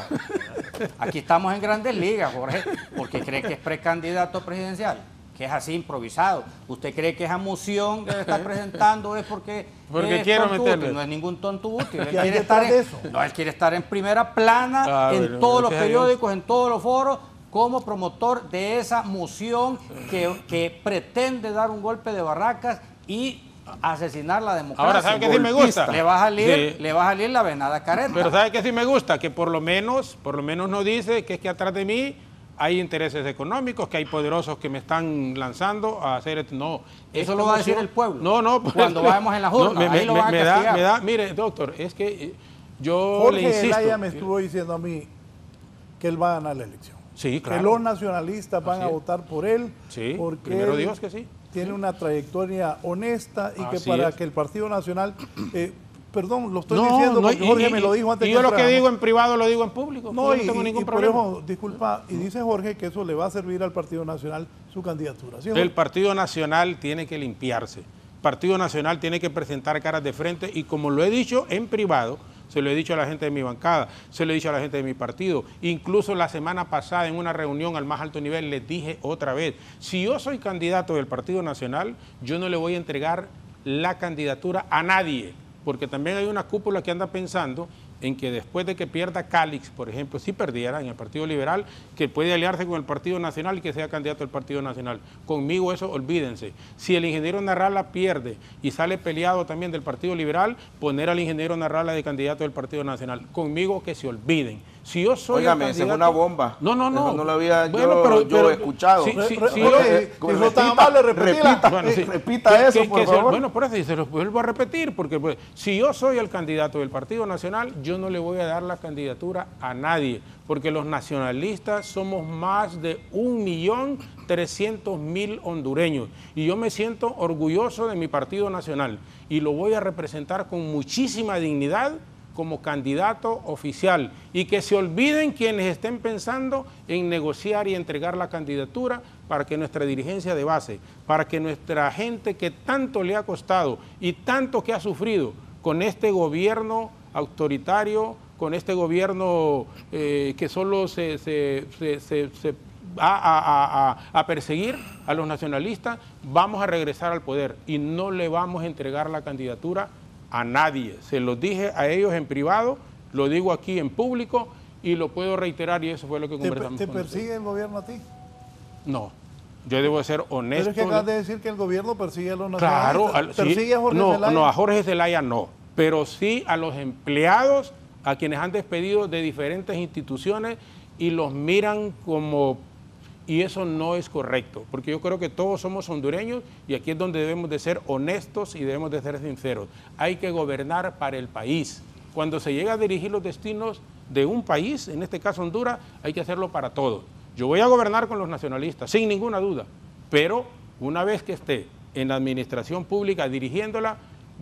Aquí estamos en grandes ligas, Jorge, porque cree que es precandidato presidencial, que es así improvisado. ¿Usted cree que esa moción que está presentando es porque, Porque es quiero tonto meterle. útil? No es ningún tonto útil. Él ¿Qué hay quiere estar en, de eso? no, él quiere estar en primera plana, Ah, en bueno, todos los periódicos, en todos los foros, como promotor de esa moción que, que pretende dar un golpe de barracas y asesinar la democracia. Ahora, ¿sabe qué sí me gusta? Le va a salir, Sí. le va a salir la venada careta. Pero ¿sabe qué sí me gusta? Que por lo menos, por lo menos no dice que es que atrás de mí hay intereses económicos, que hay poderosos que me están lanzando a hacer esto. No. Eso lo va a decir el pueblo. No, no. pues, Cuando vayamos en las urnas, me, ahí me- lo van a me da, castigar. me da, mire, doctor, es que eh, yo Jorge le insisto. Me estuvo diciendo a mí que él va a ganar la elección. Sí, Que claro. los nacionalistas van Así a votar por él. Sí, porque primero él Dios que sí. Tiene una trayectoria honesta y que para es. que el Partido Nacional. eh, perdón, lo estoy No, diciendo no, porque y- Jorge y- me lo dijo antes Y yo lo que digo en privado lo digo en público. No, yo y, no tengo ningún por problema. eso, disculpa, y dice Jorge que eso le va a servir al Partido Nacional su candidatura. ¿sí? El Partido Nacional tiene que limpiarse. El Partido Nacional tiene que presentar caras de frente y como lo he dicho en privado, se lo he dicho a la gente de mi bancada, se lo he dicho a la gente de mi partido. Incluso la semana pasada en una reunión al más alto nivel les dije otra vez, si yo soy candidato del Partido Nacional, yo no le voy a entregar la candidatura a nadie, porque también hay una cúpula que anda pensando en que después de que pierda Calix, por ejemplo, si perdiera en el Partido Liberal, que puede aliarse con el Partido Nacional y que sea candidato del Partido Nacional. Conmigo eso olvídense. Si el ingeniero Narrala pierde y sale peleado también del Partido Liberal, poner al ingeniero Narrala de candidato del Partido Nacional. Conmigo que se olviden. Si yo soy Óigame, esa es una bomba. No, no, no. Eso no lo había yo- pero- yo pero- escuchado. Yo- eh, si no está repita, mal, repita. bueno, sí. repita Que- eso, que- por que se- favor. bueno, por eso y se los vuelvo a repetir, porque pues, si yo soy el candidato del Partido Nacional, yo no le voy a dar la candidatura a nadie, porque los nacionalistas somos más de un millón trescientos mil hondureños y yo me siento orgulloso de mi Partido Nacional y lo voy a representar con muchísima dignidad como candidato oficial y que se olviden quienes estén pensando en negociar y entregar la candidatura para que nuestra dirigencia de base, para que nuestra gente que tanto le ha costado y tanto que ha sufrido con este gobierno autoritario, con este gobierno eh, que solo se, va a perseguir a los nacionalistas, vamos a regresar al poder y no le vamos a entregar la candidatura a nadie. Se los dije a ellos en privado, lo digo aquí en público y lo puedo reiterar y eso fue lo que ¿Te, conversamos. te ustedes. persigue el gobierno a ti? No, yo debo ser Pero honesto. es que acabas de decir que el gobierno persigue a los Claro, sí. ¿Persigue a Jorge no, Zelaya? no, a Jorge Zelaya no, pero sí a los empleados, a quienes han despedido de diferentes instituciones y los miran como... Y eso no es correcto, porque yo creo que todos somos hondureños y aquí es donde debemos de ser honestos y debemos de ser sinceros. Hay que gobernar para el país. Cuando se llega a dirigir los destinos de un país, en este caso Honduras, hay que hacerlo para todos. Yo voy a gobernar con los nacionalistas, sin ninguna duda, pero una vez que esté en la administración pública dirigiéndola,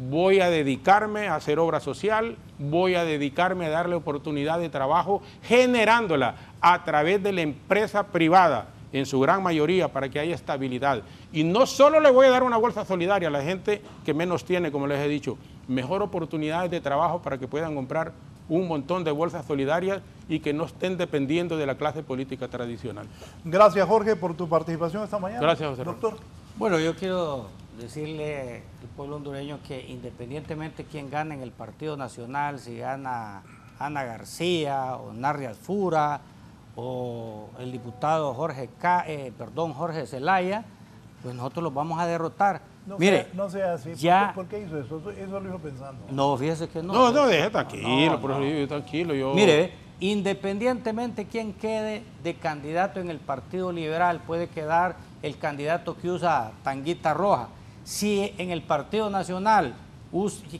voy a dedicarme a hacer obra social, voy a dedicarme a darle oportunidad de trabajo, generándola a través de la empresa privada, en su gran mayoría, para que haya estabilidad. Y no solo le voy a dar una bolsa solidaria a la gente que menos tiene, como les he dicho, mejor oportunidades de trabajo para que puedan comprar un montón de bolsas solidarias y que no estén dependiendo de la clase política tradicional. Gracias, Jorge, por tu participación esta mañana. Gracias, José. Doctor. Bueno, yo quiero decirle al pueblo hondureño que independientemente quién gane en el Partido Nacional, si gana Ana García o Narri Alfura o el diputado Jorge Ca- eh, perdón, Jorge Zelaya, pues nosotros los vamos a derrotar. No Mire, sea, no sea así. ¿Por ya- qué- ¿Por, qué hizo eso? Eso, eso lo hizo pensando. no, fíjese que no. No, no, deje tranquilo, No, por eso yo- tranquilo. Yo... Mire, independientemente quién quede de candidato en el Partido Liberal, puede quedar el candidato que usa tanguita roja. Si en el Partido Nacional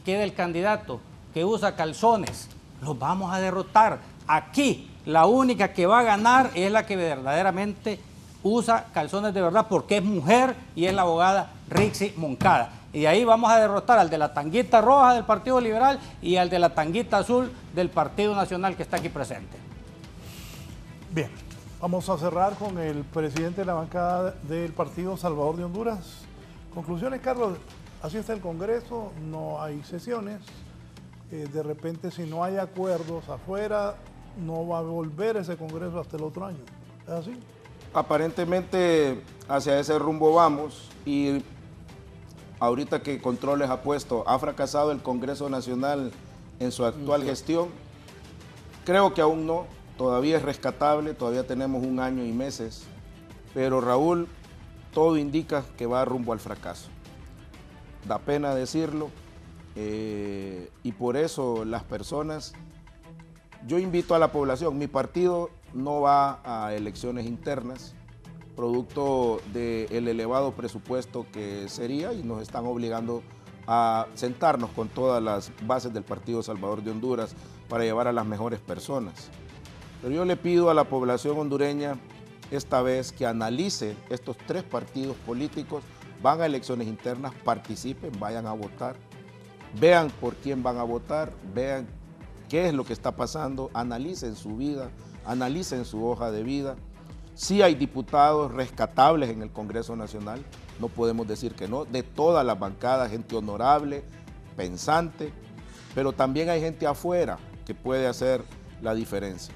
queda el candidato que usa calzones, los vamos a derrotar. Aquí la única que va a ganar es la que verdaderamente usa calzones de verdad porque es mujer y es la abogada Rixi Moncada. Y ahí vamos a derrotar al de la tanguita roja del Partido Liberal y al de la tanguita azul del Partido Nacional que está aquí presente. Bien, vamos a cerrar con el presidente de la bancada del Partido Salvador de Honduras. Conclusiones, Carlos. Así está el Congreso, no hay sesiones. Eh, de repente, si no hay acuerdos afuera, no va a volver ese Congreso hasta el otro año. ¿Es así? Aparentemente hacia ese rumbo vamos y ahorita que Controles ha puesto, ha fracasado el Congreso Nacional en su actual gestión. Creo que aún no, todavía es rescatable, todavía tenemos un año y meses, pero Raúl, todo indica que va rumbo al fracaso. Da pena decirlo eh, y por eso las personas, yo invito a la población, mi partido no va a elecciones internas, producto del elevado presupuesto que sería y nos están obligando a sentarnos con todas las bases del Partido Salvador de Honduras para llevar a las mejores personas. Pero yo le pido a la población hondureña esta vez que analice estos tres partidos políticos, van a elecciones internas, participen, vayan a votar, vean por quién van a votar, vean qué es lo que está pasando, analicen su vida, analicen su hoja de vida. Sí hay diputados rescatables en el Congreso Nacional, no podemos decir que no, de todas las bancadas, gente honorable, pensante, pero también hay gente afuera que puede hacer la diferencia.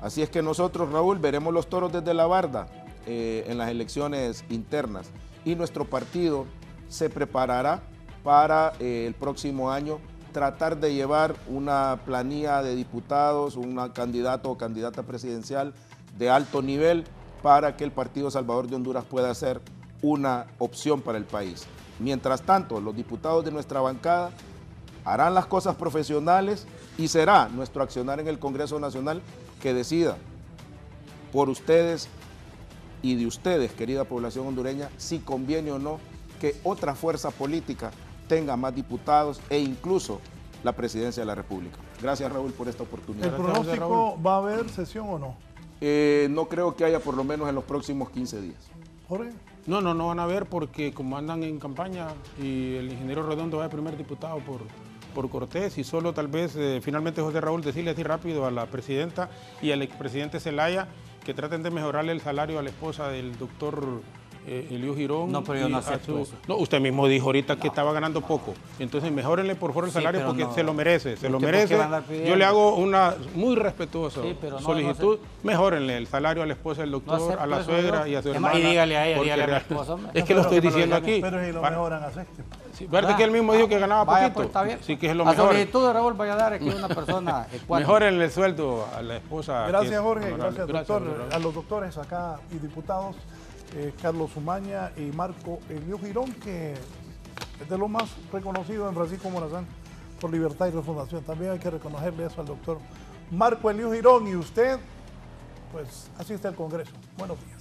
Así es que nosotros, Raúl, veremos los toros desde la barda eh, en las elecciones internas y nuestro partido se preparará para eh, el próximo año tratar de llevar una planilla de diputados, un candidato o candidata presidencial de alto nivel para que el Partido Salvador de Honduras pueda ser una opción para el país. Mientras tanto, los diputados de nuestra bancada harán las cosas profesionales y será nuestro accionar en el Congreso Nacional que decida por ustedes y de ustedes, querida población hondureña, si conviene o no que otra fuerza política tenga más diputados e incluso la presidencia de la República. Gracias Raúl por esta oportunidad. ¿El pronóstico va a haber sesión o no? Eh, no creo que haya por lo menos en los próximos 15 días. Jorge. No, no, no van a ver porque como andan en campaña y el ingeniero Redondo va de primer diputado por, por Cortés y solo tal vez eh, finalmente José Raúl decirle así rápido a la presidenta y al expresidente Zelaya que traten de mejorarle el salario a la esposa del doctor eh, Elio Girón. No, pero yo no acepto eso. No, usted mismo dijo ahorita que estaba ganando poco. Entonces mejórenle por favor el salario porque se lo merece, se lo merece. Yo le hago una muy respetuosa solicitud, mejórenle el salario a la esposa del doctor, a la suegra y a su hermana. Y dígale a ella, dígale a la esposa. Es que lo estoy diciendo aquí. Pero si lo mejoran, acepte. Sí, que él mismo dijo que ganaba Vaya, poquito. pues, está bien. Sí, que es lo a mejor. solicitud de Raúl Valladares, que es una persona. Mejórenle el sueldo a la esposa. Gracias, Jorge. Gracias, doctor. A los doctores acá y diputados, eh, Carlos Umaña y Marco Elio Girón, que es de lo más reconocido en Francisco Morazán por libertad y refundación. También hay que reconocerle eso al doctor Marco Elio Girón. Y usted, pues, asiste al Congreso. Buenos días.